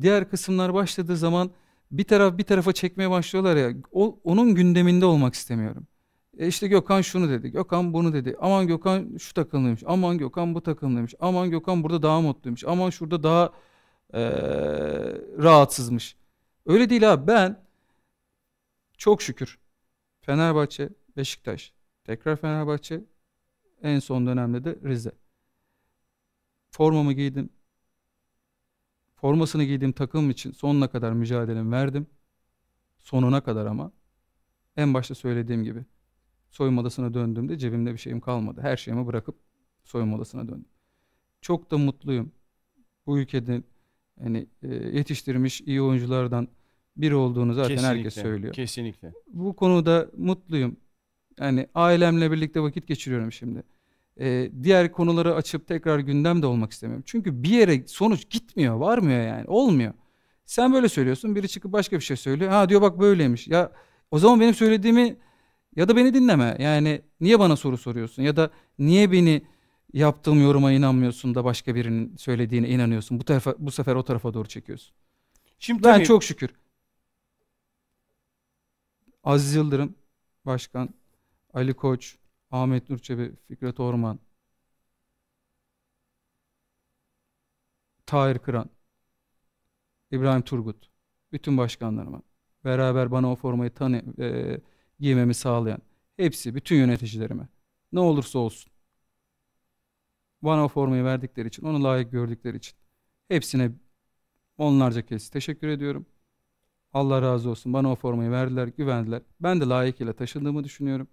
diğer kısımlar başladığı zaman bir taraf bir tarafa çekmeye başlıyorlar ya o, onun gündeminde olmak istemiyorum. E işte Gökhan şunu dedi, Gökhan bunu dedi. Aman Gökhan şu takımlıymış, aman Gökhan bu takımlıymış, aman Gökhan burada daha mutluymuş, aman şurada daha eee, rahatsızmış. Öyle değil abi ben çok şükür Fenerbahçe, Beşiktaş, tekrar Fenerbahçe, en son dönemde de Rize. Formamı giydim. Formasını giydiğim takım için sonuna kadar mücadelemi verdim. Sonuna kadar ama. En başta söylediğim gibi. Soyunma odasına döndüğümde cebimde bir şeyim kalmadı. Her şeyimi bırakıp soyunma odasına döndüm. Çok da mutluyum. Bu ülkede hani e, yetiştirmiş iyi oyunculardan biri olduğunu zaten herkes Kesinlikle, söylüyor Kesinlikle. bu konuda mutluyum. Yani ailemle birlikte vakit geçiriyorum şimdi. Ee, diğer konuları açıp tekrar gündemde olmak istemiyorum. Çünkü bir yere sonuç gitmiyor, varmıyor yani. Olmuyor. Sen böyle söylüyorsun, biri çıkıp başka bir şey söylüyor. Ha diyor bak böyleymiş. Ya o zaman benim söylediğimi ya da beni dinleme. Yani niye bana soru soruyorsun ya da niye beni yaptığım yoruma inanmıyorsun da başka birinin söylediğine inanıyorsun. Bu tarafa bu sefer o tarafa doğru çekiyorsun. Şimdi Ben tabii- çok şükür. Aziz Yıldırım Başkan, Ali Koç, Ahmet Nur Çebi, Fikret Orman, Tahir Kıran, İbrahim Turgut, bütün başkanlarıma beraber bana o formayı tanı e, giymemi sağlayan hepsi, bütün yöneticilerime ne olursa olsun bana o formayı verdikleri için, onu layık gördükleri için hepsine onlarca kez teşekkür ediyorum. Allah razı olsun. Bana o formayı verdiler, güvendiler. Ben de layıkıyla taşındığımı düşünüyorum.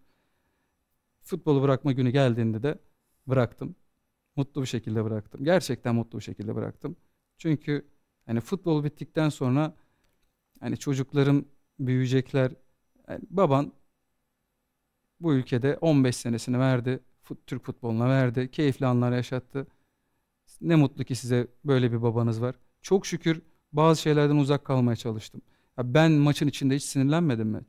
Futbolu bırakma günü geldiğinde de bıraktım. Mutlu bir şekilde bıraktım. Gerçekten mutlu bir şekilde bıraktım. Çünkü hani futbol bittikten sonra hani çocuklarım büyüyecekler. Yani baban bu ülkede 15 senesini verdi. Fut, Türk futboluna verdi. Keyifli anlar yaşattı. Ne mutlu ki size böyle bir babanız var. Çok şükür bazı şeylerden uzak kalmaya çalıştım. Ya ben maçın içinde hiç sinirlenmedim mi?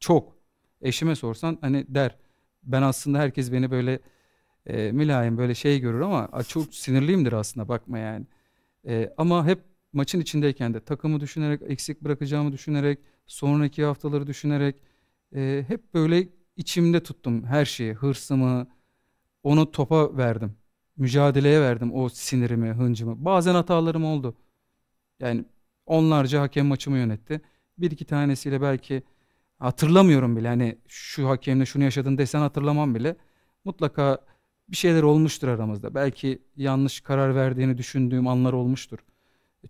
Çok. Eşime sorsan hani der. Ben aslında herkes beni böyle e, mülayim böyle şey görür ama çok sinirliyimdir aslında bakma yani. E, ama hep maçın içindeyken de takımı düşünerek, eksik bırakacağımı düşünerek, sonraki haftaları düşünerek e, hep böyle içimde tuttum her şeyi, hırsımı, onu topa verdim. Mücadeleye verdim o sinirimi, hıncımı. Bazen hatalarım oldu. Yani onlarca hakem maçımı yönetti. Bir iki tanesiyle belki hatırlamıyorum bile. Hani şu hakemle şunu yaşadın desen hatırlamam bile. Mutlaka bir şeyler olmuştur aramızda. Belki yanlış karar verdiğini düşündüğüm anlar olmuştur.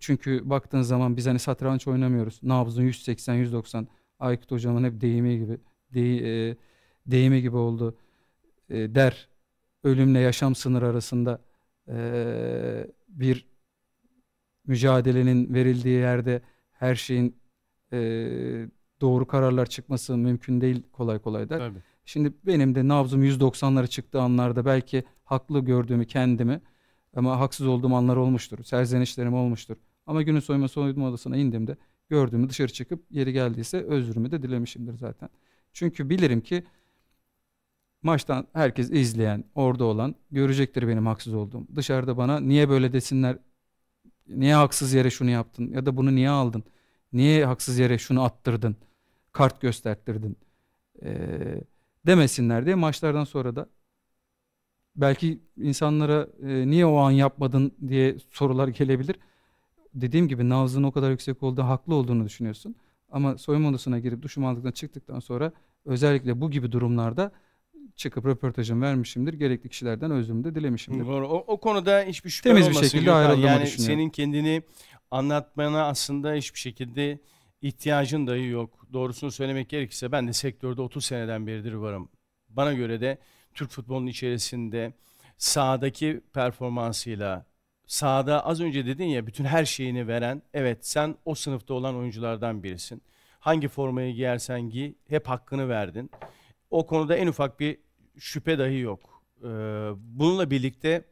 Çünkü baktığın zaman biz hani satranç oynamıyoruz. Nabzın 180 190 Aykut hocamın hep deyimi gibi dey, e, deyimi gibi oldu. E, der ölümle yaşam sınır arasında e, bir mücadelenin verildiği yerde her şeyin e, doğru kararlar çıkması mümkün değil kolay kolay der. Tabii. Şimdi benim de nabzım 190'lara çıktığı anlarda belki haklı gördüğümü kendimi ama haksız olduğum anlar olmuştur. Serzenişlerim olmuştur. Ama günün soyma soyunma odasına indiğimde gördüğümü dışarı çıkıp yeri geldiyse özrümü de dilemişimdir zaten. Çünkü bilirim ki maçtan herkes izleyen, orada olan görecektir benim haksız olduğum. Dışarıda bana niye böyle desinler, niye haksız yere şunu yaptın ya da bunu niye aldın, niye haksız yere şunu attırdın, kart gösterttirdin ee, demesinler diye maçlardan sonra da belki insanlara e, niye o an yapmadın diye sorular gelebilir. Dediğim gibi nabzın o kadar yüksek olduğu haklı olduğunu düşünüyorsun. Ama soyunma odasına girip duşumu aldıktan çıktıktan sonra özellikle bu gibi durumlarda çıkıp röportajımı vermişimdir. Gerekli kişilerden özrümü de dilemişimdir. Doğru. O, o konuda hiçbir şüphe Temiz bir olmasın şekilde Gökhan. ayrıldığımı Yani düşünüyorum. senin kendini anlatmana aslında hiçbir şekilde ihtiyacın dahi yok. Doğrusunu söylemek gerekirse ben de sektörde 30 seneden beridir varım. Bana göre de Türk futbolunun içerisinde sahadaki performansıyla sahada az önce dedin ya bütün her şeyini veren evet sen o sınıfta olan oyunculardan birisin. Hangi formayı giyersen giy hep hakkını verdin. O konuda en ufak bir şüphe dahi yok. Ee, bununla birlikte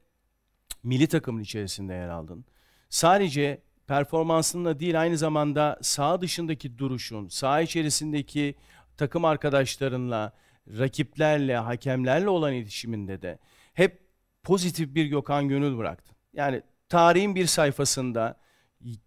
milli takımın içerisinde yer aldın. Sadece performansınla değil aynı zamanda saha dışındaki duruşun, saha içerisindeki takım arkadaşlarınla, rakiplerle, hakemlerle olan iletişiminde de hep pozitif bir Gökhan Gönül bıraktın. Yani tarihin bir sayfasında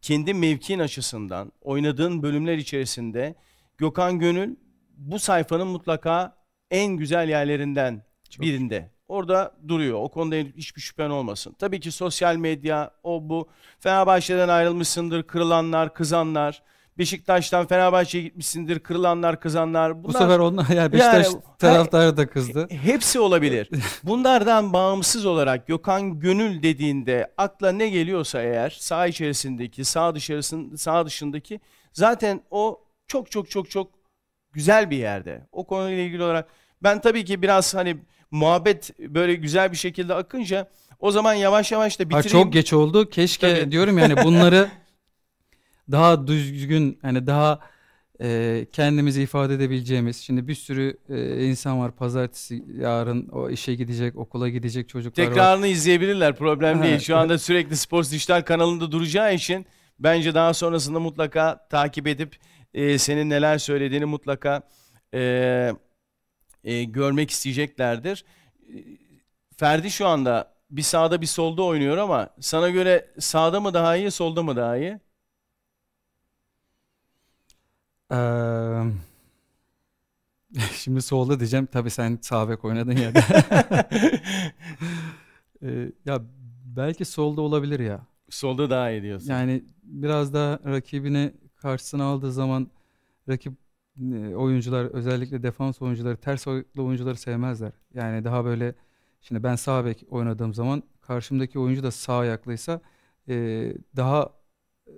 kendi mevkin açısından oynadığın bölümler içerisinde Gökhan Gönül bu sayfanın mutlaka en güzel yerlerinden birinde. Orada duruyor. O konuda hiçbir şüphen olmasın. Tabii ki sosyal medya, o bu. Fenerbahçe'den ayrılmışsındır, kırılanlar, kızanlar. Beşiktaş'tan Fenerbahçe'ye gitmişsindir, kırılanlar, kızanlar. Bu Bunlar sefer onlar yani Beşiktaş Yani- taraftarı da kızdı. hepsi olabilir. Bunlardan bağımsız olarak Gökhan Gönül dediğinde akla ne geliyorsa eğer sağ içerisindeki, sağ dışarısın, sağ dışındaki zaten o çok çok çok çok güzel bir yerde. O konuyla ilgili olarak ben tabii ki biraz hani muhabbet böyle güzel bir şekilde akınca o zaman yavaş yavaş da Ha, bitireyim. çok geç oldu. Keşke Tabii. diyorum yani bunları daha düzgün hani daha e, kendimizi ifade edebileceğimiz. Şimdi bir sürü e, insan var pazartesi yarın o işe gidecek, okula gidecek çocuklar var. Tekrarını izleyebilirler problem Ha, değil. Şu anda sürekli Sports Dijital kanalında duracağı için bence daha sonrasında mutlaka takip edip e, senin neler söylediğini mutlaka e, e, görmek isteyeceklerdir. E, Ferdi şu anda bir sağda bir solda oynuyor ama sana göre sağda mı daha iyi, solda mı daha iyi? Eee, şimdi solda diyeceğim. Tabii sen sağ bek oynadın ya. Eee, ya belki solda olabilir ya. Solda daha iyi diyorsun. Yani biraz daha rakibini karşısına aldığı zaman rakip oyuncular özellikle defans oyuncuları ters ayaklı oyuncuları sevmezler. Yani daha böyle şimdi ben sağ bek oynadığım zaman karşımdaki oyuncu da sağ ayaklıysa e, daha e,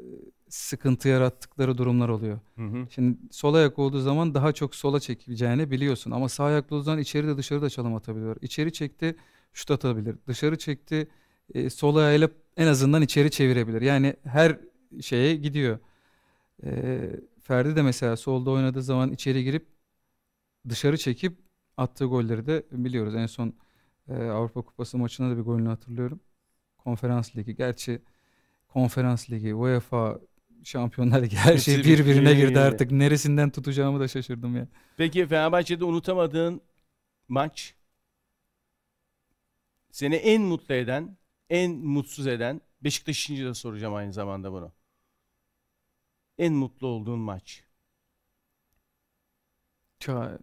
sıkıntı yarattıkları durumlar oluyor. Hı hı. Şimdi sol ayak olduğu zaman daha çok sola çekeceğini biliyorsun ama sağ ayaklı olduğu zaman içeri de dışarı da çalım atabiliyor. İçeri çekti şut atabilir. Dışarı çekti e, sol ayağıyla en azından içeri çevirebilir. Yani her şeye gidiyor. E, Ferdi de mesela solda oynadığı zaman içeri girip dışarı çekip attığı golleri de biliyoruz. En son e, Avrupa Kupası maçında da bir golünü hatırlıyorum. Konferans Ligi. Gerçi Konferans Ligi, UEFA Şampiyonlar Ligi her şey birbirine girdi. artık. Neresinden tutacağımı da şaşırdım ya. Peki Fenerbahçe'de unutamadığın maç seni en mutlu eden, en mutsuz eden Beşiktaş için de soracağım aynı zamanda bunu. En mutlu olduğun maç. Ça-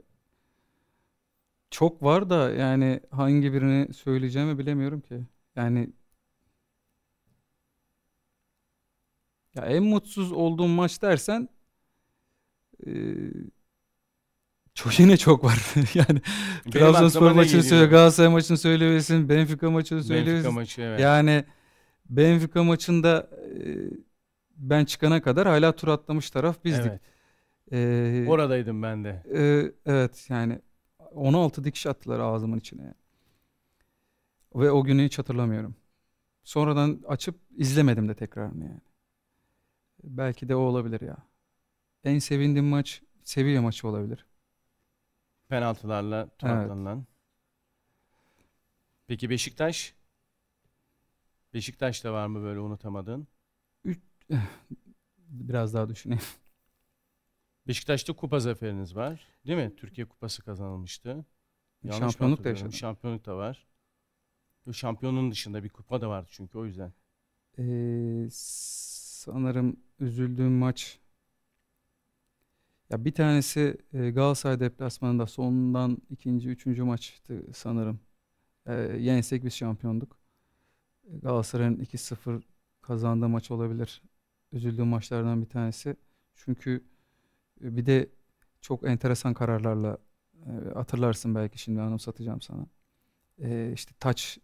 Çok var da yani hangi birini söyleyeceğimi bilemiyorum ki. Yani ya en mutsuz olduğum maç dersen eee, çok yine çok var. Yani Benim Trabzonspor aklıma ne maçını geliyor? söyle, Galatasaray maçını söyleyebilirsin, Benfica maçını Benfica söyleyebilirsin. maçı evet. Yani Benfica maçında eee, ben çıkana kadar hala tur atlamış taraf bizdik. Evet. Eee, Oradaydım ben de. ee, evet yani 16 dikiş attılar ağzımın içine. yani. Ve o günü hiç hatırlamıyorum. Sonradan açıp izlemedim de tekrarını yani. Belki de o olabilir ya. En sevindiğim maç Sevilla maçı olabilir. Penaltılarla tur Evet. atlanılan. Peki Beşiktaş? Beşiktaş'ta var mı böyle unutamadığın? Biraz daha düşüneyim. Beşiktaş'ta kupa zaferiniz var. Değil mi? Türkiye Kupası kazanılmıştı. Yanlış Şampiyonluk da yaşadım. Şampiyonluk da var. Şampiyonun dışında bir kupa da vardı çünkü o yüzden. Ee, sanırım üzüldüğüm maç ya bir tanesi e, Galatasaray deplasmanında sondan ikinci, üçüncü maçtı sanırım. E, yensek biz şampiyonduk. E, Galatasaray'ın 2-0 kazandığı maç olabilir. Üzüldüğüm maçlardan bir tanesi. Çünkü e, bir de çok enteresan kararlarla e, hatırlarsın belki şimdi anımsatacağım sana. E, işte taç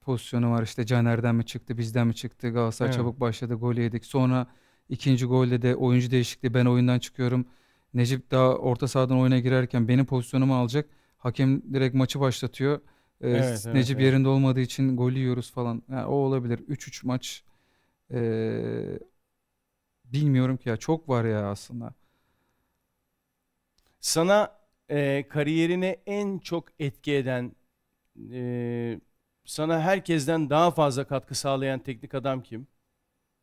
pozisyonu var işte Caner'den mi çıktı bizden mi çıktı Galatasaray Evet. çabuk başladı gol yedik sonra ikinci golde de oyuncu değişikliği ben oyundan çıkıyorum Necip daha orta sahadan oyuna girerken benim pozisyonumu alacak hakem direkt maçı başlatıyor Ee, Evet, evet, Necip evet. yerinde olmadığı için golü yiyoruz falan yani o olabilir 3-3 maç Ee, bilmiyorum ki ya çok var ya aslında Sana e, kariyerine en çok etki eden, e, sana herkesten daha fazla katkı sağlayan teknik adam kim?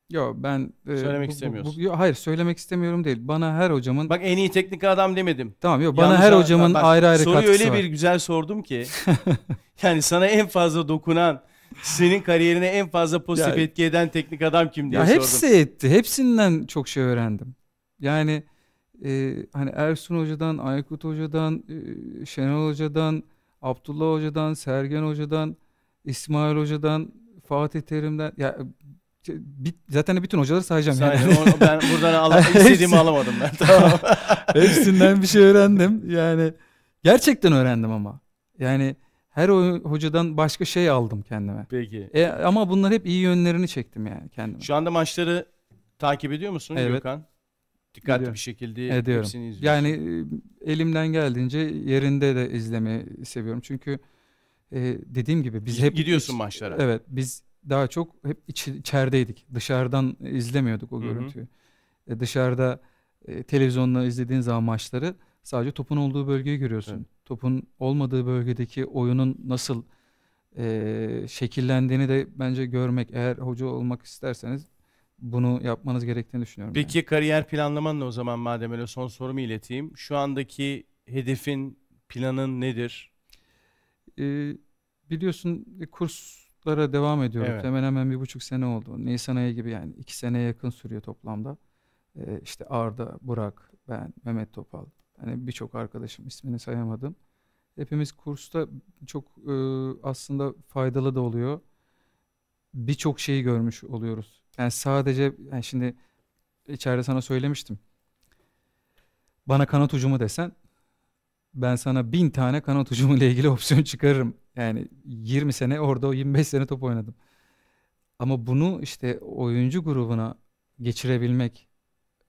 Yo ben e, Söylemek bu- bu- istemiyorsun. bu- yo, hayır söylemek istemiyorum değil. Bana her hocamın Bak en iyi teknik adam demedim. tamam yo bana Yalnız her ha- hocamın bak, ayrı ayrı Soruyu katkısı öyle var. bir güzel sordum ki. yani sana en fazla dokunan, senin kariyerine en fazla pozitif Ya- etki eden teknik adam kim diye Ya sordum. hepsi etti. Hepsinden çok şey öğrendim. Yani e, hani Ersun Hoca'dan, Aykut Hoca'dan, e, Şenol Hoca'dan, Abdullah Hoca'dan, Sergen Hoca'dan, İsmail Hoca'dan, Fatih Terim'den ya e, bit- zaten bütün hocaları sayacağım yani. Sayın, onu ben buradan al- istediğimi alamadım ben. Tamam. Hepsinden bir şey öğrendim. Yani gerçekten öğrendim ama. Yani her hocadan başka şey aldım kendime. Peki. E, ama bunlar hep iyi yönlerini çektim yani kendime. Şu anda maçları takip ediyor musun Evet. Gökhan? Dikkatli Ediyorum. bir şekilde Ediyorum. hepsini izliyorsun. Yani e, elimden geldiğince yerinde de izlemeyi seviyorum. Çünkü e, dediğim gibi biz hep gidiyorsun iç- maçlara. Evet, biz daha çok hep iç, içerideydik. Dışarıdan izlemiyorduk o Hı hı. görüntüyü. E, dışarıda e, televizyonda izlediğin zaman maçları sadece topun olduğu bölgeyi görüyorsun. Evet. Topun olmadığı bölgedeki oyunun nasıl e, şekillendiğini de bence görmek. Eğer hoca olmak isterseniz bunu yapmanız gerektiğini düşünüyorum. yani. Peki kariyer planlaman ne o zaman madem öyle son sorumu ileteyim. Şu andaki hedefin, planın nedir? Ee, biliyorsun e, kurslara devam ediyorum. Evet. Hemen hemen bir buçuk sene oldu. Nisan ayı gibi yani iki seneye yakın sürüyor toplamda. Ee, işte Arda, Burak, ben, Mehmet Topal. Hani birçok arkadaşım ismini sayamadım. Hepimiz kursta çok e, aslında faydalı da oluyor. Birçok şeyi görmüş oluyoruz. Yani sadece yani şimdi içeride sana söylemiştim. Bana kanat ucumu desen ben sana bin tane kanat ucumu ile ilgili opsiyon çıkarırım. Yani 20 sene orada o 25 sene top oynadım. Ama bunu işte oyuncu grubuna geçirebilmek,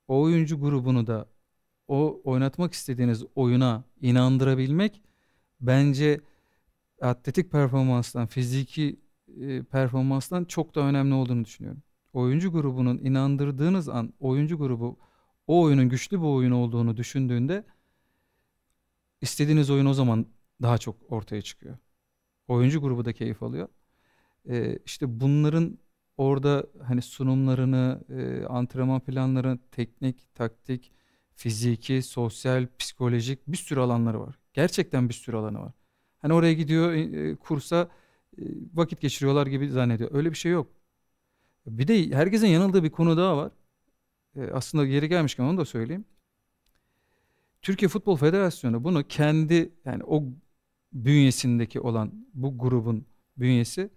o oyuncu grubunu da o oynatmak istediğiniz oyuna inandırabilmek bence atletik performanstan, fiziki e, performanstan çok da önemli olduğunu düşünüyorum. Oyuncu grubunun inandırdığınız an oyuncu grubu o oyunun güçlü bir oyun olduğunu düşündüğünde istediğiniz oyun o zaman daha çok ortaya çıkıyor. Oyuncu grubu da keyif alıyor. Ee, işte bunların orada hani sunumlarını, e, antrenman planlarını, teknik, taktik, fiziki, sosyal, psikolojik bir sürü alanları var. Gerçekten bir sürü alanı var. Hani oraya gidiyor e, kursa e, vakit geçiriyorlar gibi zannediyor. Öyle bir şey yok. Bir de herkesin yanıldığı bir konu daha var. E, aslında geri gelmişken onu da söyleyeyim. Türkiye Futbol Federasyonu bunu kendi yani o bünyesindeki olan bu grubun bünyesi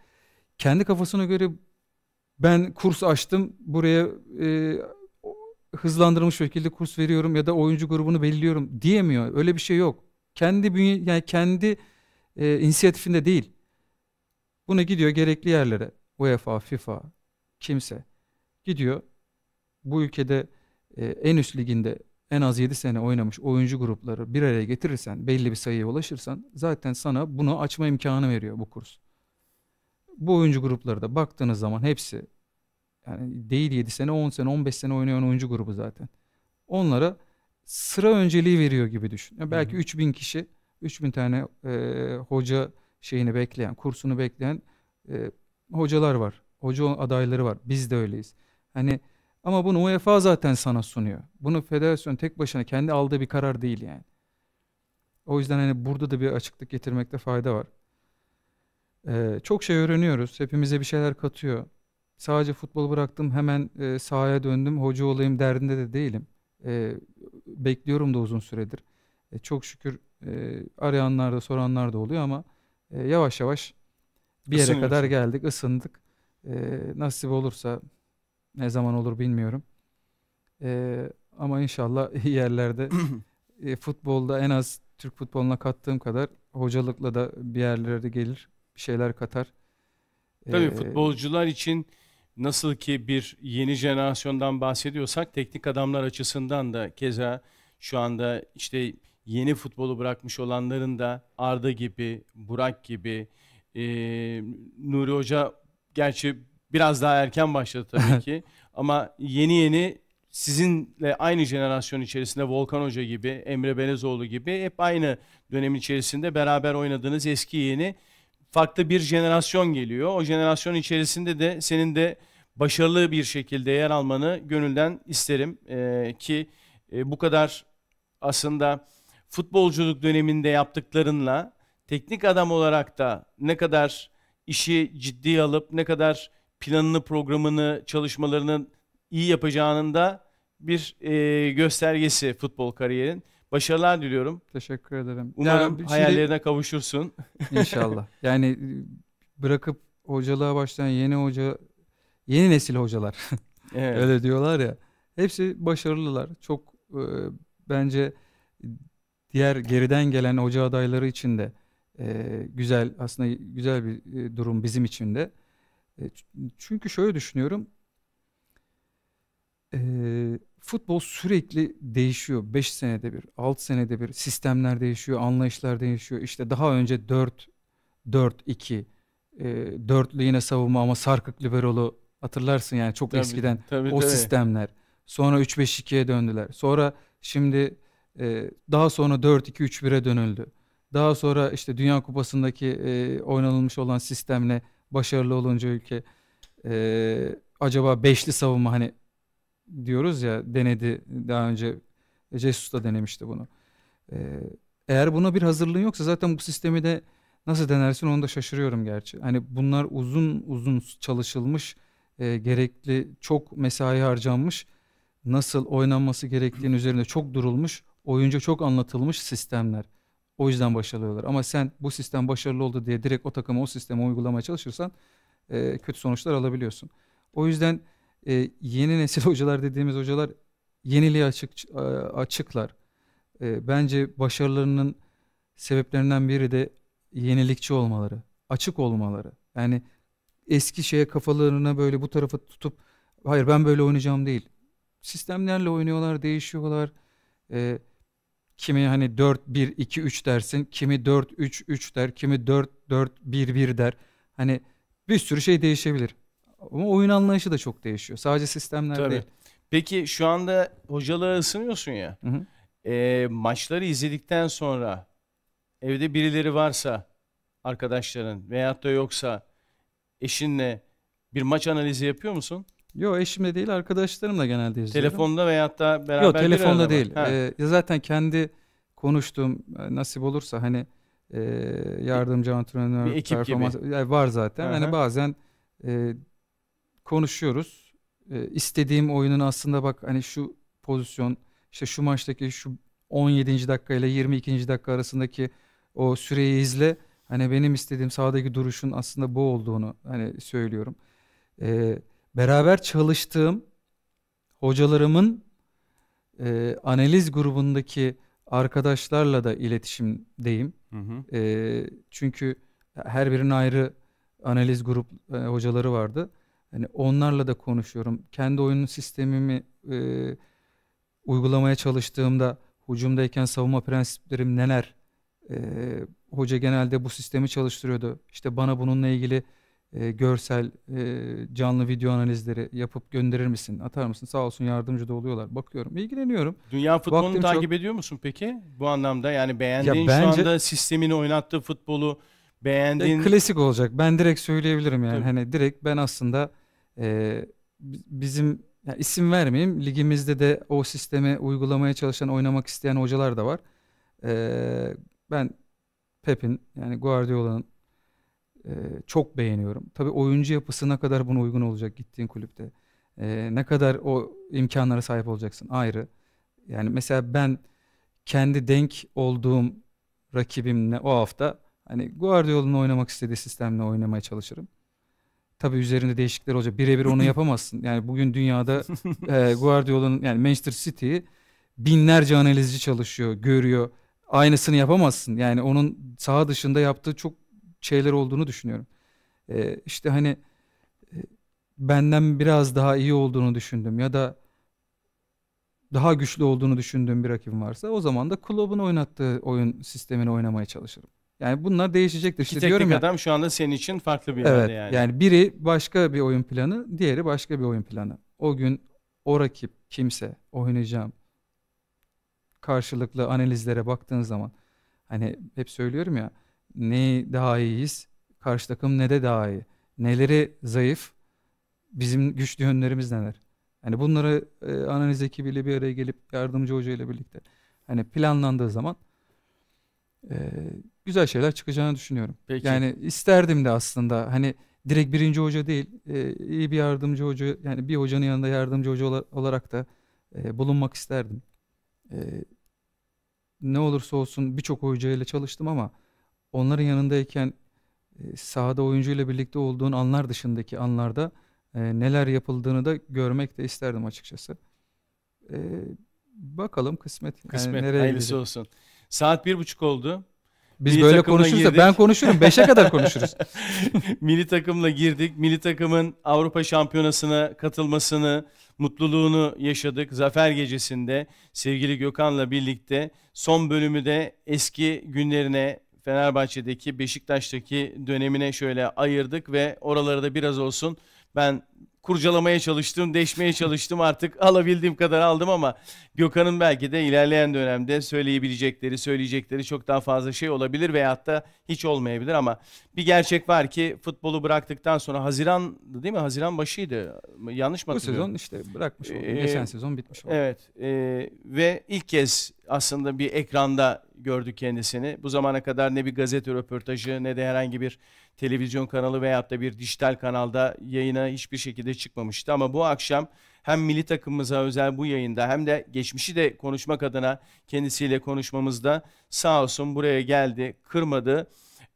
kendi kafasına göre ben kurs açtım buraya e, hızlandırılmış şekilde kurs veriyorum ya da oyuncu grubunu belirliyorum diyemiyor. Öyle bir şey yok. Kendi bünye yani kendi e, inisiyatifinde değil. Bunu gidiyor gerekli yerlere. UEFA, FIFA, kimse gidiyor. Bu ülkede e, en üst liginde en az 7 sene oynamış oyuncu grupları bir araya getirirsen, belli bir sayıya ulaşırsan zaten sana bunu açma imkanı veriyor bu kurs. Bu oyuncu grupları da baktığınız zaman hepsi yani değil 7 sene, 10 sene, 15 sene oynayan oyuncu grubu zaten. Onlara sıra önceliği veriyor gibi düşün. Yani belki Hı-hı. 3000 kişi, 3000 tane e, hoca şeyini bekleyen, kursunu bekleyen e, hocalar var. Hoca adayları var. Biz de öyleyiz. Hani ama bunu UEFA zaten sana sunuyor. Bunu federasyon tek başına kendi aldığı bir karar değil yani. O yüzden hani burada da bir açıklık getirmekte fayda var. Ee, çok şey öğreniyoruz. Hepimize bir şeyler katıyor. Sadece futbol bıraktım hemen e, sahaya döndüm. Hoca olayım derdinde de değilim. E, bekliyorum da uzun süredir. E, çok şükür e, arayanlar da soranlar da oluyor ama e, yavaş yavaş bir yere kadar geldik, ısındık. E, nasip olursa ne zaman olur bilmiyorum. E, ama inşallah iyi yerlerde e, futbolda en az Türk futboluna kattığım kadar hocalıkla da bir yerlere gelir, bir şeyler katar. Tabii ee, futbolcular için nasıl ki bir yeni jenerasyondan bahsediyorsak teknik adamlar açısından da keza şu anda işte yeni futbolu bırakmış olanların da Arda gibi, Burak gibi, e, Nuri Hoca gerçi biraz daha erken başladı tabii ki ama yeni yeni sizinle aynı jenerasyon içerisinde Volkan Hoca gibi, Emre Belezoğlu gibi hep aynı dönem içerisinde beraber oynadığınız eski yeni farklı bir jenerasyon geliyor. O jenerasyon içerisinde de senin de başarılı bir şekilde yer almanı gönülden isterim ee, ki e, bu kadar aslında futbolculuk döneminde yaptıklarınla teknik adam olarak da ne kadar işi ciddiye alıp ne kadar planını, programını, çalışmalarını iyi yapacağının da bir e, göstergesi futbol kariyerin. Başarılar diliyorum. Teşekkür ederim. Umarım yani, hayallerine şimdi, kavuşursun. İnşallah. yani e, bırakıp hocalığa başlayan yeni hoca, yeni nesil hocalar. Evet. Öyle diyorlar ya. Hepsi başarılılar. Çok e, bence diğer geriden gelen hoca adayları için de e, güzel aslında güzel bir e, durum bizim için de. E, çünkü şöyle düşünüyorum. E, futbol sürekli değişiyor. 5 senede bir, 6 senede bir sistemler değişiyor, anlayışlar değişiyor. İşte daha önce 4 4 2 e, dörtlü yine savunma ama sarkık liberolu hatırlarsın yani çok tabii, eskiden tabii, o tabii. sistemler. Sonra 3-5-2'ye döndüler. Sonra şimdi e, daha sonra 4-2-3-1'e dönüldü. Daha sonra işte Dünya Kupası'ndaki e, oynanılmış olan sistemle başarılı olunca ülke e, acaba beşli savunma hani diyoruz ya denedi daha önce Jesus da denemişti bunu. E, eğer buna bir hazırlığın yoksa zaten bu sistemi de nasıl denersin onu da şaşırıyorum gerçi. Hani bunlar uzun uzun çalışılmış, e, gerekli çok mesai harcanmış, nasıl oynanması gerektiğinin üzerinde çok durulmuş, oyuncu çok anlatılmış sistemler. O yüzden başarılı oluyorlar. Ama sen bu sistem başarılı oldu diye direkt o takımı o sisteme uygulamaya çalışırsan e, kötü sonuçlar alabiliyorsun. O yüzden e, yeni nesil hocalar dediğimiz hocalar yeniliğe açık e, açıklar. E, bence başarılarının sebeplerinden biri de yenilikçi olmaları, açık olmaları. Yani eski şeye kafalarına böyle bu tarafa tutup hayır ben böyle oynayacağım değil. Sistemlerle oynuyorlar, değişiyorlar. Ee, kimi hani 4-1-2-3 dersin, kimi 4-3-3 der, kimi 4-4-1-1 der. Hani bir sürü şey değişebilir. Ama oyun anlayışı da çok değişiyor. Sadece sistemler Tabii. değil. Peki şu anda hocalığa ısınıyorsun ya. Hı hı. Ee, maçları izledikten sonra evde birileri varsa arkadaşların veyahut da yoksa eşinle bir maç analizi yapıyor musun? Yo eşimle değil arkadaşlarımla genelde izliyorum. Telefonda veyahut da beraber Yok telefonda değil. Ha. Ee, zaten kendi konuştuğum e, nasip olursa hani e, yardımcı antrenör Bir ekip gibi. performans yani var zaten. Aha. Hani bazen e, konuşuyoruz. E, istediğim oyunun aslında bak hani şu pozisyon işte şu maçtaki şu 17. dakika ile 22. dakika arasındaki o süreyi izle. Hani benim istediğim sahadaki duruşun aslında bu olduğunu hani söylüyorum. E, beraber çalıştığım hocalarımın e, analiz grubundaki arkadaşlarla da iletişimdeyim. Hı hı. E, çünkü her birinin ayrı analiz grup e, hocaları vardı. Hani onlarla da konuşuyorum. Kendi oyun sistemimi e, uygulamaya çalıştığımda hücumdayken savunma prensiplerim neler? E, hoca genelde bu sistemi çalıştırıyordu. İşte bana bununla ilgili e, görsel, e, canlı video analizleri yapıp gönderir misin, atar mısın? Sağ olsun yardımcı da oluyorlar. Bakıyorum, ilgileniyorum. Dünya futbolunu Vaktim takip çok- ediyor musun peki? Bu anlamda yani beğendiğin bence- şu anda sistemini oynattığı futbolu E, beğendiğin klasik olacak. Ben direkt söyleyebilirim yani. Tabii. Hani direkt ben aslında e, bi- bizim ya isim vermeyeyim. Ligimizde de o sistemi uygulamaya çalışan, oynamak isteyen hocalar da var. E, ben Pep'in yani Guardiola'nın e, çok beğeniyorum. Tabii oyuncu yapısı ne kadar buna uygun olacak gittiğin kulüpte. E, ne kadar o imkanlara sahip olacaksın ayrı. Yani mesela ben kendi denk olduğum rakibimle o hafta hani Guardiola'nın oynamak istediği sistemle oynamaya çalışırım. Tabii üzerinde değişiklikler olacak. Birebir onu yapamazsın. Yani bugün dünyada e, Guardiola'nın yani Manchester City binlerce analizci çalışıyor, görüyor. Aynısını yapamazsın. Yani onun saha dışında yaptığı çok şeyler olduğunu düşünüyorum. E, işte hani e, benden biraz daha iyi olduğunu düşündüm ya da daha güçlü olduğunu düşündüğüm bir rakibim varsa o zaman da kulübün oynattığı oyun sistemini oynamaya çalışırım. Yani bunlar değişecektir. iki İşte diyorum teknik ya. adam şu anda senin için farklı bir Evet. yerde Yani. yani. biri başka bir oyun planı, diğeri başka bir oyun planı. O gün o rakip kimse oynayacağım karşılıklı analizlere baktığın zaman hani hep söylüyorum ya ne daha iyiyiz, karşı takım ne de daha iyi. Neleri zayıf, bizim güçlü yönlerimiz neler. Hani bunları e, analiz ekibiyle bir araya gelip yardımcı hoca ile birlikte hani planlandığı zaman e, güzel şeyler çıkacağını düşünüyorum. Peki. Yani isterdim de aslında hani direkt birinci hoca değil e, iyi bir yardımcı hoca yani bir hocanın yanında yardımcı hoca ola- olarak da e, bulunmak isterdim. E, ne olursa olsun birçok hocayla çalıştım ama onların yanındayken e, sahada oyuncuyla birlikte olduğun anlar dışındaki anlarda e, neler yapıldığını da görmek de isterdim açıkçası. E, bakalım kısmet. Yani Kısmet nereye hayırlısı gidecek? olsun. Saat bir buçuk oldu. Biz Milli böyle da girdik. ben konuşurum. Beşe kadar konuşuruz. Milli takımla girdik. Milli takımın Avrupa Şampiyonası'na katılmasını, mutluluğunu yaşadık. Zafer gecesinde sevgili Gökhan'la birlikte son bölümü de eski günlerine Fenerbahçe'deki, Beşiktaş'taki dönemine şöyle ayırdık ve oraları da biraz olsun ben kurcalamaya çalıştım, deşmeye çalıştım artık alabildiğim kadar aldım ama Gökhan'ın belki de ilerleyen dönemde söyleyebilecekleri, söyleyecekleri çok daha fazla şey olabilir veyahut da hiç olmayabilir ama bir gerçek var ki futbolu bıraktıktan sonra Haziran değil mi? Haziran başıydı. Yanlış mı Bu sezon işte bırakmış oldu. Ee, Geçen sezon bitmiş oldu. Evet e, ve ilk kez aslında bir ekranda gördük kendisini. Bu zamana kadar ne bir gazete röportajı ne de herhangi bir televizyon kanalı veyahut da bir dijital kanalda yayına hiçbir şekilde çıkmamıştı. Ama bu akşam hem milli takımımıza özel bu yayında hem de geçmişi de konuşmak adına kendisiyle konuşmamızda sağ olsun buraya geldi, kırmadı.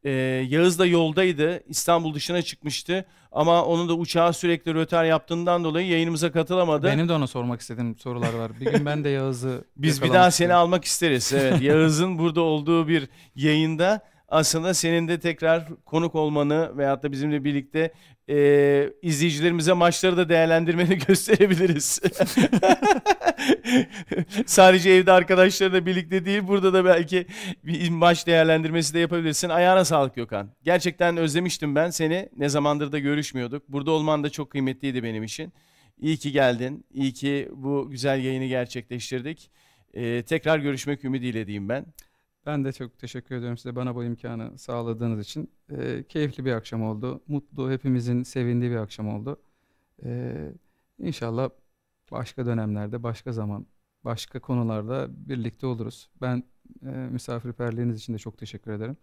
Ee, Yağız da yoldaydı. İstanbul dışına çıkmıştı. Ama onun da uçağı sürekli rötar yaptığından dolayı yayınımıza katılamadı. Benim de ona sormak istediğim sorular var. Bir gün ben de Yağız'ı Biz bir daha seni almak isteriz. Evet. Yağız'ın burada olduğu bir yayında aslında senin de tekrar konuk olmanı veyahut da bizimle birlikte e, izleyicilerimize maçları da değerlendirmeni gösterebiliriz. Sadece evde arkadaşlarla birlikte değil burada da belki bir maç değerlendirmesi de yapabilirsin. Ayağına sağlık Gökhan. Gerçekten özlemiştim ben seni. Ne zamandır da görüşmüyorduk. Burada olman da çok kıymetliydi benim için. İyi ki geldin. İyi ki bu güzel yayını gerçekleştirdik. Ee, tekrar görüşmek ümidiyle diyeyim ben. Ben de çok teşekkür ediyorum size bana bu imkanı sağladığınız için. Ee, keyifli bir akşam oldu. Mutlu, hepimizin sevindiği bir akşam oldu. Ee, inşallah başka dönemlerde, başka zaman, başka konularda birlikte oluruz. Ben e, misafirperliğiniz için de çok teşekkür ederim.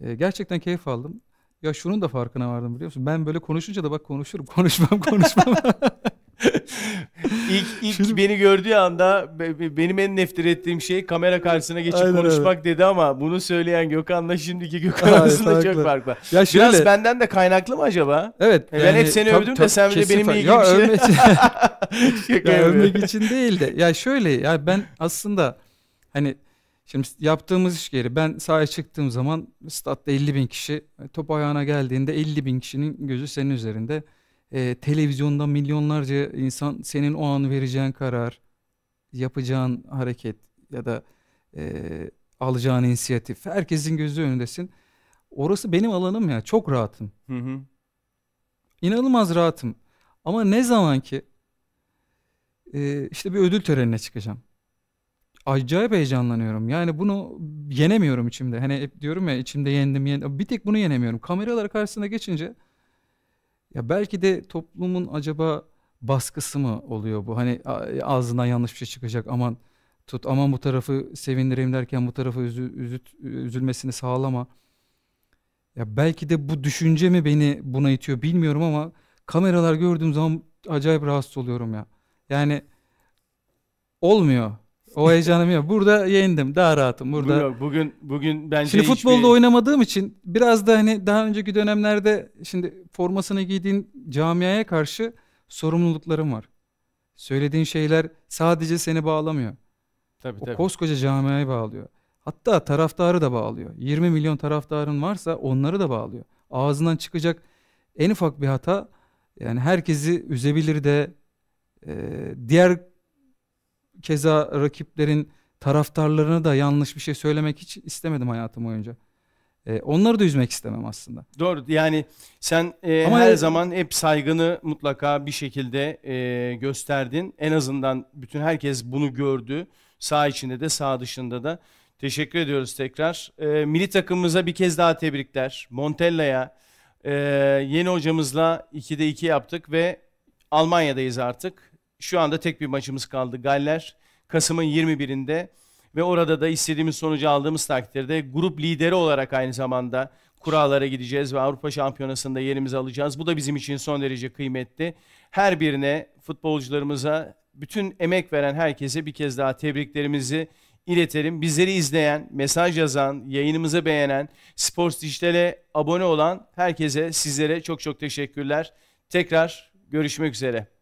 Ee, gerçekten keyif aldım. Ya şunun da farkına vardım biliyor musun? Ben böyle konuşunca da bak konuşurum, konuşmam, konuşmam. İlk, ilk Şimdi- beni gördüğü anda be- be- benim en nefret ettiğim şey kamera karşısına geçip Aynen öyle. konuşmak dedi ama bunu söyleyen Gökhan'la şimdiki Gökhan arasında çok farklı. fark var. ya şöyle, Biraz benden de kaynaklı mı acaba? evet. E, ben hep seni tab- övdüm de tab- sen de kesin benimle fark- ilgili ya bir şey- övmek ya övmek için değil de ya şöyle ya ben aslında hani şimdi yaptığımız iş geri ben sahaya çıktığım zaman statta 50 bin kişi top ayağına geldiğinde 50 bin kişinin gözü senin üzerinde. Ee, televizyonda milyonlarca insan senin o an vereceğin karar, yapacağın hareket ya da e, alacağın inisiyatif herkesin gözü önündesin. Orası benim alanım ya çok rahatım. Hı hı. İnanılmaz rahatım. Ama ne zaman ki e, işte bir ödül törenine çıkacağım. Acayip heyecanlanıyorum. Yani bunu yenemiyorum içimde. Hani hep diyorum ya içimde yendim yendim. Bir tek bunu yenemiyorum. Kameralar karşısına geçince ya belki de toplumun acaba baskısı mı oluyor bu? Hani ağzından yanlış bir şey çıkacak. Aman tut aman bu tarafı sevindireyim derken bu tarafı üzü- üzüt- üzülmesini sağlama. Ya belki de bu düşünce mi beni buna itiyor bilmiyorum ama kameralar gördüğüm zaman acayip rahatsız oluyorum ya. Yani olmuyor. O heyecanım yok. Burada yendim. Daha rahatım. Burada Bu- Bugün bugün bence Şimdi hiçbir- futbolda oynamadığım için biraz da hani daha önceki dönemlerde şimdi formasını giydiğin camiaya karşı sorumluluklarım var. Söylediğin şeyler sadece seni bağlamıyor. Tabii, O tabii. koskoca camiayı bağlıyor. Hatta taraftarı da bağlıyor. 20 milyon taraftarın varsa onları da bağlıyor. Ağzından çıkacak en ufak bir hata yani herkesi üzebilir de e, diğer keza rakiplerin taraftarlarına da yanlış bir şey söylemek hiç istemedim hayatım boyunca. E, onları da üzmek istemem aslında. Doğru yani sen e, Ama her evet- zaman hep saygını mutlaka bir şekilde e, gösterdin. En azından bütün herkes bunu gördü. Sağ içinde de sağ dışında da. Teşekkür ediyoruz tekrar. E, milli takımımıza bir kez daha tebrikler. Montella'ya e, yeni hocamızla 2'de 2 yaptık ve Almanya'dayız artık. Şu anda tek bir maçımız kaldı. Galler Kasım'ın 21'inde ve orada da istediğimiz sonucu aldığımız takdirde grup lideri olarak aynı zamanda kurallara gideceğiz ve Avrupa Şampiyonası'nda yerimizi alacağız. Bu da bizim için son derece kıymetli. Her birine, futbolcularımıza, bütün emek veren herkese bir kez daha tebriklerimizi iletelim. Bizleri izleyen, mesaj yazan, yayınımızı beğenen, Sports Dijital'e abone olan herkese, sizlere çok çok teşekkürler. Tekrar görüşmek üzere.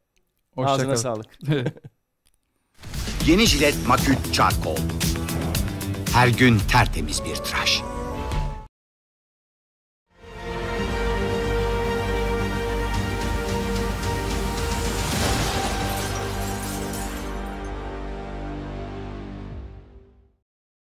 Hoşça Ağzına kal. sağlık. Yeni jilet Maküt Charcoal. Her gün tertemiz bir tıraş.